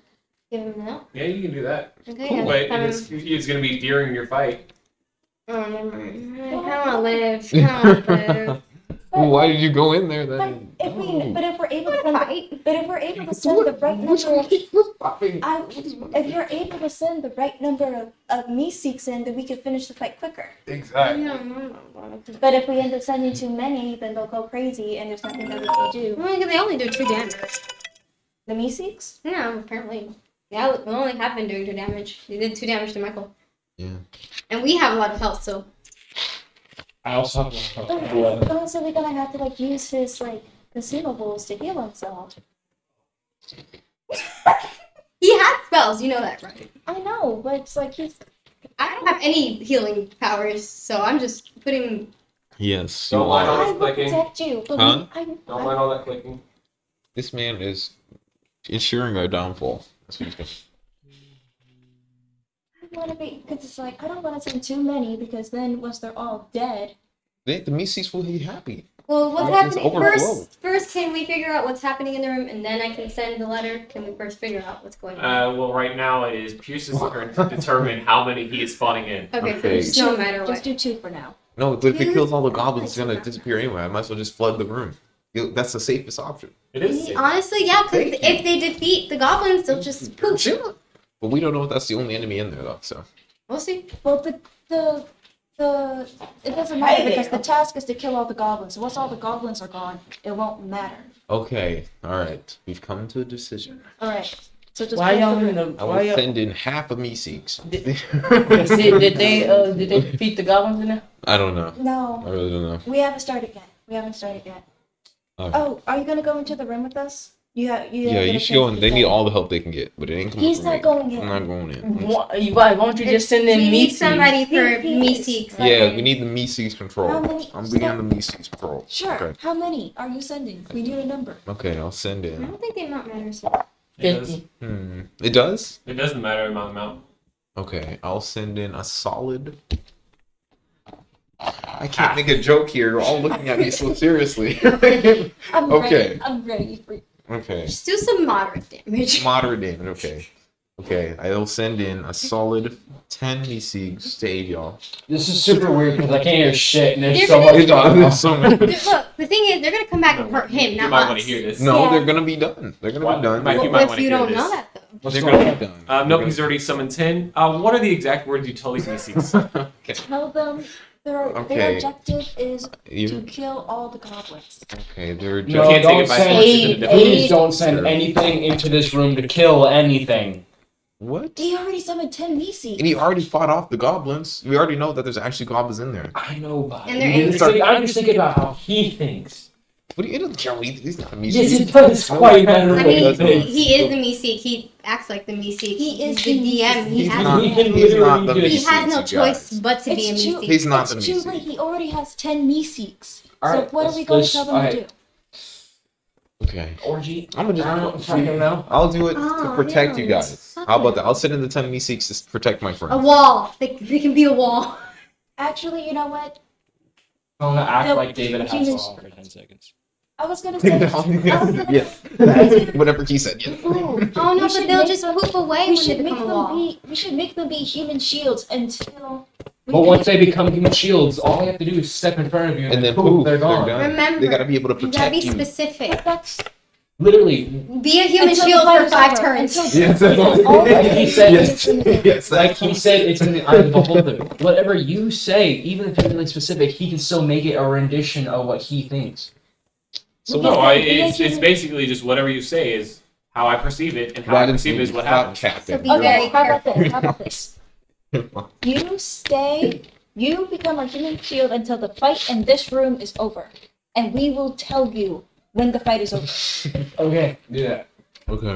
give him a note. Yeah, you can do that. Okay. Cool, I but can it's, it's gonna be during your fight. Oh, never mind. I kind of want to live. I kind of want to live. Well, why did you go in there then? But then? if we, Oh. but if we're able to send, the, fight. but if we're able to send the right number of, I, if you're able to send the right number of, of Meeseeks in, then we can finish the fight quicker. Exactly. No, no, no, no. But if we end up sending too many, then they'll go crazy, and there's nothing that we can do. Well, they only do two damage. The Meeseeks? No, apparently. Yeah, we only have been doing two damage. They did two damage to Michael. Yeah. And we have a lot of health, so. I also have Oh, oh, so we're gonna have to like use his like consumables to heal himself. He has spells, you know that, right? I know, but it's like he's. I don't have any healing powers, so I'm just putting. Yes. Don't mind all are. I this will clicking. protect you. Believe, Huh? I, Don't I, mind all that clicking. This man is ensuring our downfall. That's what he's doing. I want to be because it's like I don't want to send too many because then once they're all dead, They, the Mises will be happy. Well, what's it's happening first? First, can we figure out what's happening in the room, and then I can send the letter? Can we first figure out what's going on? Uh, well, right now it is Pierce's turn to determine how many he is spawning in. okay, okay. just no matter what, just do two for now. No, but if it kills all the goblins, it's gonna disappear anyway. I might as well just flood the room. That's the safest option. It is. safe. Honestly, yeah, because if they defeat the goblins, they'll just poof. But we don't know if that's the only enemy in there though. So We'll see. Well, the the the it doesn't matter Hey because the task is to kill all the goblins. So once all the goblins are gone, it won't matter. okay, all right, we've come to a decision. All right. So just Why put y'all the- in the? I Why will y'all? send in half of Mises. Did, did, did they uh did they defeat the goblins in there? I don't know. No. I really don't know. we haven't started yet. We haven't started yet. Okay. Oh, are you gonna go into the room with us? You have you. Yeah, you should go in. They need all the help they can get, but it ain't coming He's not me. going in. I'm not going in. Why, you- why why don't you just send in we me? need somebody for He- he Meeseeks. Yeah, we need the Mises How control. many? I'm being on the Mises control. Sure. Okay. How many are you sending? We need a number. Okay, I'll send in. I don't think the amount matters. It does. Hmm. It does. It doesn't matter amount amount. Okay, I'll send in a solid. I can't make a joke here. You're all looking at me so seriously. I'm Okay. ready. I'm ready for. Okay. Just do some moderate damage. Moderate damage. Okay. Okay, I'll send in a solid 10 Mises to aid y'all. This is super weird because I can't hear shit and there's You're so gonna- much going on. So many- Look, the thing is, they're gonna come back and hurt him, You not might us. want to hear this. no, Yeah. they're gonna be done. They're gonna What? be done. Mike, you Well, might if wanna you hear don't this. know that though. What's They're going gonna be done. Uh, nope, he's already summoned 10. Uh, what are the exact words you tell these Macy's? Tell them Their, Okay. their objective is uh, to kill all the goblins. okay? They're You No, can't don't it send, force, it's in a different- please don't send Sure. anything into this room to kill anything. what? They already summoned 10 Nisi. And he already fought off the goblins. We already know that there's actually goblins in there. I know, but And they're I'm angry. just thinking- I'm just thinking about how he thinks. What do you? It doesn't care He's not a Yes, Misi. it does quite matter I what he he is the Meeseek. He acts like the Meeseek. He is the the DM. He He's has, not. He He's not the do- he has no choice but to be a It's Meeseek. He's not it's the too late. He already has 10 Meeseeks. Alright, so what are we going to tell them to do? Okay. Orgy. I'm gonna I don't just. fucking know. I'll do it Oh, to protect yeah, you guys. How about that? I'll sit in the ten Meeseeks to protect my friend. A wall. They, they can be a wall. Actually, you know what? I'm gonna act No, like David Hasselhoff for 10 seconds. I was going to say. I was yeah. Whatever he said. Yeah. Oh no, We but they'll make- just poof away we when should they make become them a wall. be. We should make them be human shields until. we But can- once they become human shields, all you have to do is step in front of you And then poof, poof, they're they're gone. done. Remember, They gotta be able to you gotta protect be you. specific. But that's Literally. Be a human Until shield for five over. turns. Yes, until all the Like he said, yes, yes. Like he said, it's in the eye of the beholder. Whatever you say, even if you're really specific, he can still make it a rendition of what he thinks. So No, I, it's, it's basically just whatever you say is how I perceive it, and how I perceive it is what happens. capping? So be Okay, very how about this? How about this? You stay. You become our human shield until the fight in this room is over, and we will tell you when the fight is over. Okay, do that. Okay.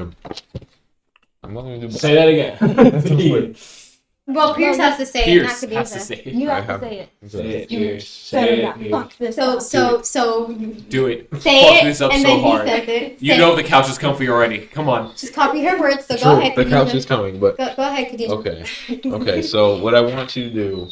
I'm not gonna do Say that again. Well, Pierce has to say it, not Pierce to be has to say it. You I have to say it. Say it, You Pierce. better Say not Pierce. fuck this So, up. so, so Do it. say Fuck it, this up and so then hard. he says it. You Say- know the couch is comfy already. Come on. Just copy her words. So go ahead. the couch is coming, but Go, go ahead, Khadijah. okay. Okay, so what I want you to do.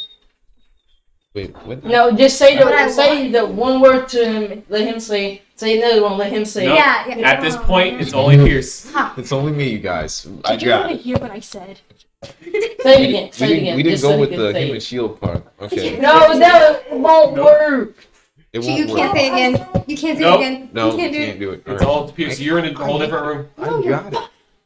Wait, what? No, just say What I the say the one word to him. Let him say. Say another one. Let him say. No. Yeah, yeah. At this oh, point, it's only Pierce. It's only me, you guys. I Did you got want to hear what I said? Say it again. We Say it didn't, again. we didn't go so with the say human it. shield part. Okay. No, that won't No. work. It You won't can't say it again. You can't say Nope. it again. No, you you can't do can't it. do it. It's all Pierce. You're in a whole different room. I got it.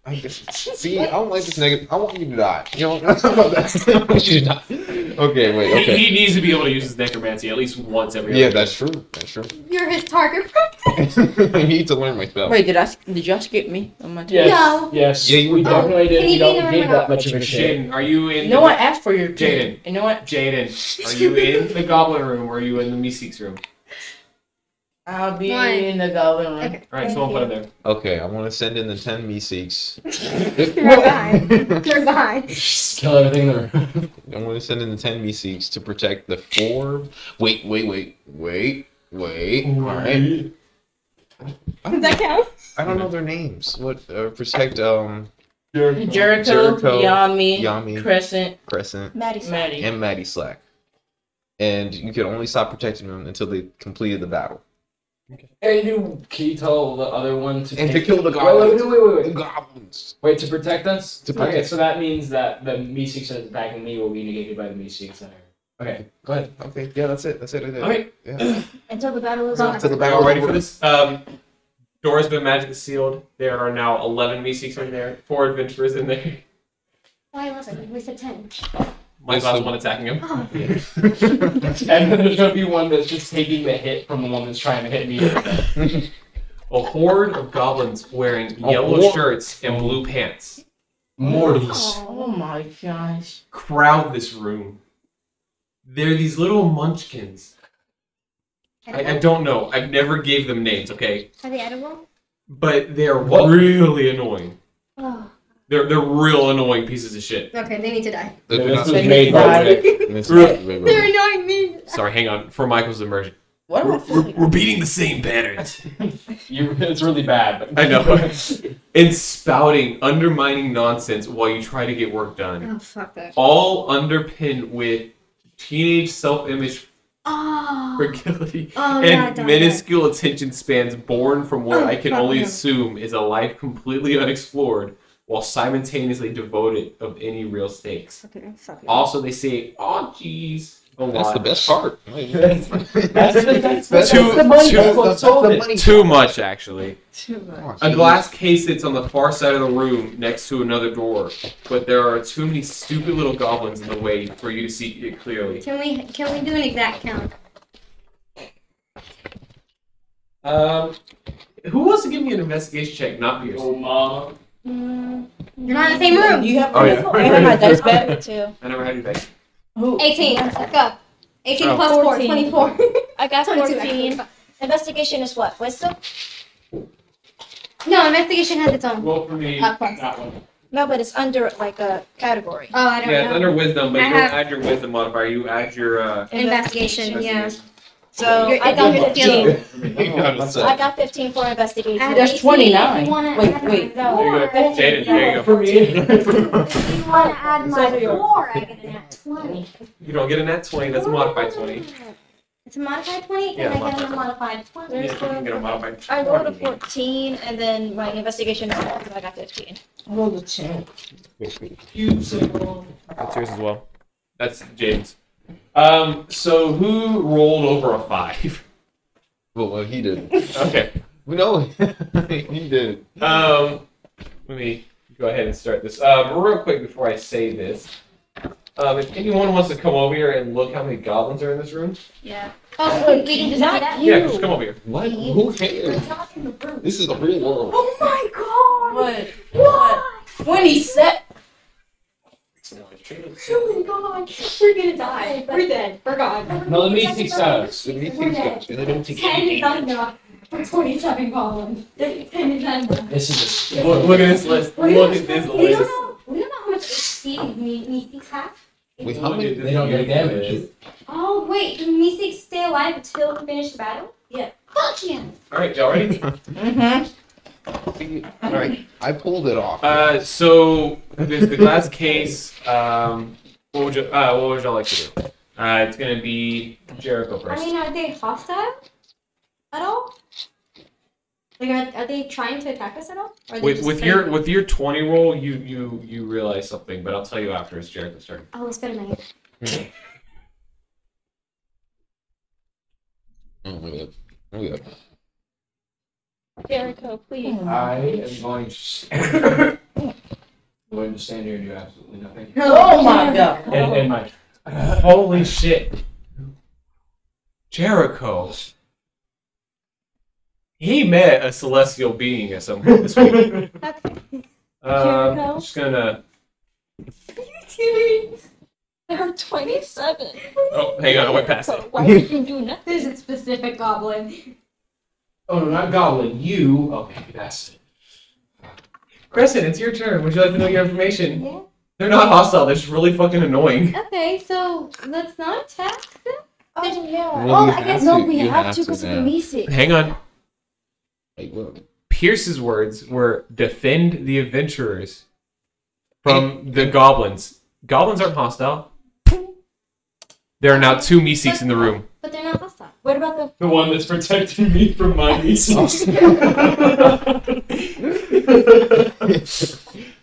I just, see, I don't like this negative. I want you to die. You know, I want you to die. Okay, wait. Okay. he needs to be able to use his necromancy at least once every Yeah, other that's true. That's true. You're his target. practice. I need to learn my spell. Wait, did I? Did y'all skip me? On my Yes. No. Yes. Yeah, you- we definitely did. You don't the that much of a shit. Jaden, are you in? No the, one asked for your Jaden. You know what? Jaden, are you in the goblin room or are you in the Meeseeks room? I'll be One. in the goblin room. Okay. All right, someone put him there. Okay, I want to send in the 10 Meeseeks. You're behind. You're behind. Just kill everything in the room. I want to send in the 10 Meeseeks to protect the four. Wait, wait, wait, wait, wait. Alright. Does that count? I don't know their names. What? Uh, protect, um, Jericho, Jericho, Yami, Yami. Crescent, Crescent, Maddie, stop. Maddie. and Madislak. And you could only stop protecting them until they completed the battle. And you, can you tell the other one to And to kill the Wait, wait, goblins. wait, wait, wait, The goblins. Wait, to protect us? To Okay, so that means that the Meeseeks that's backing me will be negated by the Meeseeks that are. Okay, go ahead. Okay, yeah, that's it. That's it. I did. Okay. Yeah. Until the battle is on. Until the battle Y'all ready for this? Um, door has been magically sealed. There are now 11 Meeseeks in there, four adventurers in there. Why 11? We said 10. Mike's Yes, last so- one attacking him. Oh. And then there's gonna be one that's just taking the hit from the one that's trying to hit me. A horde of goblins wearing A yellow horde? shirts and blue pants Mortals. Oh, oh my gosh. crowd this room. They're these little munchkins. I, I don't know. I've never gave them names, okay? Are they edible? But they're What? really annoying. They're they're real annoying pieces of shit. Okay, they need to die. They're This not- They made by died. Rick. This is not- wait, wait, They're annoying me. Sorry, hang on. For Michael's immersion. What am I We're, we're, feeling? we're beating the same patterns. You, it's really bad. But I know. and spouting undermining nonsense while you try to get work done. Oh, fuck that. All underpinned with teenage self-image Oh. fragility Oh, yeah, and done minuscule attention spans born from what Oh, I can fuck only no. assume is a life completely unexplored while simultaneously devoted of any real stakes. Okay. Also, they say, "Oh, geez." A That's lot. the best part. That's the- that's- that's Too- the money. too- That's what sold it. Too much, actually. Too much. A glass case sits on the far side of the room next to another door, but there are too many stupid little goblins in the way for you to see it clearly. Can we can we do an exact count? Um, who wants to give me an investigation check? Not Pierce. Oh, mama. Mm, you're not in the same room. You have Oh, yeah. I have my dice back. Too. I never had you back. Who? 18. Let's go. 18 Oh. plus 4, 14. 24. I got 22, 14. actually. Investigation is what? Wisdom? No, investigation has its own. Roll for me. Uh. That one. No, but it's under like a category. Oh, I don't know. Yeah, it's under wisdom, but I you don't add your wisdom modifier. You add your uh. Investigation, yeah. So You're- I got it's 15. You gotta say. I got 15 for investigation. Add That's 29. Wait, wait. my No. There you go. four. Jaden, there you go. For me. If you want to add my over 4, I get an at 20. You don't get a nat 20, that's a modified 20. It's a modified 20? Yeah, Can I get a modified. modified 20? Yeah, you can get a modified I rolled a 20. 14 and then my investigation is so I got 15. I rolled a 10. That's yours as well. That's James. Um, so who rolled over a five? Well, well, he did. Okay. We know he did. Um, let me go ahead and start this. Um, real quick before I say this, um, if anyone wants to come over here and look how many goblins are in this room, Yeah. Oh, we, we can just do that? yeah, just come over here. What? Who cares? This is the real world. Oh my god! What? What? 27. Oh my god, we're gonna die. We're dead. We're gone. No, the does. The meeting's got you. They don't take 10 is not enough for 27 goblins. 10 is not enough. This is a Look, at this list. Look at this list. We don't know. We don't know how much HP me- Mystics have. Wait, how many? They don't get damage. Oh wait, do Mystics stay alive until we finish the battle? Yeah. Fuck yeah. All right, y'all ready? Mm-hmm. All right, I pulled it off. Uh, so there's the glass case. Um, what would you, uh, what would y'all like to do? Uh, it's gonna be Jericho first. I mean, are they hostile at all? Like, are, are they trying to attack us at all? Or are they With just with saying- your with your twenty roll, you you you realize something, but I'll tell you after it's Jericho's turn. Oh, it's better than Oh, look at that. Look at that. Jericho, please. I am going to stand, going to stand here and do absolutely nothing. Oh my god. And, and my Holy shit, Jericho. He met a celestial being at some point this week. Okay. Um, Jericho? just gonna. There are 27. Oh, hang on, I went past it. So why did you do nothing? There's a specific goblin. Oh no, not goblin. You. Okay, that's it. Crescent, it's your turn. Would you like to know your information? Yeah. They're not hostile. They're just really fucking annoying. Okay, so let's not attack them. Oh, yeah. Well, oh, I guess have no, we have, have to to because of now. the music. Hang on. Like. Pierce's words were defend the adventurers from the goblins. Goblins aren't hostile. There are now two Meeseeks in the room. But they're not hostile. What about the The one that's protecting me from my nieces.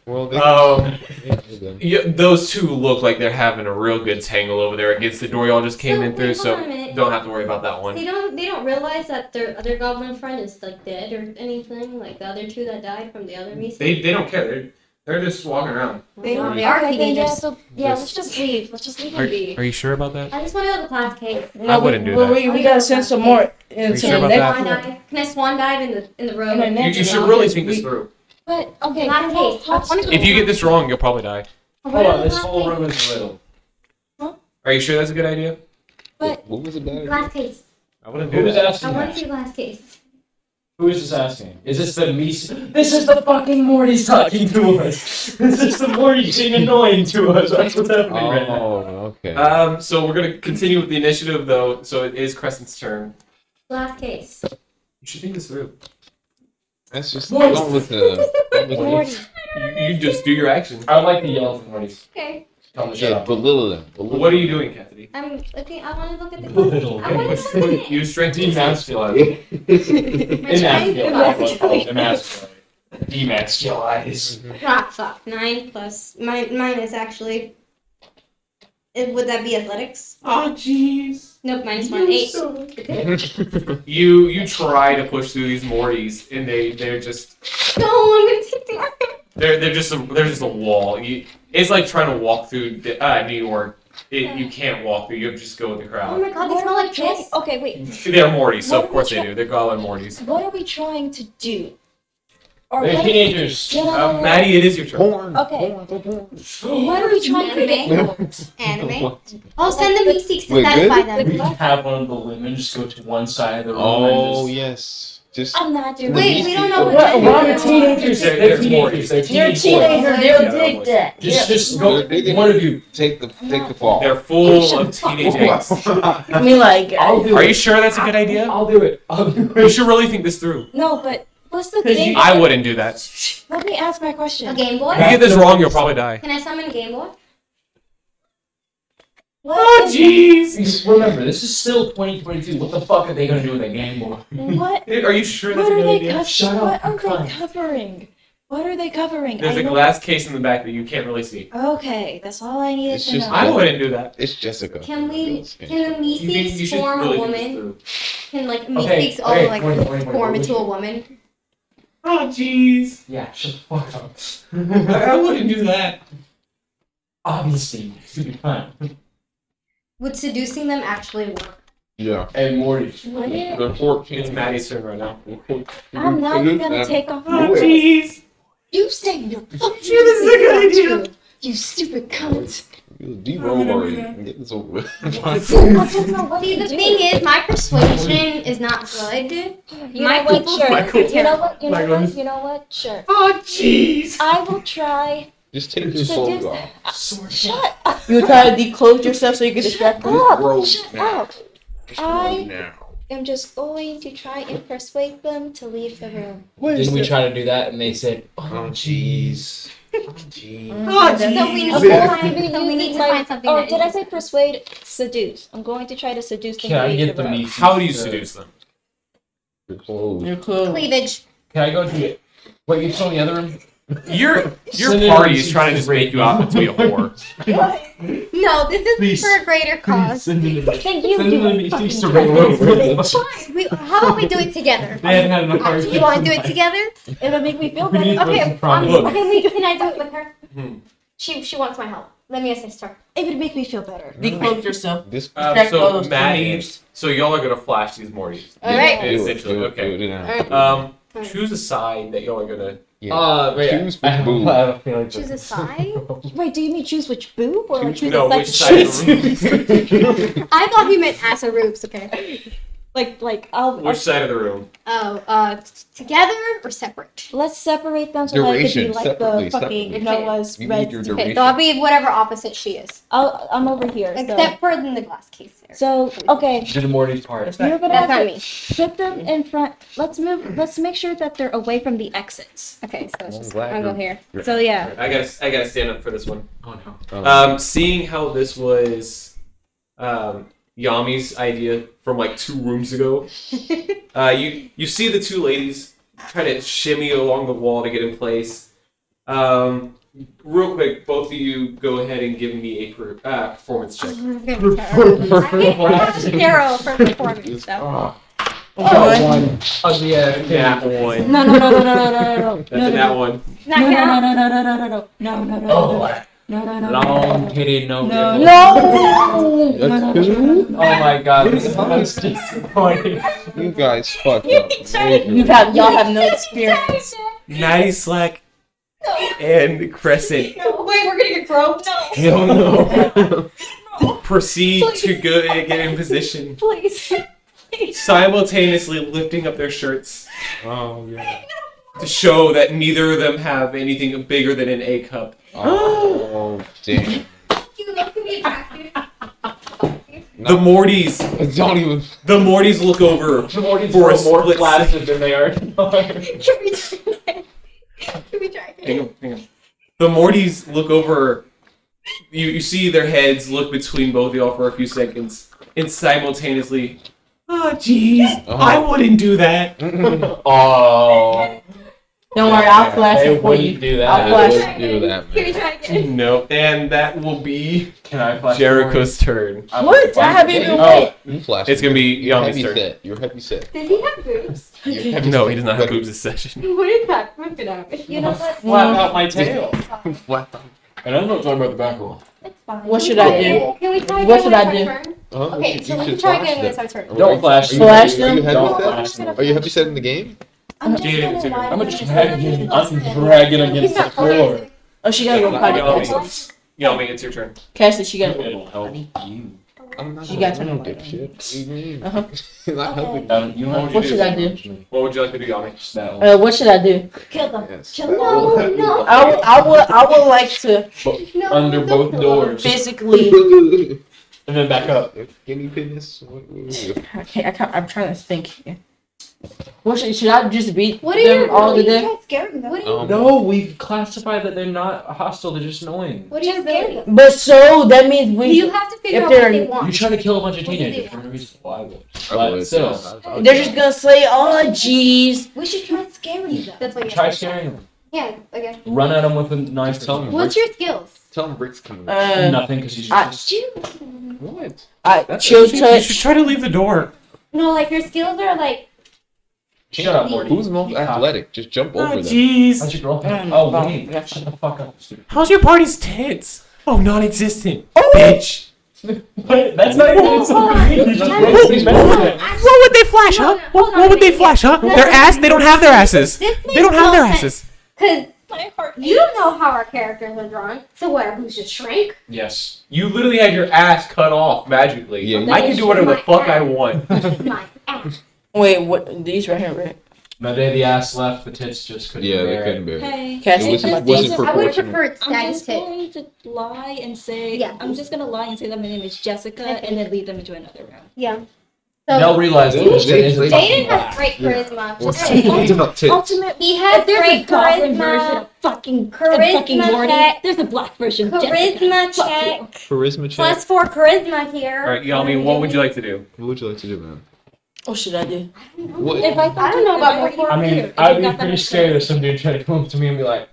Well, they, Um, yeah, they're good. yeah, those two look like they're having a real good tangle over there against the door y'all just came So, in through, wait, hold on a so don't have to worry about that one. They don't. They don't realize that their other goblin friend is like dead or anything. Like the other two that died from the other Mystics. They they don't care. They're they're just walking around. They, are- they are Okay, then, yeah, teenagers. so, yeah, let's just leave. Let's just leave Are, him be. are you sure about that? I just want to go to the class case. I wouldn't do well, that. We, we gotta send some more Are you into sure the about next that? One. Can I swan dive in the in the room? In the You, you should really think this through. But, okay, Last well, case. let's I wanna do- If you get this wrong, you'll probably die. Oh, Hold on, this whole room is little. Are you sure that's a good idea? But, What was it case? about? Glass case. I wouldn't do that. I want to that? see glass case. Who is this asking? Is this the me? This is the fucking Morty's talking to us. This is the Morty being annoying to us. That's what's happening right now. Oh, okay. Um, so we're gonna continue with the initiative though. So it is Crescent's turn. Last case. You should think this through. That's just Morty. don't listen to don't listen Morty. You, you just do your action. I like the yell for Morty. Okay. Tell him to shut yeah, up. belittle them. Belittle What are you doing, Cassidy? I'm looking. I want to look at the. Little. I want to look at it. Use strength. Demasculate. Emasculate. Emasculate. Emasculate. Demasculate. Rock sock. Nine plus. Mine, mine is actually Would that be athletics? Oh, jeez. Nope, minus one. Eight. You you try to push through these Mortys, and they they're just No, I'm gonna take the they're they're just a, they're just a wall. You, it's like trying to walk through the- uh, New York. It, you can't walk through. You have to just go with the crowd. Oh my god, they smell like trying- piss. Okay, wait. They're Mortys, so of course they do. They're Goblin Mortys. What are we trying to do? Or They're what- teenagers. Uh, no. Maddie, it is your turn. Porn. Okay. Porn. What are we trying to Anime? do? Anime. I'll send them E6 to Wait, satisfy them. We them. can have one of the women just go to one side of the room Oh and just. yes. Just I'm not doing Wait, we don't know what What? Why they're are teenagers? They're- They're they're teenagers. They're You're a teenage boys. teenager, they'll Yeah, dig boys. that. Just, Yeah. just go. They can- One of you. take the take the fall. They're full of teenage angst. I mean, like, I'll do Are it. you sure that's a good idea? I'll do it. I'll do You it. should really think this through. No, but what's the 'Cause thing? you- I wouldn't do that. Let me ask my question. A Game Boy? If you get this wrong, you'll probably die. Can I summon Game Boy? Oh, what Oh, jeez. Remember, this is still 2022. What the fuck are they gonna do with a Game Boy? What? Are you sure that's What a are good they? idea? Co- Shut up, what are cunt. they covering? What are they covering? There's I a know- glass case in the back that you can't really see. Okay, that's all I needed It's to just- know. I wouldn't do that. It's Jessica. Can we? Can a You, you Meeseeks form a really think this woman? Can like Okay, Meeseeks all okay, like wait, wait, wait, form wait, into a woman? Oh, jeez. Yeah, shut the fuck up. I wouldn't do that. Obviously, to be fine. Would seducing them actually work? Yeah. And Morty. What is- They're 14. It's Maddie's turn right now. I'm not mm-hmm. gonna take off my Do it. jeez. You stay in your fucking this is a good idea. room, You stupid cunt. D-roll already. Get this over with. I don't know what See, to the do. thing is, my persuasion is not good. You my know what? people Sure. Michael. You know what? You know Michael. what? You know what? Sure. Oh, jeez. I will try. Just take your Seduce- clothes off. Shut up. you try to declose yourself so you can distract them. Up. gross Shut now. up. I now. am just going to try and persuade them to leave the room. Didn't we try to do that and they said, Oh, oh jeez. Jeez. Oh, oh So we need, to find, so we need to find something. Oh, that did I say persuade? Seduce. I'm going to try to seduce them Can I get the the meat? How do you seduce them? Your clothes. Your clothes. cleavage? Can I go to it? Wait, you still in the other room? Your your party is trying to just make you out to be a whore. No, this is Please. for a greater cause. Send it Thank you. Send you it to me. Please. Fine. We, how about we do it together? They haven't had enough arguments. You want to do it together? It'll make me feel better. to- Okay. Um, can we? Can I do it with her? Hmm. She she wants my help. Let me assist her. It would make me feel better. Decloak yourself. This. Um, Check so those Maddie, teenagers. so y'all are gonna flash these Mortys. All right. Essentially, okay. do it now. Alright. Um, choose a side that y'all are gonna. Yeah. Uh, wait. Choose I which have, boob. I have a feeling. Choose a side. Wait, do you mean choose which boob or Choose- choose No, a which side? side of the room? I thought you meant ass or roops. Okay. Like, like I'll, I'll Which side of the room? Oh, uh, together or separate? let's separate them so that I could be like the fucking separately. Noah's You red. your. Okay, so I'll be whatever opposite she is, I'll, I'm over here. So, except for in the glass case. There. so okay, Do the Morty's part. you're gonna That's have to me. put them in front. Let's move. Let's make sure that they're away from the exits. Okay, so it's I'm just glad I'll go here. So yeah, I gotta, I gotta stand up for this one. Oh no. Um, seeing how this was, um, Yami's idea from like two rooms ago. Uh, you you see the two ladies try to shimmy along the wall to get in place. Um, real quick, both of you go ahead and give me a per, uh, performance check. This is gonna be terrible. I have zero for performance. So. Oh, Oh, one. Ugly ass That one. no, no, no, no, no, no, no, no, That's no, a no, that one. Not no, no, count. no, no, no, no, no, no, no, no, no, Oh, no, no, no, long no, titty, no. no, nipple. no, no, no. Oh my god, this is most disappointing. You guys fucked up. You have y'all have no experience. Madislak and Crescent No, wait, we're gonna get groped. No, no, no. proceed to go get in position, please. simultaneously lifting up their shirts Oh yeah. to show that neither of them have anything bigger than an A cup. Oh damn. You look to be attractive. The Mortys, Don't even. the Mortys look over The Morty's for a are more split flaccid than they are. Can we try? Can we try? Hang on, hang on. The Mortys look over. You, you see their heads look between both of y'all for a few seconds, and simultaneously, oh jeez, Oh. I wouldn't do that. oh. Don't worry, I'll flash They it for you. do that. I'll flash let's it. do that, Can we man. try again? No, and that will be Can I flash Jericho's turn. I- What? I haven't Yeah, even you- wait. Oh, you flash. It's gonna be You're Yami's heavy turn. set. You're heavy set. Does he have boobs? You're heavy No, he does not have boobs this session. What is that? What's gonna happen? You know what? Flap out my tail. Flat. And I'm not talking about the back wall. It's fine. What should I do? Can we try What should I do? turn? Oh, Okay, you so we can try flash again when it's our turn. Don't you- flash are you them. Flash heavy- Are you them. Don't flash them. Are you heavy set in the game? I'm just Jaden, gonna it's your I'm a I'm just dragon. I'm lie. dragging against the floor. Oh, she gotta go potty. Yami, Yami, it's your turn. Cassie, she gotta go It'll help potty. you. I'm not She got run, to know. dipshit. What you mean? Uh-huh. You're not helping. Um, you know What should I do? What would you like to do, Yami? Just. Uh, what should I do? Kill them. Yes. Kill them. will help you. no. I, w- I would I would like to No, Under don't both kill doors. physically. And then back up. Guinea pigs. What- what is it? I can't, I can't, I'm trying to think here. What should, should I just beat What are them your all to really death? you guys scaring them? What are you, Um, No, we've classified that they're not hostile. They're just annoying. what are you scaring them? But so that means we You have to figure if out they're- what they want. You want. try to kill a bunch of What do they teenagers for no reason. Well, I would. I But would, still, yeah, they're just gonna say, "Oh, jeez." We should try scaring them. That's what you try have scaring them. Yeah, okay. Run at them with a knife. Tell them. What's your skills? Tell them Rick's coming. Uh, Nothing because he's I- just. What? I That's- chill You should try to leave the door. No, like your skills are like Shut up, Morty. Who's most athletic? Just jump oh, over them. jeez. How's your girlfriend? Oh, well, wait. yeah. Shut the fuck up, stupid. How's your party's tits? Oh, non-existent. Oh. Bitch. What? That's not even something. What? wrote these messages. What would they flash, huh? What, what would they flash, huh? Their ass? They don't have their asses. They don't have their asses. Cause you don't know how our characters are drawn. So what? Who's just shrink. Yes. You literally had your ass cut off magically. Yeah, I can do whatever the fuck I want. My ass. Wait, what? These right here, right? The day the ass left, the tits just couldn't Yeah, they bear couldn't it. bear it. Hey. Cassie, It was- come it wasn't. I would proportional. prefer I'm static just tits. going to lie and say Yeah. I'm just gonna lie and say that my name is Jessica and then lead them into another room. Yeah. They'll So realize that this they- is a they- fucking Jaden has lie. great charisma. Well, Just see, saying. it's about tits. Ultimate. He has If there's great a goblin version charisma. of fucking Charisma fucking Morty. check. There's a black version. Charisma Jessica. Fuck check. Charisma check. Plus four charisma here. Alright, Yami, what would you like to do? What would you like to do, man? What should I do? What? If I, I don't know about more. I mean, I'd be pretty scared if some dude tried to come up to me and be like,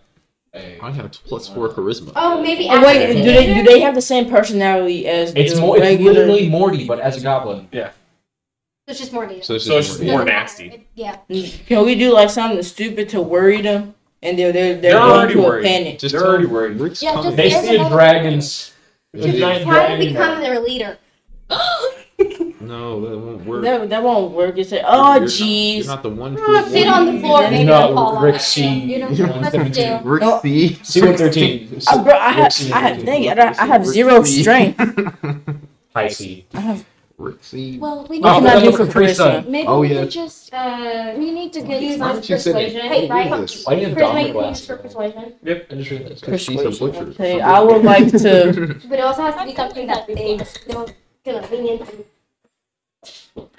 hey. I have plus four charisma. Oh, maybe. Oh, wait, after do the they do they have the same personality as It's more. It's literally Morty, but as a goblin. Yeah. So it's just more details. So it's So just it's more. more nasty. matter. Yeah. Can we do like something stupid to worry them, and they're they're, they're, They're going already to a worried. panic? Just They're already worried. Rick's Yeah, coming. They see dragon's. Yeah. a giant How to dragon become their leader? No, that won't work. That, that won't work. You say, You're- oh you're jeez. You're not the one. Oh, sit on the floor. You're Maybe not they'll Rick. C. You know, One that's seventeen. jail. Rick No. C. See what thirteen. Uh, bro, I have, I have, dang it, I, I have zero strength. High C. I have, Rick C. Well, we need Oh, can to. I that do for charisma? Maybe Oh, yeah. could just. Uh, We need to get use Why my don't you sit persuasion, Hey, right? what is this? Why do you have Charisma Dominic you can use glasses? for persuasion. Yep, I just realized. Because she's a Persuasion. butcher. Okay, I would like to. But it also has to be something that they don't gonna lean into.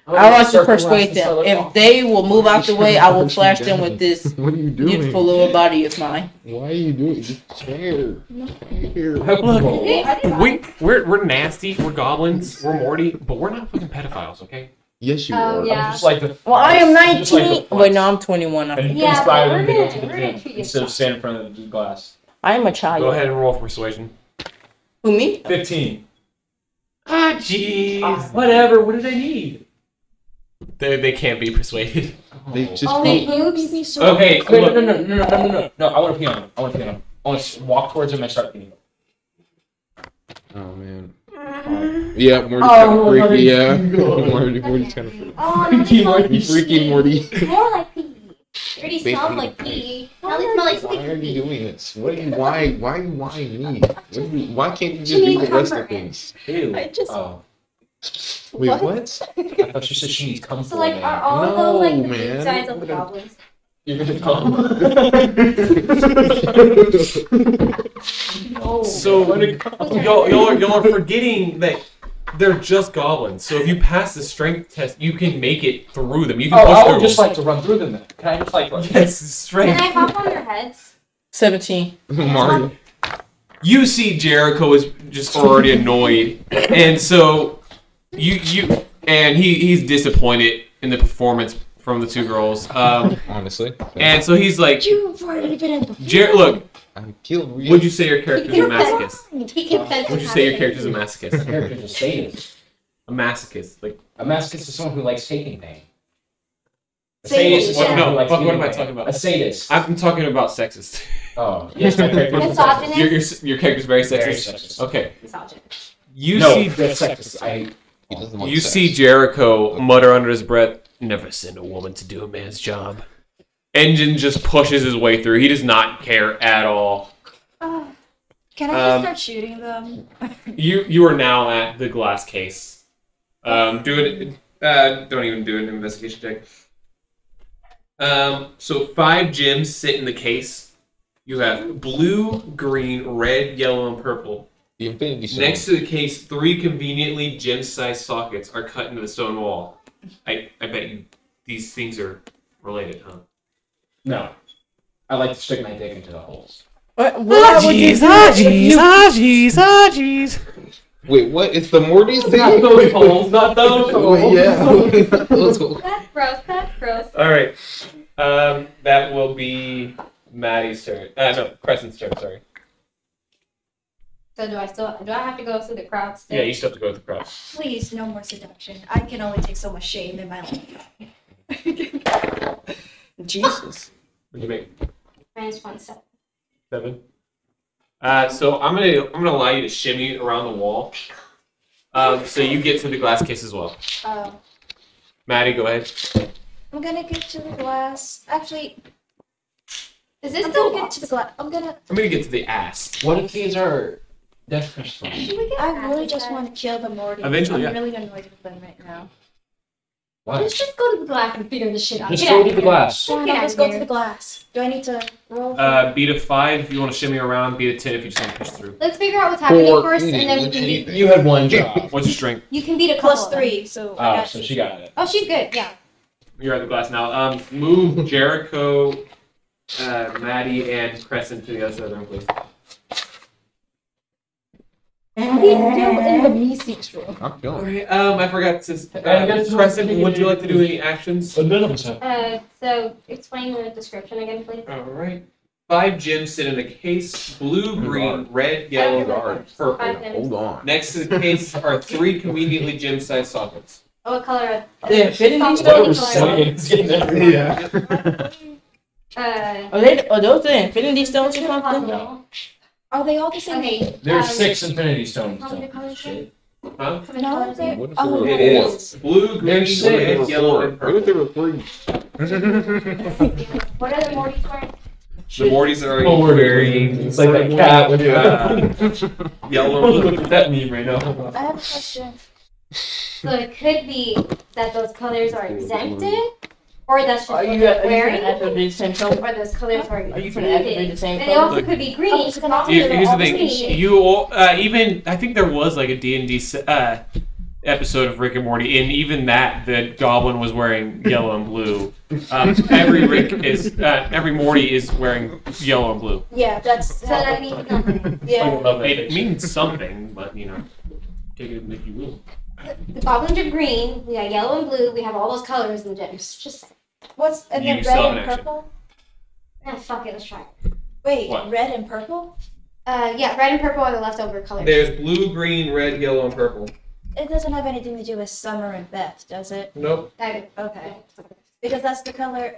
I want like to persuade them. If they will move out the way, I will flash them with this What are you doing? beautiful little body of mine. Why are you doing this? Chair. Chair. Look, Hey, I didn't- we we're we're nasty. We're goblins. We're Morty, but we're not fucking pedophiles, okay? Yes, you Oh, are. yeah. I'm just like the. Well, I am I'm just like 19. Wait, no, I'm 21. I And think. Yeah, but inspire we're them to go gonna- the we're gonna gym treat you instead of standing in front of the glass. I am a child. Go ahead and roll for persuasion. Who me? Fifteen. Ah, jeez. Whatever. What did I need? They they can't be persuaded. They just Only call- boobs. Okay. Cool. No, no, no, no, no, no, no, no. No, I want to pee on him. I want to pee on him. I want to walk towards him and start peeing. Oh man. Uh-huh. Yeah, Morty's Oh, kind of Morty. freaky. Yeah, Morty, Morty's kind of freaky. Oh, Freaky Morty. Freaky Morty. More like pee. It already Baby. smells like pee. Now they smell like Why are sticky you pee. doing this? What are you? Why? Why are you whining me? What do you, why can't you just do the rest of things? Ew. I just- Oh. Wait, What? what? I thought you said she needs comfort. So like, are all No, those like the man. big size of the What a- goblins? You're gonna come. No. So y'all y'all are, y'all are forgetting that they're just goblins. So if you pass the strength test, you can make it through them. You can Oh, push I through would just like to run through them. Then. Can I just like? Yes, strength. Can. I hop on their heads? 17. Mario. You see, Jericho is just already annoyed, and so you you and he he's disappointed in the performance from the two girls. Um, Honestly. and so he's like, You've already been in before. Jared, look, I killed Ryu. would you say your character's a masochist? He consents. Would you say your character's a masochist? Character's a sadist. A masochist, like A masochist is someone who likes taking pain. A Sadist, sadist is someone who likes What- what am I pain. talking about? A sadist. I'm talking about sexist. Oh, yes, my character is a Misogynist? Your, your, your character's very Very sexist. sexist. Okay, Misogynist. you no, see that's sexist. I. He doesn't You sex. see Jericho mutter under his breath, never send a woman to do a man's job. Engine just pushes his way through. He does not care at all. Oh, can I just Um, start shooting them? You you are now at the glass case. Um, do it. Uh, don't even do an investigation check. Um, so five gems sit in the case. You have blue, green, red, yellow, and purple. The Infinity Stone. Next to the case, three conveniently gem-sized sockets are cut into the stone wall. I, I bet you these things are related, huh? No. I like to stick my dick into the holes. What, why would you do that? You- ah, jeez, ah, jeez. Wait, what? It's the Morty's thing? Not those holes, not those holes. Wait, yeah. Those holes. That's gross. That's gross. All right. Um, that will be Maddie's turn. Uh, no, Crescent's turn. Sorry. So do I still? Do I have to go through the crowd still? Yeah, you still have to go with the crowd. Please, no more seduction. I can only take so much shame in my life. Jesus. What'd you make? Minus one seven. Seven. Uh, so I'm gonna I'm gonna allow you to shimmy around the wall. Um, so you get to the glass case as well. Oh. Maddie, go ahead. I'm gonna get to the glass. Actually, Is this I'm still gonna get to the glass. I'm gonna. I'm gonna get to the ass. What if these are death crystals? I really just want to kill the Morty. Eventually, I'm yeah. really annoyed with them right now. Why? Let's just go to the glass and figure this shit out. Just Get go out to of the glass. Fine, Get I'll just go to the glass. Do I need to roll? Uh, beat a five if you want to shimmy around. Beat a ten if you just want to push through. Let's figure out what's happening Or first, you and then we can beat. You had one job. What's your strength? You can beat a couple. plus of them. three? So I Oh, got so she got it. Oh, she's good. Yeah. You're at the glass now. Um, move Jericho, uh, Maddie, and Crescent to the other side of the room, please. He's still in the Meeseeks room. I'm feeling it. Alright, um, I forgot to. I Uh, guess- Crescent, would you like to do any actions? none of us. Uh, so explain the description again, please. Alright. Five gems sit in a case blue, green, red, yellow, Guard. purple. Five gems. Hold on. Next to the case are three conveniently gem sized sockets. Oh, what color? are- The Infinity Something Stones? color. Yeah. Uh, Are they? Are those the Infinity Stones or something? possible. Are they all the same? Okay. There's um, six Infinity Stones. How many colors? Huh? No, colors? are they're- What if Oh, there were It four? is blue, green, There's What if there red, were yellow, and What if there purple. were three? What are the Mortys wearing? The Mortys are Oh, we're wearing It's like that cat with uh, yellow and blue. Look at that meme right now. I have a question. So it could be that those colors are exempted, or that's just Are what you, they're are you wearing, gonna activate the same color? or those colors are Are you gonna activate included. the same And it color? also could be green. I'm just gonna possibly Here- Here's the thing. green. You all, uh, even I think there was like a D and D uh, episode of Rick and Morty, and even that the Goblin was wearing yellow and blue. Um, every Rick is uh, every Morty is wearing yellow and blue. Yeah, that's. So that means nothing. Yeah. It means something, but you know, take it if you will. The goblins are green. We got yellow and blue. We have all those colors in the gems. Just What's and You then still red have an and action. purple? ah, fuck it. Let's try it. Wait, What? red and purple? Uh, yeah, red and purple are the leftover colors. There's blue, green, red, yellow, and purple. It doesn't have anything to do with Summer and Beth, does it? Nope. I- Okay. Because that's the color.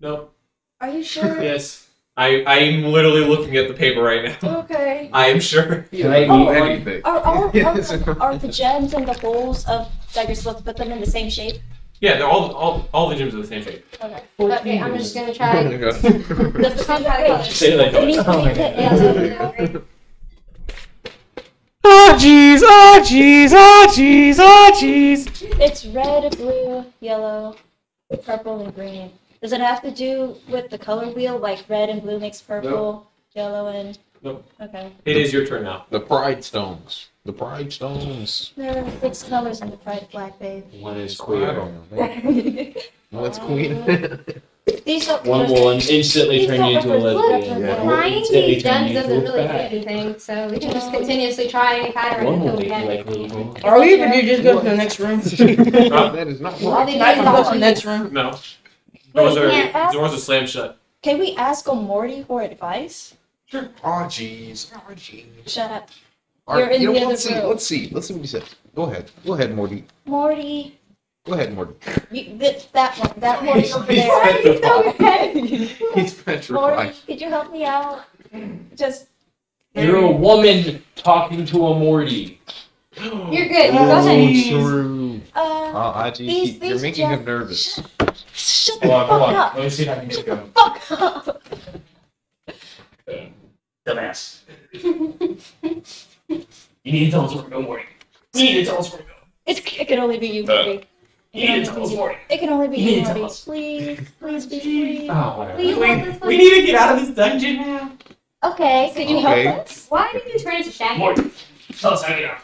Nope. Are you sure? Yes. I I'm literally looking at the paper right now. Okay. I am sure. Can I Oh, eat are- anything. Are all are, are the gems and the holes of that you're supposed to put them in the same shape? Yeah, they're all all all the gyms are the same shape. Okay. Okay, I'm just gonna try. Does the color Say it like that. Oh my please- God. Ah, jeez, ah, jeez, ah, jeez, ah, jeez. It's red, blue, yellow, purple, and green. Does it have to do with the color wheel, like red and blue makes purple, yellow and? Nope. Okay. It is your turn now. The Pride Stones. The Pride Stones. There are six colors in the pride flag, babe. One is I queer. don't know. man. Well, that's Queen. These don't One will instantly These turn don't you into a represent- lesbian. Yeah. One will Trying instantly these turn guns you into doesn't a really do fat. anything, so we can just continuously try any pattern One until will we be get like it. a little. Or even you just go to the next room. that is not All right. they do Can I is go to the all- next room? No. Wait, Doors are can't ask- doors are slammed shut. Can we ask a Morty for advice? Oh jeez. Oh jeez. Shut up. All You're right, in you know, the other let's see. room. Let's see. Let's see what he says. Go ahead. Go ahead, Morty. Morty. Go ahead, Morty. You, that, that one. That Morty over He's there. petrified. He's Morty, petrified. could you help me out? Just. You're a woman talking to a Morty. You're good. Go Oh, ahead. true. Uh, Oh, Aji, These- he- you're these making him nervous. shut the Hold on, fuck hold on. up. Let me see if I can get going. Fuck up. Dumbass. You need to tell us where to go, Morty. You need to tell us where to go. It's, it can only be you, Uh, Morty. You need to tell us, Morty. It can only be You you, need to tell Morty. Please, please, please, please. Oh, whatever. Will you let this? We need to get out of this dungeon now. Okay, could you Okay. help us? Why did you turn into Shaggy? Morty, tell us how to get out.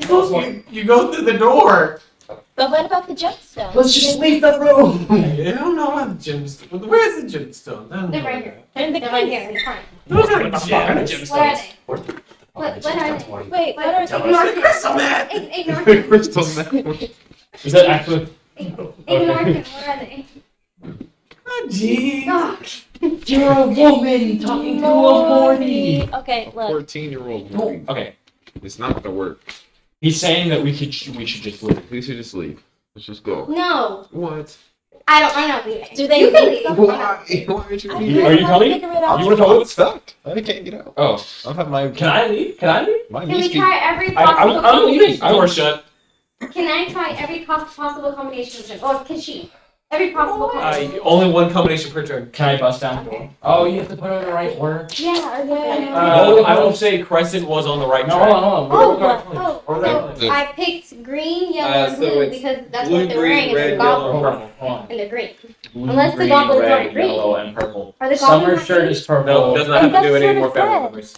Tell us, You go through the door. But what about the gemstone? Let's just leave the room. I don't know about the gemstone. Where's the gemstone? I They're know right that. here. And the They're right keys. here. It's fine. Those aren't What the fuck are the gems. Are they? What, What- what are they? Wait, what are Tell they? us. Ignore Crystal man. Ig- Ignore him. Crystal Network. Is that actually? Ignore him. What are they? Ah, oh, jeez. Oh, You're a woman talking to a Morty. Okay, look. Fourteen-year-old Morty. Okay, It's not gonna work. He's saying that we could we should just leave. We should just leave. Let's just go. no. What? I don't. I'm not leaving. Do they You can leave. Why? Why aren't you I leaving? Are you to coming? figure it out. You wanna go? I'm stuck. I can't get out. Oh, I'll have my. can I leave? Can I leave? My Can we niece be- try every I, possible I'm, I'm leaving. I'm Door shut. Can I try every possible combination of them? Or can she? Every possible combination. Uh, only one combination per turn. Can I bust down the door? Oh, you have to put it in the right order. Yeah, yeah. Uh, No, I will say Crescent was on the right No, track. hold on, hold on. Oh, We're- we're- oh, so The- I picked green, yellow, Uh, and so blue because that's blue, what they're green, wearing, and red, they're yellow, goblins, Hold on, hold on. and they're green. Blue, Unless the goblins red, aren't green. yellow, and purple. Are the Summer goblins not shirt green? is purple. No, it does not have to do any more family members.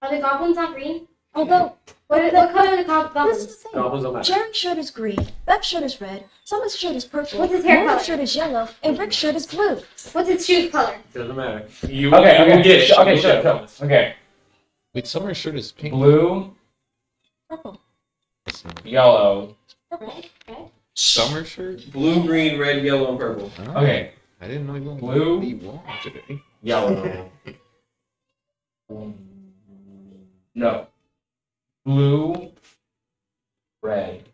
Are the goblins not green? Although, What, what color are the go- this goblins? is the thing. Goblins don't matter. Jared's shirt is green, Beth's shirt is red, Summer's shirt is purple, What's his hair Morty's color? shirt is yellow, and Rick's shirt is blue. What's its shoes color? Doesn't matter. You, Okay, you okay, will get it. sh- okay, You will shut get up. Okay, Wait, summer shirt is pink. blue, Purple. yellow. Purple. Summer shirt? Blue, green, red, yellow, and purple. Oh, Okay, I didn't know you wanted Blue. to be warm today. yellow. No. Blue, red,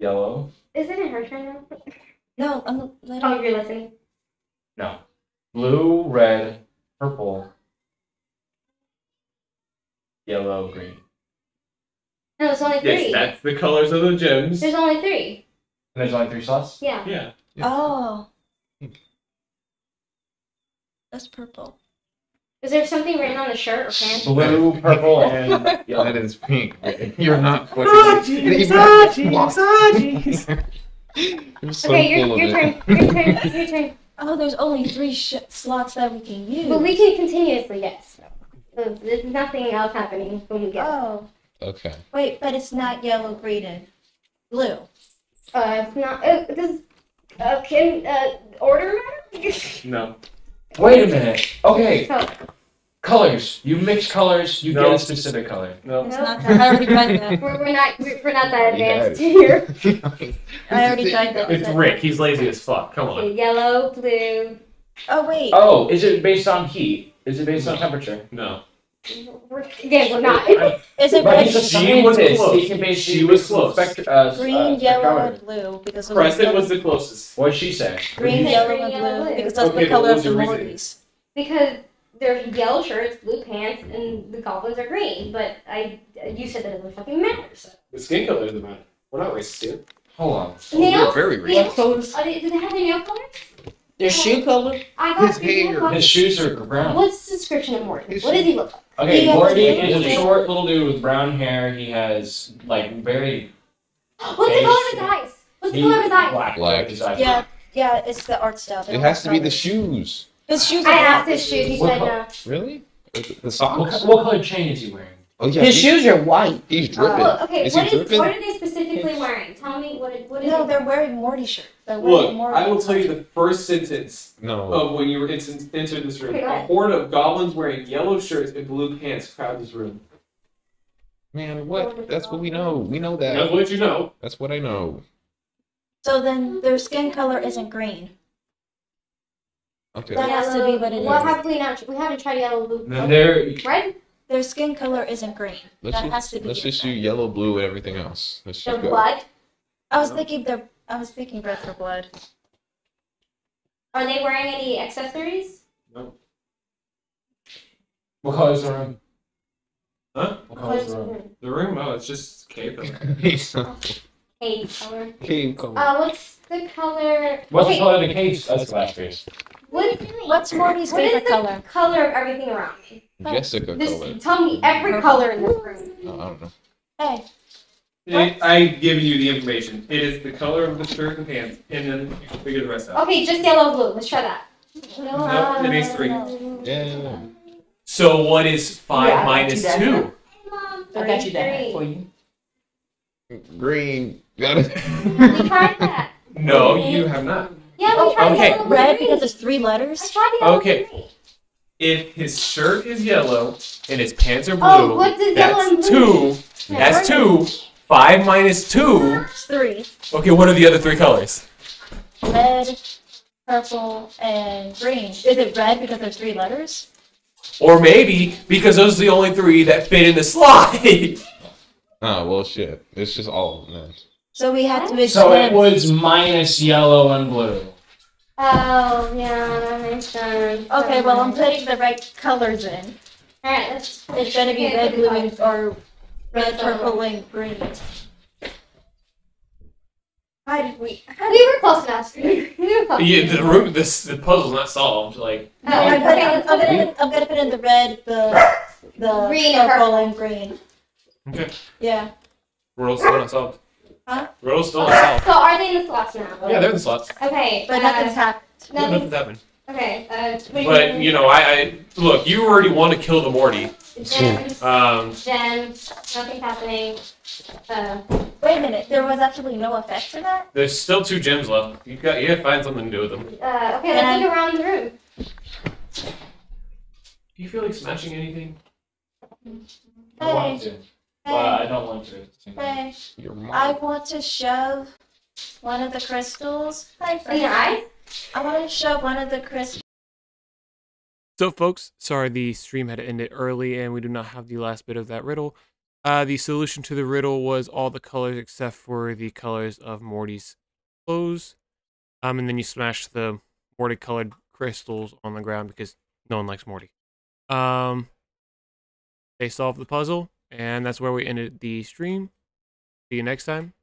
yellow. Isn't it her turn now? No, I'm letting. Oh, you're listening. No. Blue, red, purple, yellow, green. No, it's only three. Yes, that's the colors of the gems. There's only three. And there's only three slots? Yeah. Yeah. Oh. Hmm. That's purple. Is there something written on the shirt or pants? Blue, purple, and That yellow. is pink. You're not fucking. Oh, jeez, oh, jeez, oh, jeez. You're so Okay, full your, of your turn. Your turn. Your turn. Oh, there's only three sh- slots that we can use. But we can continuously guess. There's there's nothing else happening when we guess. Oh, Okay. wait, but it's not yellow, green, and blue. Uh, it's not. Uh, does uh, can uh, order matter? No. Wait a minute. Okay, So, colors. You mix colors, you No. get a specific color. No. It's not that. I already tried that. we're, we're not we're, we're not that Yeah. advanced here. I already tried that. It's Rick. He's lazy as fuck. Come on. Okay, yellow, blue. Oh wait. Oh, is it based on heat? Is it based on temperature? No. We're, again, we're not. Is it But red, he's a She was scientist. close. He can basically She was based on close. spect- uh, green, uh, yellow, spectrometer. and blue? Because of Crescent was the closest. What'd she say? green, Green, yellow, yellow, and blue. blue. Because that's Okay, the color what of was the your reasoning? Mortys. Because there's yellow shirts, blue pants, and the goblins are green. But I, you said that it doesn't fucking matter. So. The skin color doesn't matter. We're not racist here. Hold on. Nails? very What Nails? colors? Are they, do they have their nail colors? Their shoe color? I got His the hair. colors. His shoes are brown. What's the description of Morty? His What does he look like? Okay, Morty is a short little dude with brown hair. He has like very. What's the color of his eyes? What's the color of his eyes? Black. Black. His eyes. Yeah, yeah, it's the art style. They It has to be the colors. shoes. His shoes I are asked black. his shoes. He What uh, said col- no. Really? The, the What, socks? co- what color chain is he wearing? Oh yeah, His he- shoes are white. He's oh, dripping. Oh, okay. Is What he is dripping? what are they specifically wearing? Tell me what it, what is No, it? they're wearing Morty shirt. They're Look, Morty. I will tell you the first sentence No. of when you were in- entered this room. Okay, A horde of goblins wearing yellow shirts and blue pants crowd this room. Man, what? That's what we know. We know that. That's that. what you know. That's what I know. So then their skin color isn't green. Okay. That has to be what it What is. have we not? We haven't tried yellow, blue, Then there, red. Their skin color isn't green. Let's that has just to be let's just do different. yellow, blue, and everything else. Let's The just go. blood. I was thinking they're. I was thinking red for blood. Are they wearing any accessories? What color is the room? huh? What color is the room? The room? Oh, it's just cave. Hey, color. Cave color. Uh, what's the color? What's the okay, color of the case? That's the last face. What's, What's Morty's what is favorite the color? color of everything around me? Jessica Just color. tell me every color in this room. No, I don't know. Hey, I, I've given you the information. It is the color of the shirt and pants, and then you can figure the rest out. Okay, just yellow, blue. Let's try that. Nope, it needs three. Yeah. So what is five Yeah, minus you two? now. Mom, I got you that three. for you. Green. Got it. We tried that. No, you have not. Yeah, we tried Okay. yellow, blue, red green. because it's three I letters. tried yellow, Okay. green. If his shirt is yellow and his pants are oh, blue, Oh, what does yellow and that's blue two. That's two. Five minus two. It's three. Okay, what are the other three colors? Red, purple, and green. Is it red because there's three letters? Or maybe because those are the only three that fit in the slide. Oh well, shit. It's just all man. So we had to So it expand. was minus yellow and blue. Oh, yeah, that makes sense. Okay, well I'm putting the right colors in. Alright, let's. It's gonna be Okay, red, blue, and, or red, purple, and green. How did we? How We were close enough. We were close. yeah, the room, this the puzzle's not solved. Like Oh, I'm, okay, gonna, I'm, put gonna, I'm gonna put in the red, the the Green and purple, purple. and green. okay, Yeah. riddle's still not solved. Huh? Riddle's still not. So are they in the slots now? Yeah, they're in the slots. Okay. But uh, nothing's happened. nothing- Nothing's happened. Okay. Uh, But you know, I, I look. You already want to kill the Morty. Gems. Um, Gems. Nothing's happening. Uh, Wait a minute. There was actually no effect to that. there's still two gems left. You got you gotta find something to do with them. uh, okay, let's look around the room. Do you feel like smashing anything? I want to. But I don't want to. hey. Your I want to shove one of the crystals. In your eyes? I want to shove one of the crystals. So, folks, sorry the stream had ended early and we do not have the last bit of that riddle. Uh, the solution to the riddle was all the colors except for the colors of Morty's clothes. Um, and then you smash the Morty colored crystals on the ground because no one likes Morty. Um, they solved the puzzle, and that's where we ended the stream. See you next time.